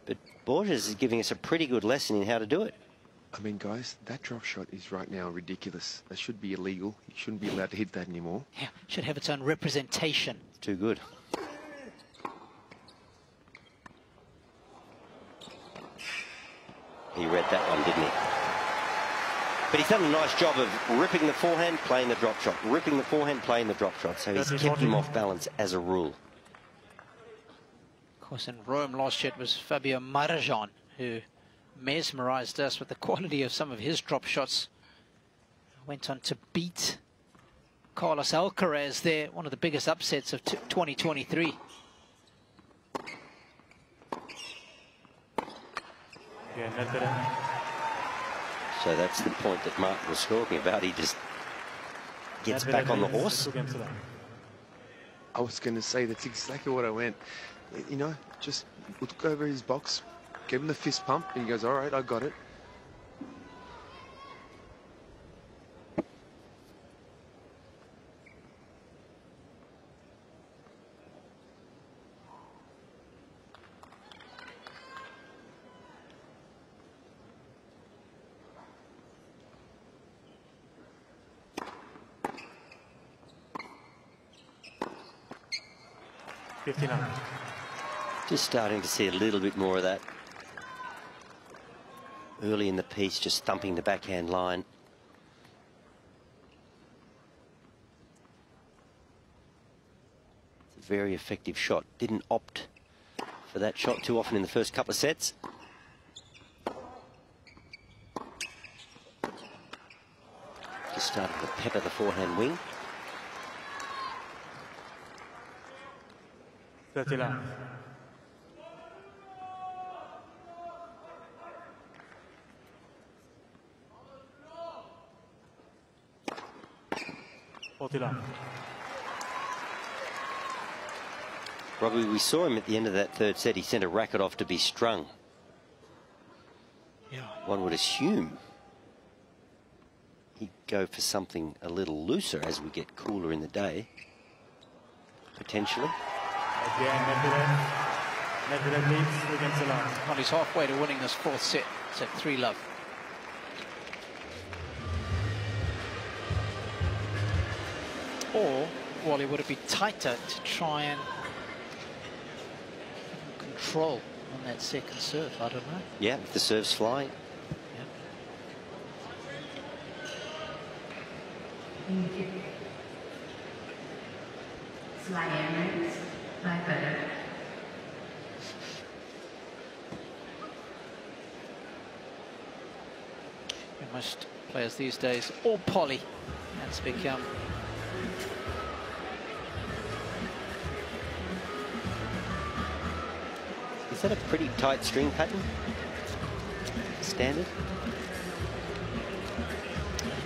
But Borges is giving us a pretty good lesson in how to do it. I mean, guys, that drop shot is right now ridiculous. That should be illegal. You shouldn't be allowed to hit that anymore. Yeah, should have its own representation. It's too good. He read that one, didn't he? But he's done a nice job of ripping the forehand, playing the drop shot, ripping the forehand, playing the drop shot. So he's kept him off balance as a rule. Of course, in Rome last year it was Fabian Marozsan who mesmerized us with the quality of some of his drop shots. Went on to beat Carlos Alcaraz there, one of the biggest upsets of 2023. Yeah, so that's the point that Mark was talking about. He just gets back on the horse. I was going to say that's exactly what I went. You know, just look over his box, give him the fist pump, and he goes, all right, I got it. 59. Just starting to see a little bit more of that. Early in the piece, just thumping the backhand line. It's a very effective shot. Didn't opt for that shot too often in the first couple of sets. Just started to pepper the forehand wing. 39. 40 love. Robbie, we saw him at the end of that third set. He sent a racket off to be strung. Yeah. One would assume he'd go for something a little looser as we get cooler in the day. Potentially. Again, Medvedev. Medvedev leads against the line. Well, he's halfway to winning this fourth set. Set three love. Or, Wally, would it be tighter to try and control on that second serve? I don't know. Yeah, if the serve's flying. Yeah. Sliders, my butter. And most players these days, all poly. That's become Is that a pretty tight string pattern? Standard?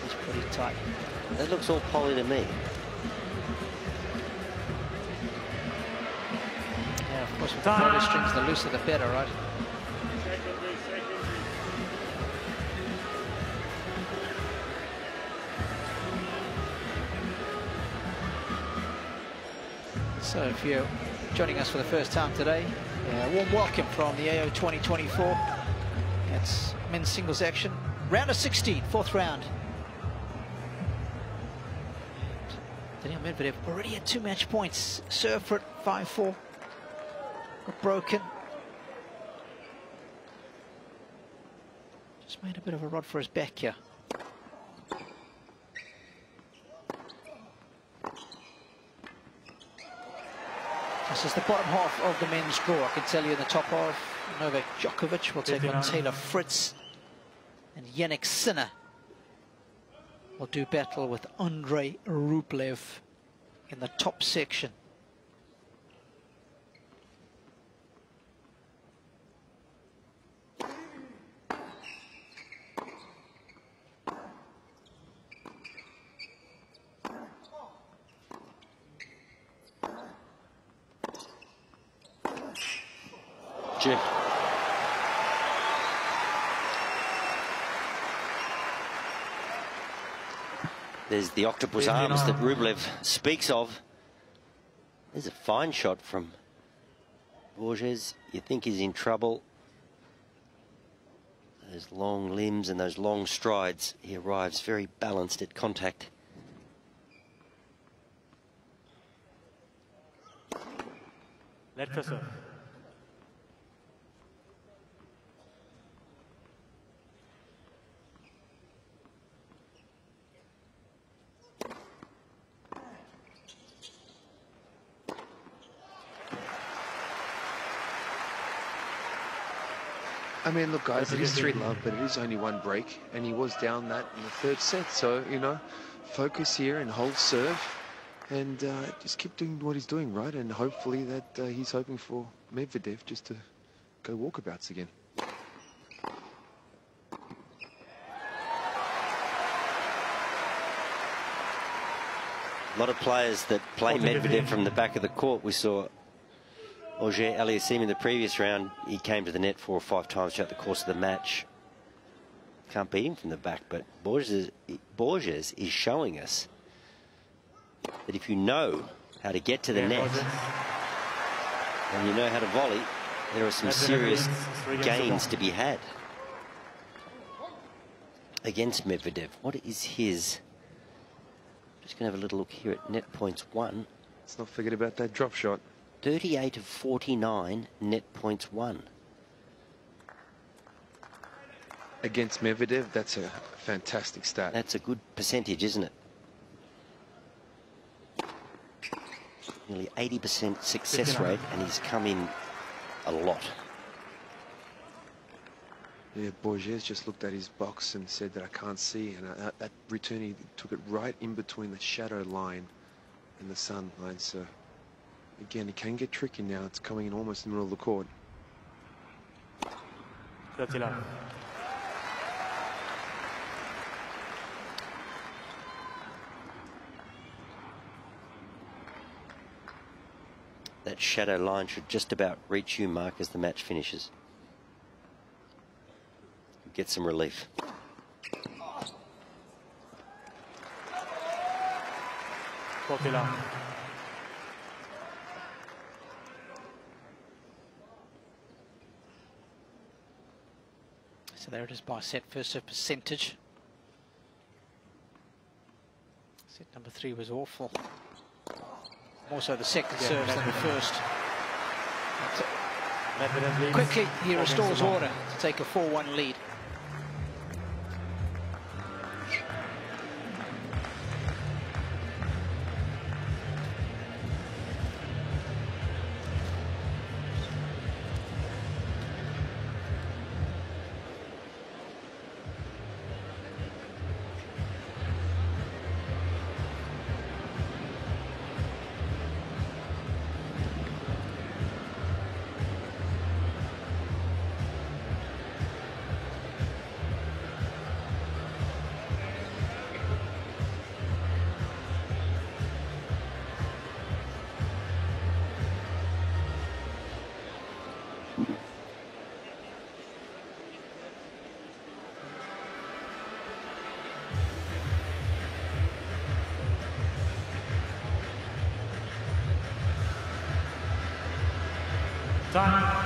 it's pretty tight. That looks all poly to me. Yeah, of course, the poly strings, the looser the better, right? So if you're joining us for the first time today, a warm welcome from the AO 2024. It's men's singles action, round of 16, fourth round. Daniil Medvedev already at two match points. Serve for it, 5-4. Got broken. Just made a bit of a rod for his back here. Is the bottom half of the men's draw. I can tell you in the top half, Novak Djokovic will take on Taylor Fritz and Jannik Sinner will do battle with Andrei Rublev in the top section. Jim. There's the octopus arms that Rublev speaks of. There's a fine shot from Borges. You think he's in trouble. Those long limbs and those long strides. He arrives very balanced at contact. Let for serve. I mean, look, guys, it is three love, but it is only one break, and he was down that in the third set. So you know, focus here and hold serve, and uh, just keep doing what he's doing, right? And hopefully that uh, he's hoping for Medvedev just to go walkabouts again. A lot of players that play Medvedev from the back of the court. We saw Auger Aliassime in the previous round. He came to the net four or five times throughout the course of the match. Can't beat him from the back, but Borges, Borges is showing us that if you know how to get to the Yeah, net Borges. and you know how to volley, there are some Medvedev serious wins three games to gains to be had against Medvedev. What is his? Just going to have a little look here at net points one. Let's not forget about that drop shot. 38 of 49 net points won. Against Medvedev, that's a fantastic stat. That's a good percentage, isn't it? Nearly 80% success rate, and he's come in a lot. Yeah, Borges just looked at his box and said that I can't see, and uh, that return he took it right in between the shadow line and the sun line. So Again, it can get tricky now. It's coming in almost in the middle of the court. That's enough. That shadow line should just about reach you, Mark, as the match finishes. Get some relief. So there it is by set first serve percentage. Set number three was awful. More so the second yeah, serves than the first. Quickly, he restores order to take a 4-1 lead. Time.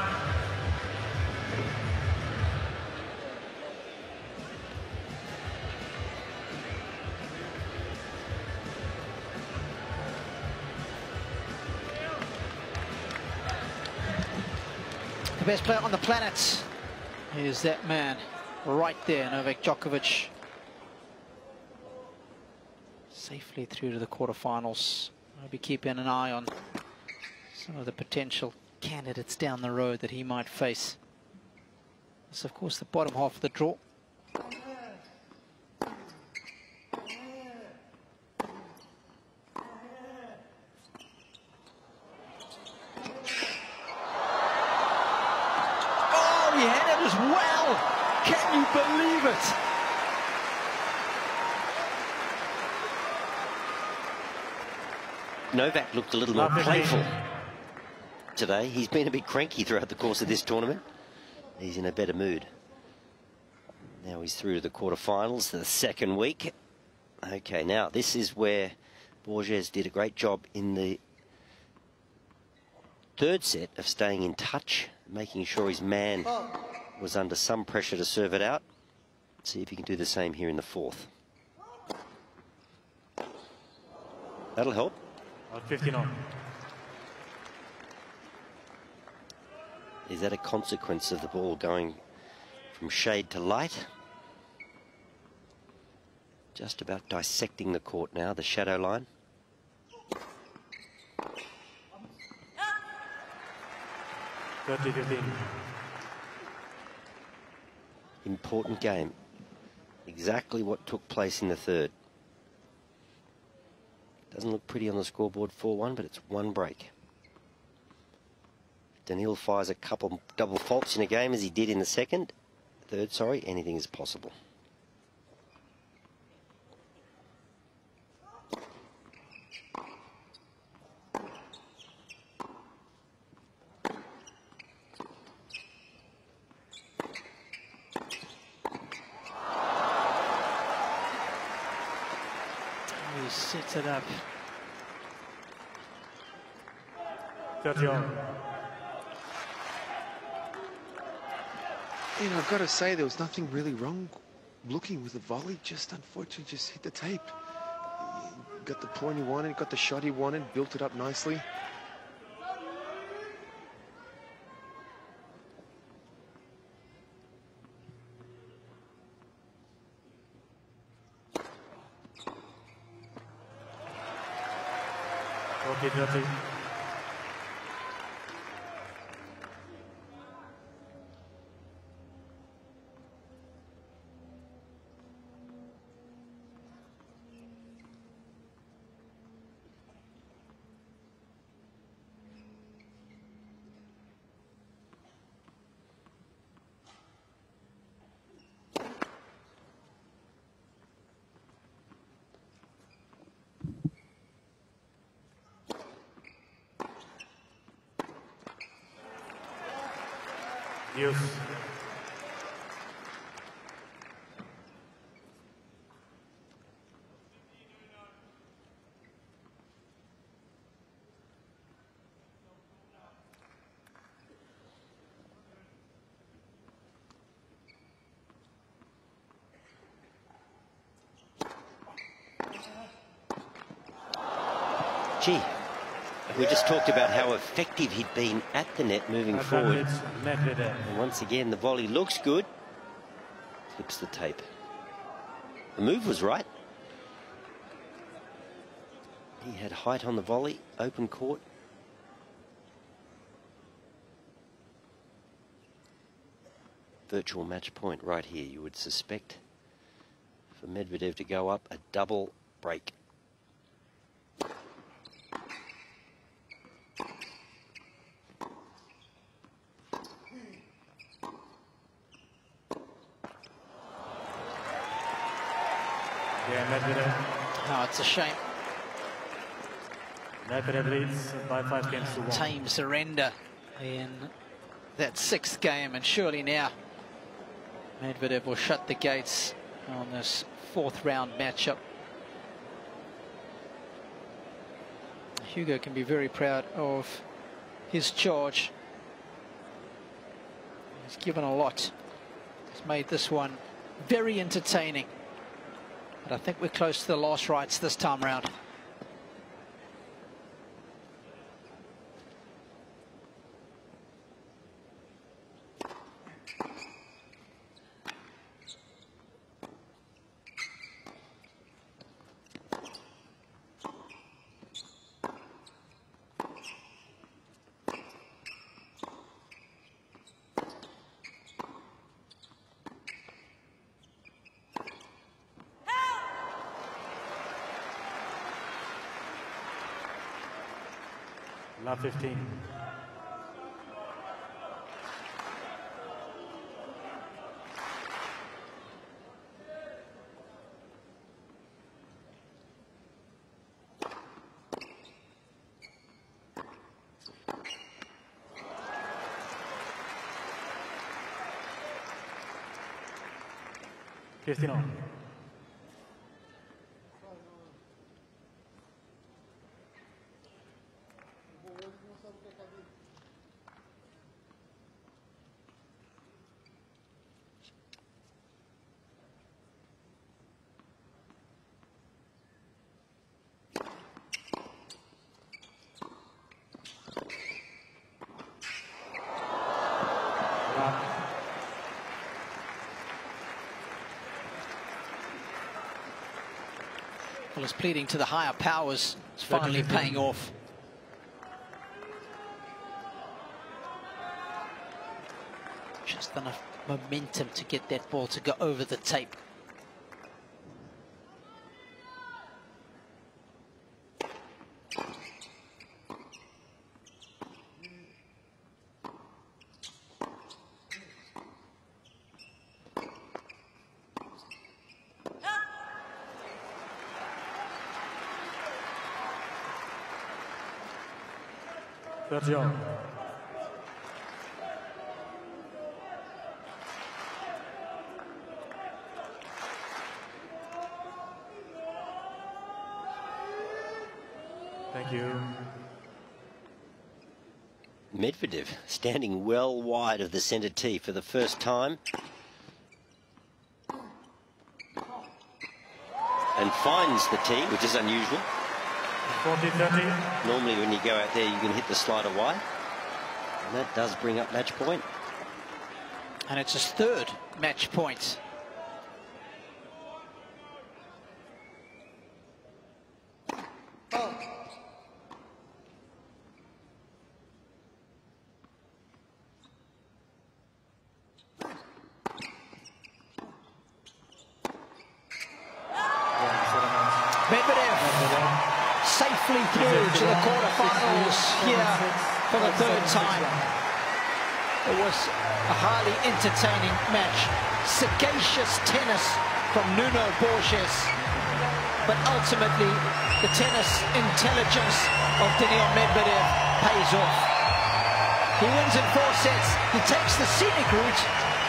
The best player on the planet is that man right there, Novak Djokovic. Safely through to the quarterfinals. I'll be keeping an eye on some of the potential candidates down the road that he might face. This, of course, the bottom half of the draw. Oh, he had as well. Can you believe it? Novak looked a little more playful today. He's been a bit cranky throughout the course of this tournament. He's in a better mood. Now he's through to the quarterfinals, the second week. Okay, now this is where Borges did a great job in the third set of staying in touch, making sure his man was under some pressure to serve it out. See if he can do the same here in the fourth. That'll help. 59. Is that a consequence of the ball going from shade to light? Just about dissecting the court now, the shadow line. Thirty fifteen. Important game. Exactly what took place in the third. Doesn't look pretty on the scoreboard 4-1, but it's one break. Daniil fires a couple double faults in a game as he did in the second. Third, sorry, anything is possible. He sets it up. 30 You know, I've got to say, there was nothing really wrong looking with the volley. Just unfortunately, just hit the tape. Got the point he wanted, got the shot he wanted, built it up nicely. Okay, 30. Gee, we just talked about how effective he'd been at the net moving forward. And once again, the volley looks good. Flips the tape. The move was right. He had height on the volley, open court. Virtual match point right here, you would suspect. For Medvedev to go up a double break. Yeah, Medvedev. It's a shame. Medvedev leads by five games to one. Tame surrender in that sixth game, and surely now Medvedev will shut the gates on this fourth round matchup. Hugo can be very proud of his charge. He's given a lot. He's made this one very entertaining. But I think we're close to the last rites this time round. Love 15. Fifteen on. His pleading to the higher powers is finally paying off. Just enough momentum to get that ball to go over the tape. Thank you. Medvedev standing well wide of the centre tee for the first time. And finds the tee, which is unusual. 40 30. Normally when you go out there, you can hit the slider wide. And that does bring up match point. And it's his third match point. Medvedev safely through to the quarterfinals here for the third time. It was a highly entertaining match. Sagacious tennis from Nuno Borges. But ultimately, the tennis intelligence of Daniil Medvedev pays off. He wins in four sets. He takes the scenic route,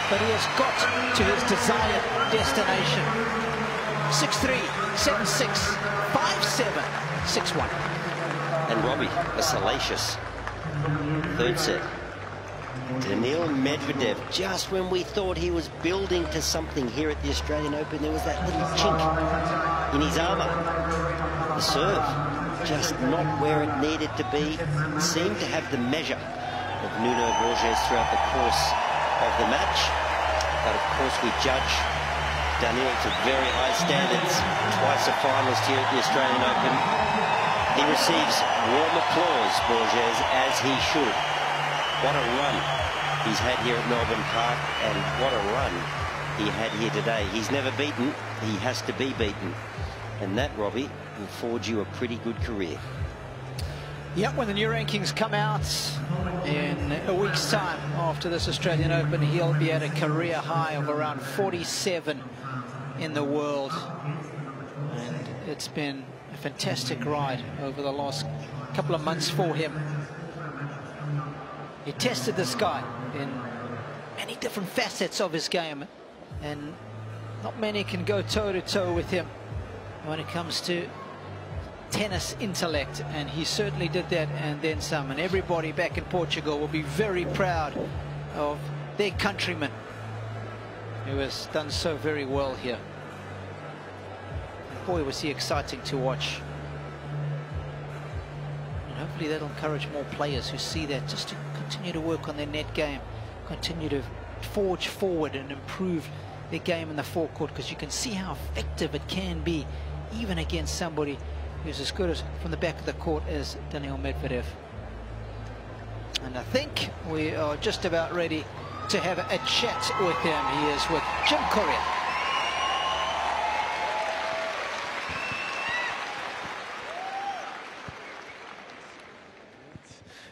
but he has got to his desired destination. 6-3, 7-6, 5-7, 6-1. And Robbie, a salacious third set. Daniil Medvedev, just when we thought he was building to something here at the Australian Open, there was that little chink in his armour. The serve, just not where it needed to be. Seemed to have the measure of Nuno Borges throughout the course of the match. But of course we judge Daniil to very high standards. Twice a finalist here at the Australian Open. He receives warm applause, Borges, as he should. What a run he's had here at Melbourne Park, and what a run he had here today. He's never beaten, he has to be beaten. And that, Robbie, will forge you a pretty good career. Yep, when the new rankings come out in a week's time after this Australian Open, he'll be at a career high of around 47 in the world. And it's been a fantastic ride over the last couple of months for him. He tested this guy in many different facets of his game and not many can go toe-to-toe -to -toe with him when it comes to tennis intellect and he certainly did that and then some. And everybody back in Portugal will be very proud of their countryman who has done so very well here. Boy was he exciting to watch. And hopefully that'll encourage more players who see that just to continue to work on their net game, continue to forge forward and improve their game in the forecourt because you can see how effective it can be even against somebody who's as good as from the back of the court as Daniil Medvedev. And I think we are just about ready to have a chat with him. He is with Jim Courier.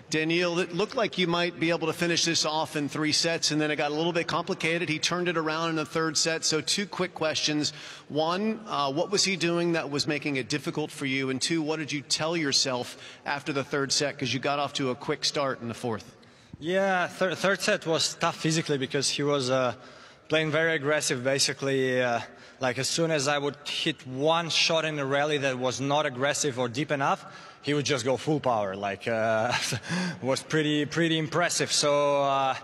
Daniil, it looked like you might be able to finish this off in three sets, and then it got a little bit complicated. He turned it around in the third set. So, two quick questions. One, uh, what was he doing that was making it difficult for you? And two, what did you tell yourself after the third set? Because you got off to a quick start in the fourth. Yeah, thir third set was tough physically because he was uh, playing very aggressive. Basically, uh, like as soon as I would hit one shot in the rally that was not aggressive or deep enough, he would just go full power. Like uh, was pretty pretty impressive. So uh,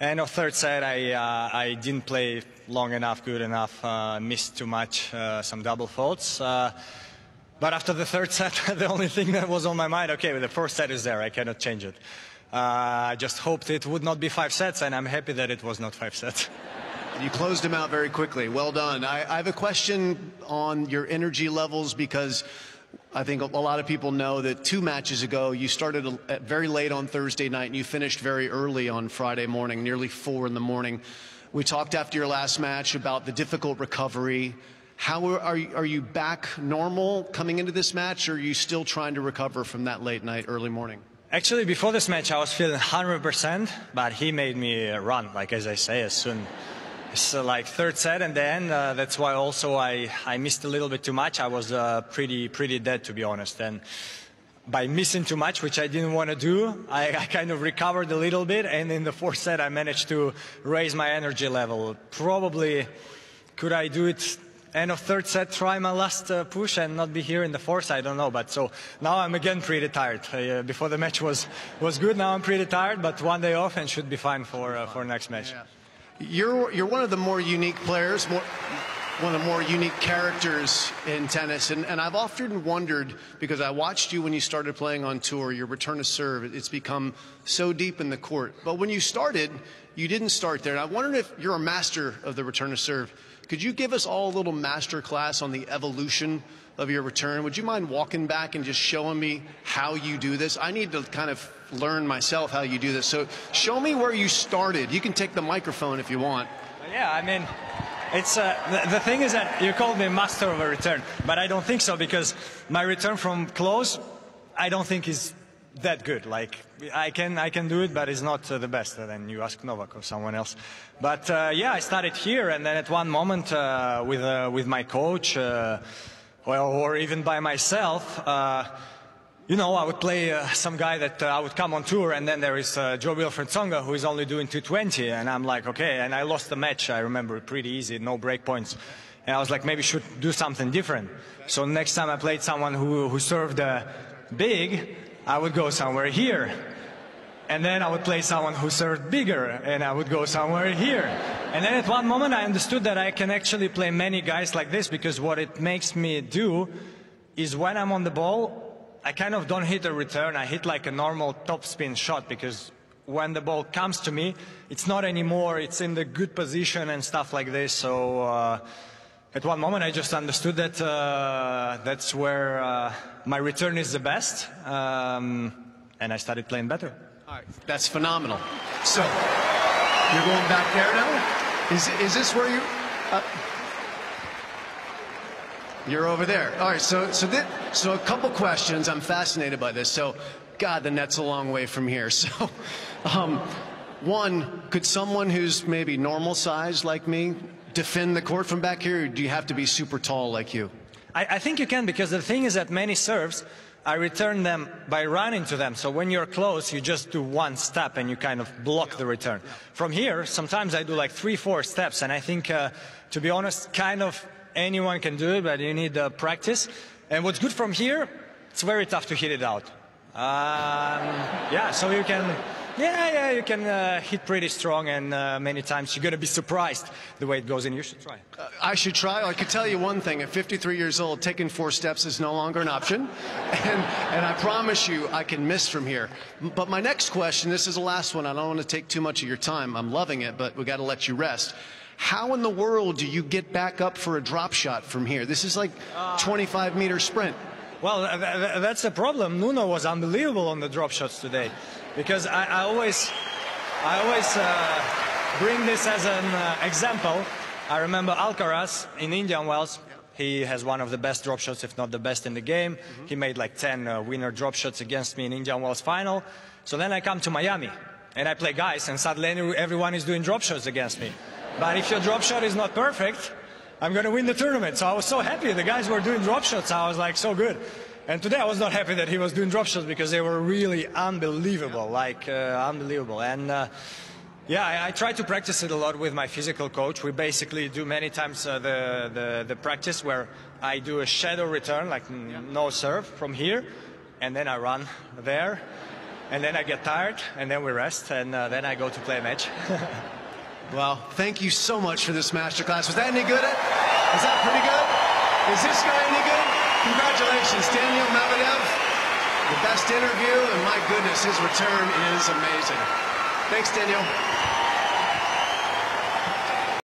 end of third set, I uh, I didn't play long enough, good enough, uh, missed too much, uh, some double faults. Uh, but after the third set, the only thing that was on my mind, okay, the first set is there, I cannot change it. I just hoped it would not be five sets, and I'm happy that it was not five sets. You closed him out very quickly. Well done. I, I have a question on your energy levels because I think a lot of people know that two matches ago, you started very late on Thursday night and you finished very early on Friday morning, nearly four in the morning. We talked after your last match about the difficult recovery. How are you, are you back normal coming into this match, or are you still trying to recover from that late night, early morning? Actually, before this match, I was feeling 100%, but he made me run, like as I say, as soon so like third set and then uh, that's why also I, I missed a little bit too much. I was uh, pretty pretty dead to be honest. And by missing too much, which I didn't want to do, I, I, kind of recovered a little bit. And in the fourth set, I managed to raise my energy level. Probably could I do it end of third set, try my last uh, push and not be here in the fourth? I don't know. But so now I'm again pretty tired. Uh, before the match was was good. Now I'm pretty tired, but one day off and should be fine for uh, for next match. Yeah. You're, you're one of the more unique players, more, one of the more unique characters in tennis. And, and I've often wondered, because I watched you when you started playing on tour, your return to serve, it's become so deep in the court. But when you started, you didn't start there. And I wondered if you're a master of the return to serve. Could you give us all a little master class on the evolution of your return? Would you mind walking back and just showing me how you do this? I need to kind of learn myself how you do this. So show me where you started. You can take the microphone if you want. Yeah, I mean, it's uh, the, the, thing is that you called me master of a return, but I don't think so because my return from close, I don't think is that good. Like I can I can do it, but it's not uh, the best. Then you ask Novak or someone else. But uh, yeah, I started here, and then at one moment uh, with uh, with my coach, well, or even by myself you know, I would play uh, some guy that uh, I would come on tour, and then there is uh, Jo-Wilfried Tsonga who is only doing 220, and I'm like, okay, and I lost the match. I remember it pretty easy, no break points, and I was like, maybe should do something different. So next time I played someone who who served uh, big, I would go somewhere here, and then I would play someone who served bigger, and I would go somewhere here. And then at one moment I understood that I can actually play many guys like this because what it makes me do is when I'm on the ball, I kind of don't hit a return. I hit like a normal top spin shot because when the ball comes to me, it's not anymore. It's in the good position and stuff like this. So uh, at one moment, I just understood that uh, that's where uh, my return is the best, um, and I started playing better. All right, that's phenomenal. So you're going back there now. Is is this where you? Uh, you're over there. All right. So so that so a couple questions. I'm fascinated by this. So, God, the net's a long way from here. So, um, one, could someone who's maybe normal size like me defend the court from back here, or do you have to be super tall like you? I, I think you can because the thing is that many serves. I return them by running to them. So when you're close, you just do one step and you kind of block the return. From here, sometimes I do like three, four steps, and I think, uh, to be honest, kind of anyone can do it, but you need uh, practice. And what's good from here, it's very tough to hit it out. Um, yeah, so you can, yeah, yeah, you can uh, hit pretty strong, and uh, many times you're gonna be surprised the way it goes in. You should try. Uh, I should try. I could tell you one thing: at 53 years old, taking four steps is no longer an option, and and I promise you, I can miss from here. But my next question, this is the last one. I don't want to take too much of your time. I'm loving it, but we got to let you rest. How in the world do you get back up for a drop shot from here? This is like 25 meter sprint. Well, th th that's the problem. Nuno was unbelievable on the drop shots today, because I, I always, I always uh, bring this as an uh, example. I remember Alcaraz in Indian Wells. He has one of the best drop shots, if not the best in the game. Mm -hmm. He made like 10 uh, winner drop shots against me in Indian Wells final. So then I come to Miami and I play guys, and suddenly everyone is doing drop shots against me. But if your drop shot is not perfect, I'm going to win the tournament. So I was so happy. The guys were doing drop shots. I was like so good. And today I was not happy that he was doing drop shots because they were really unbelievable, like uh, unbelievable. And uh, yeah, I, I, try to practice it a lot with my physical coach. We basically do many times uh, the, the, the practice where I do a shadow return, like no serve from here, and then I run there, and then I get tired, and then we rest, and uh, then I go to play a match. Well, thank you so much for this masterclass. Was that any good? Is that pretty good? Is this guy any good? Congratulations, Daniil Medvedev. The best interview, and my goodness, his return is amazing. Thanks, Daniel.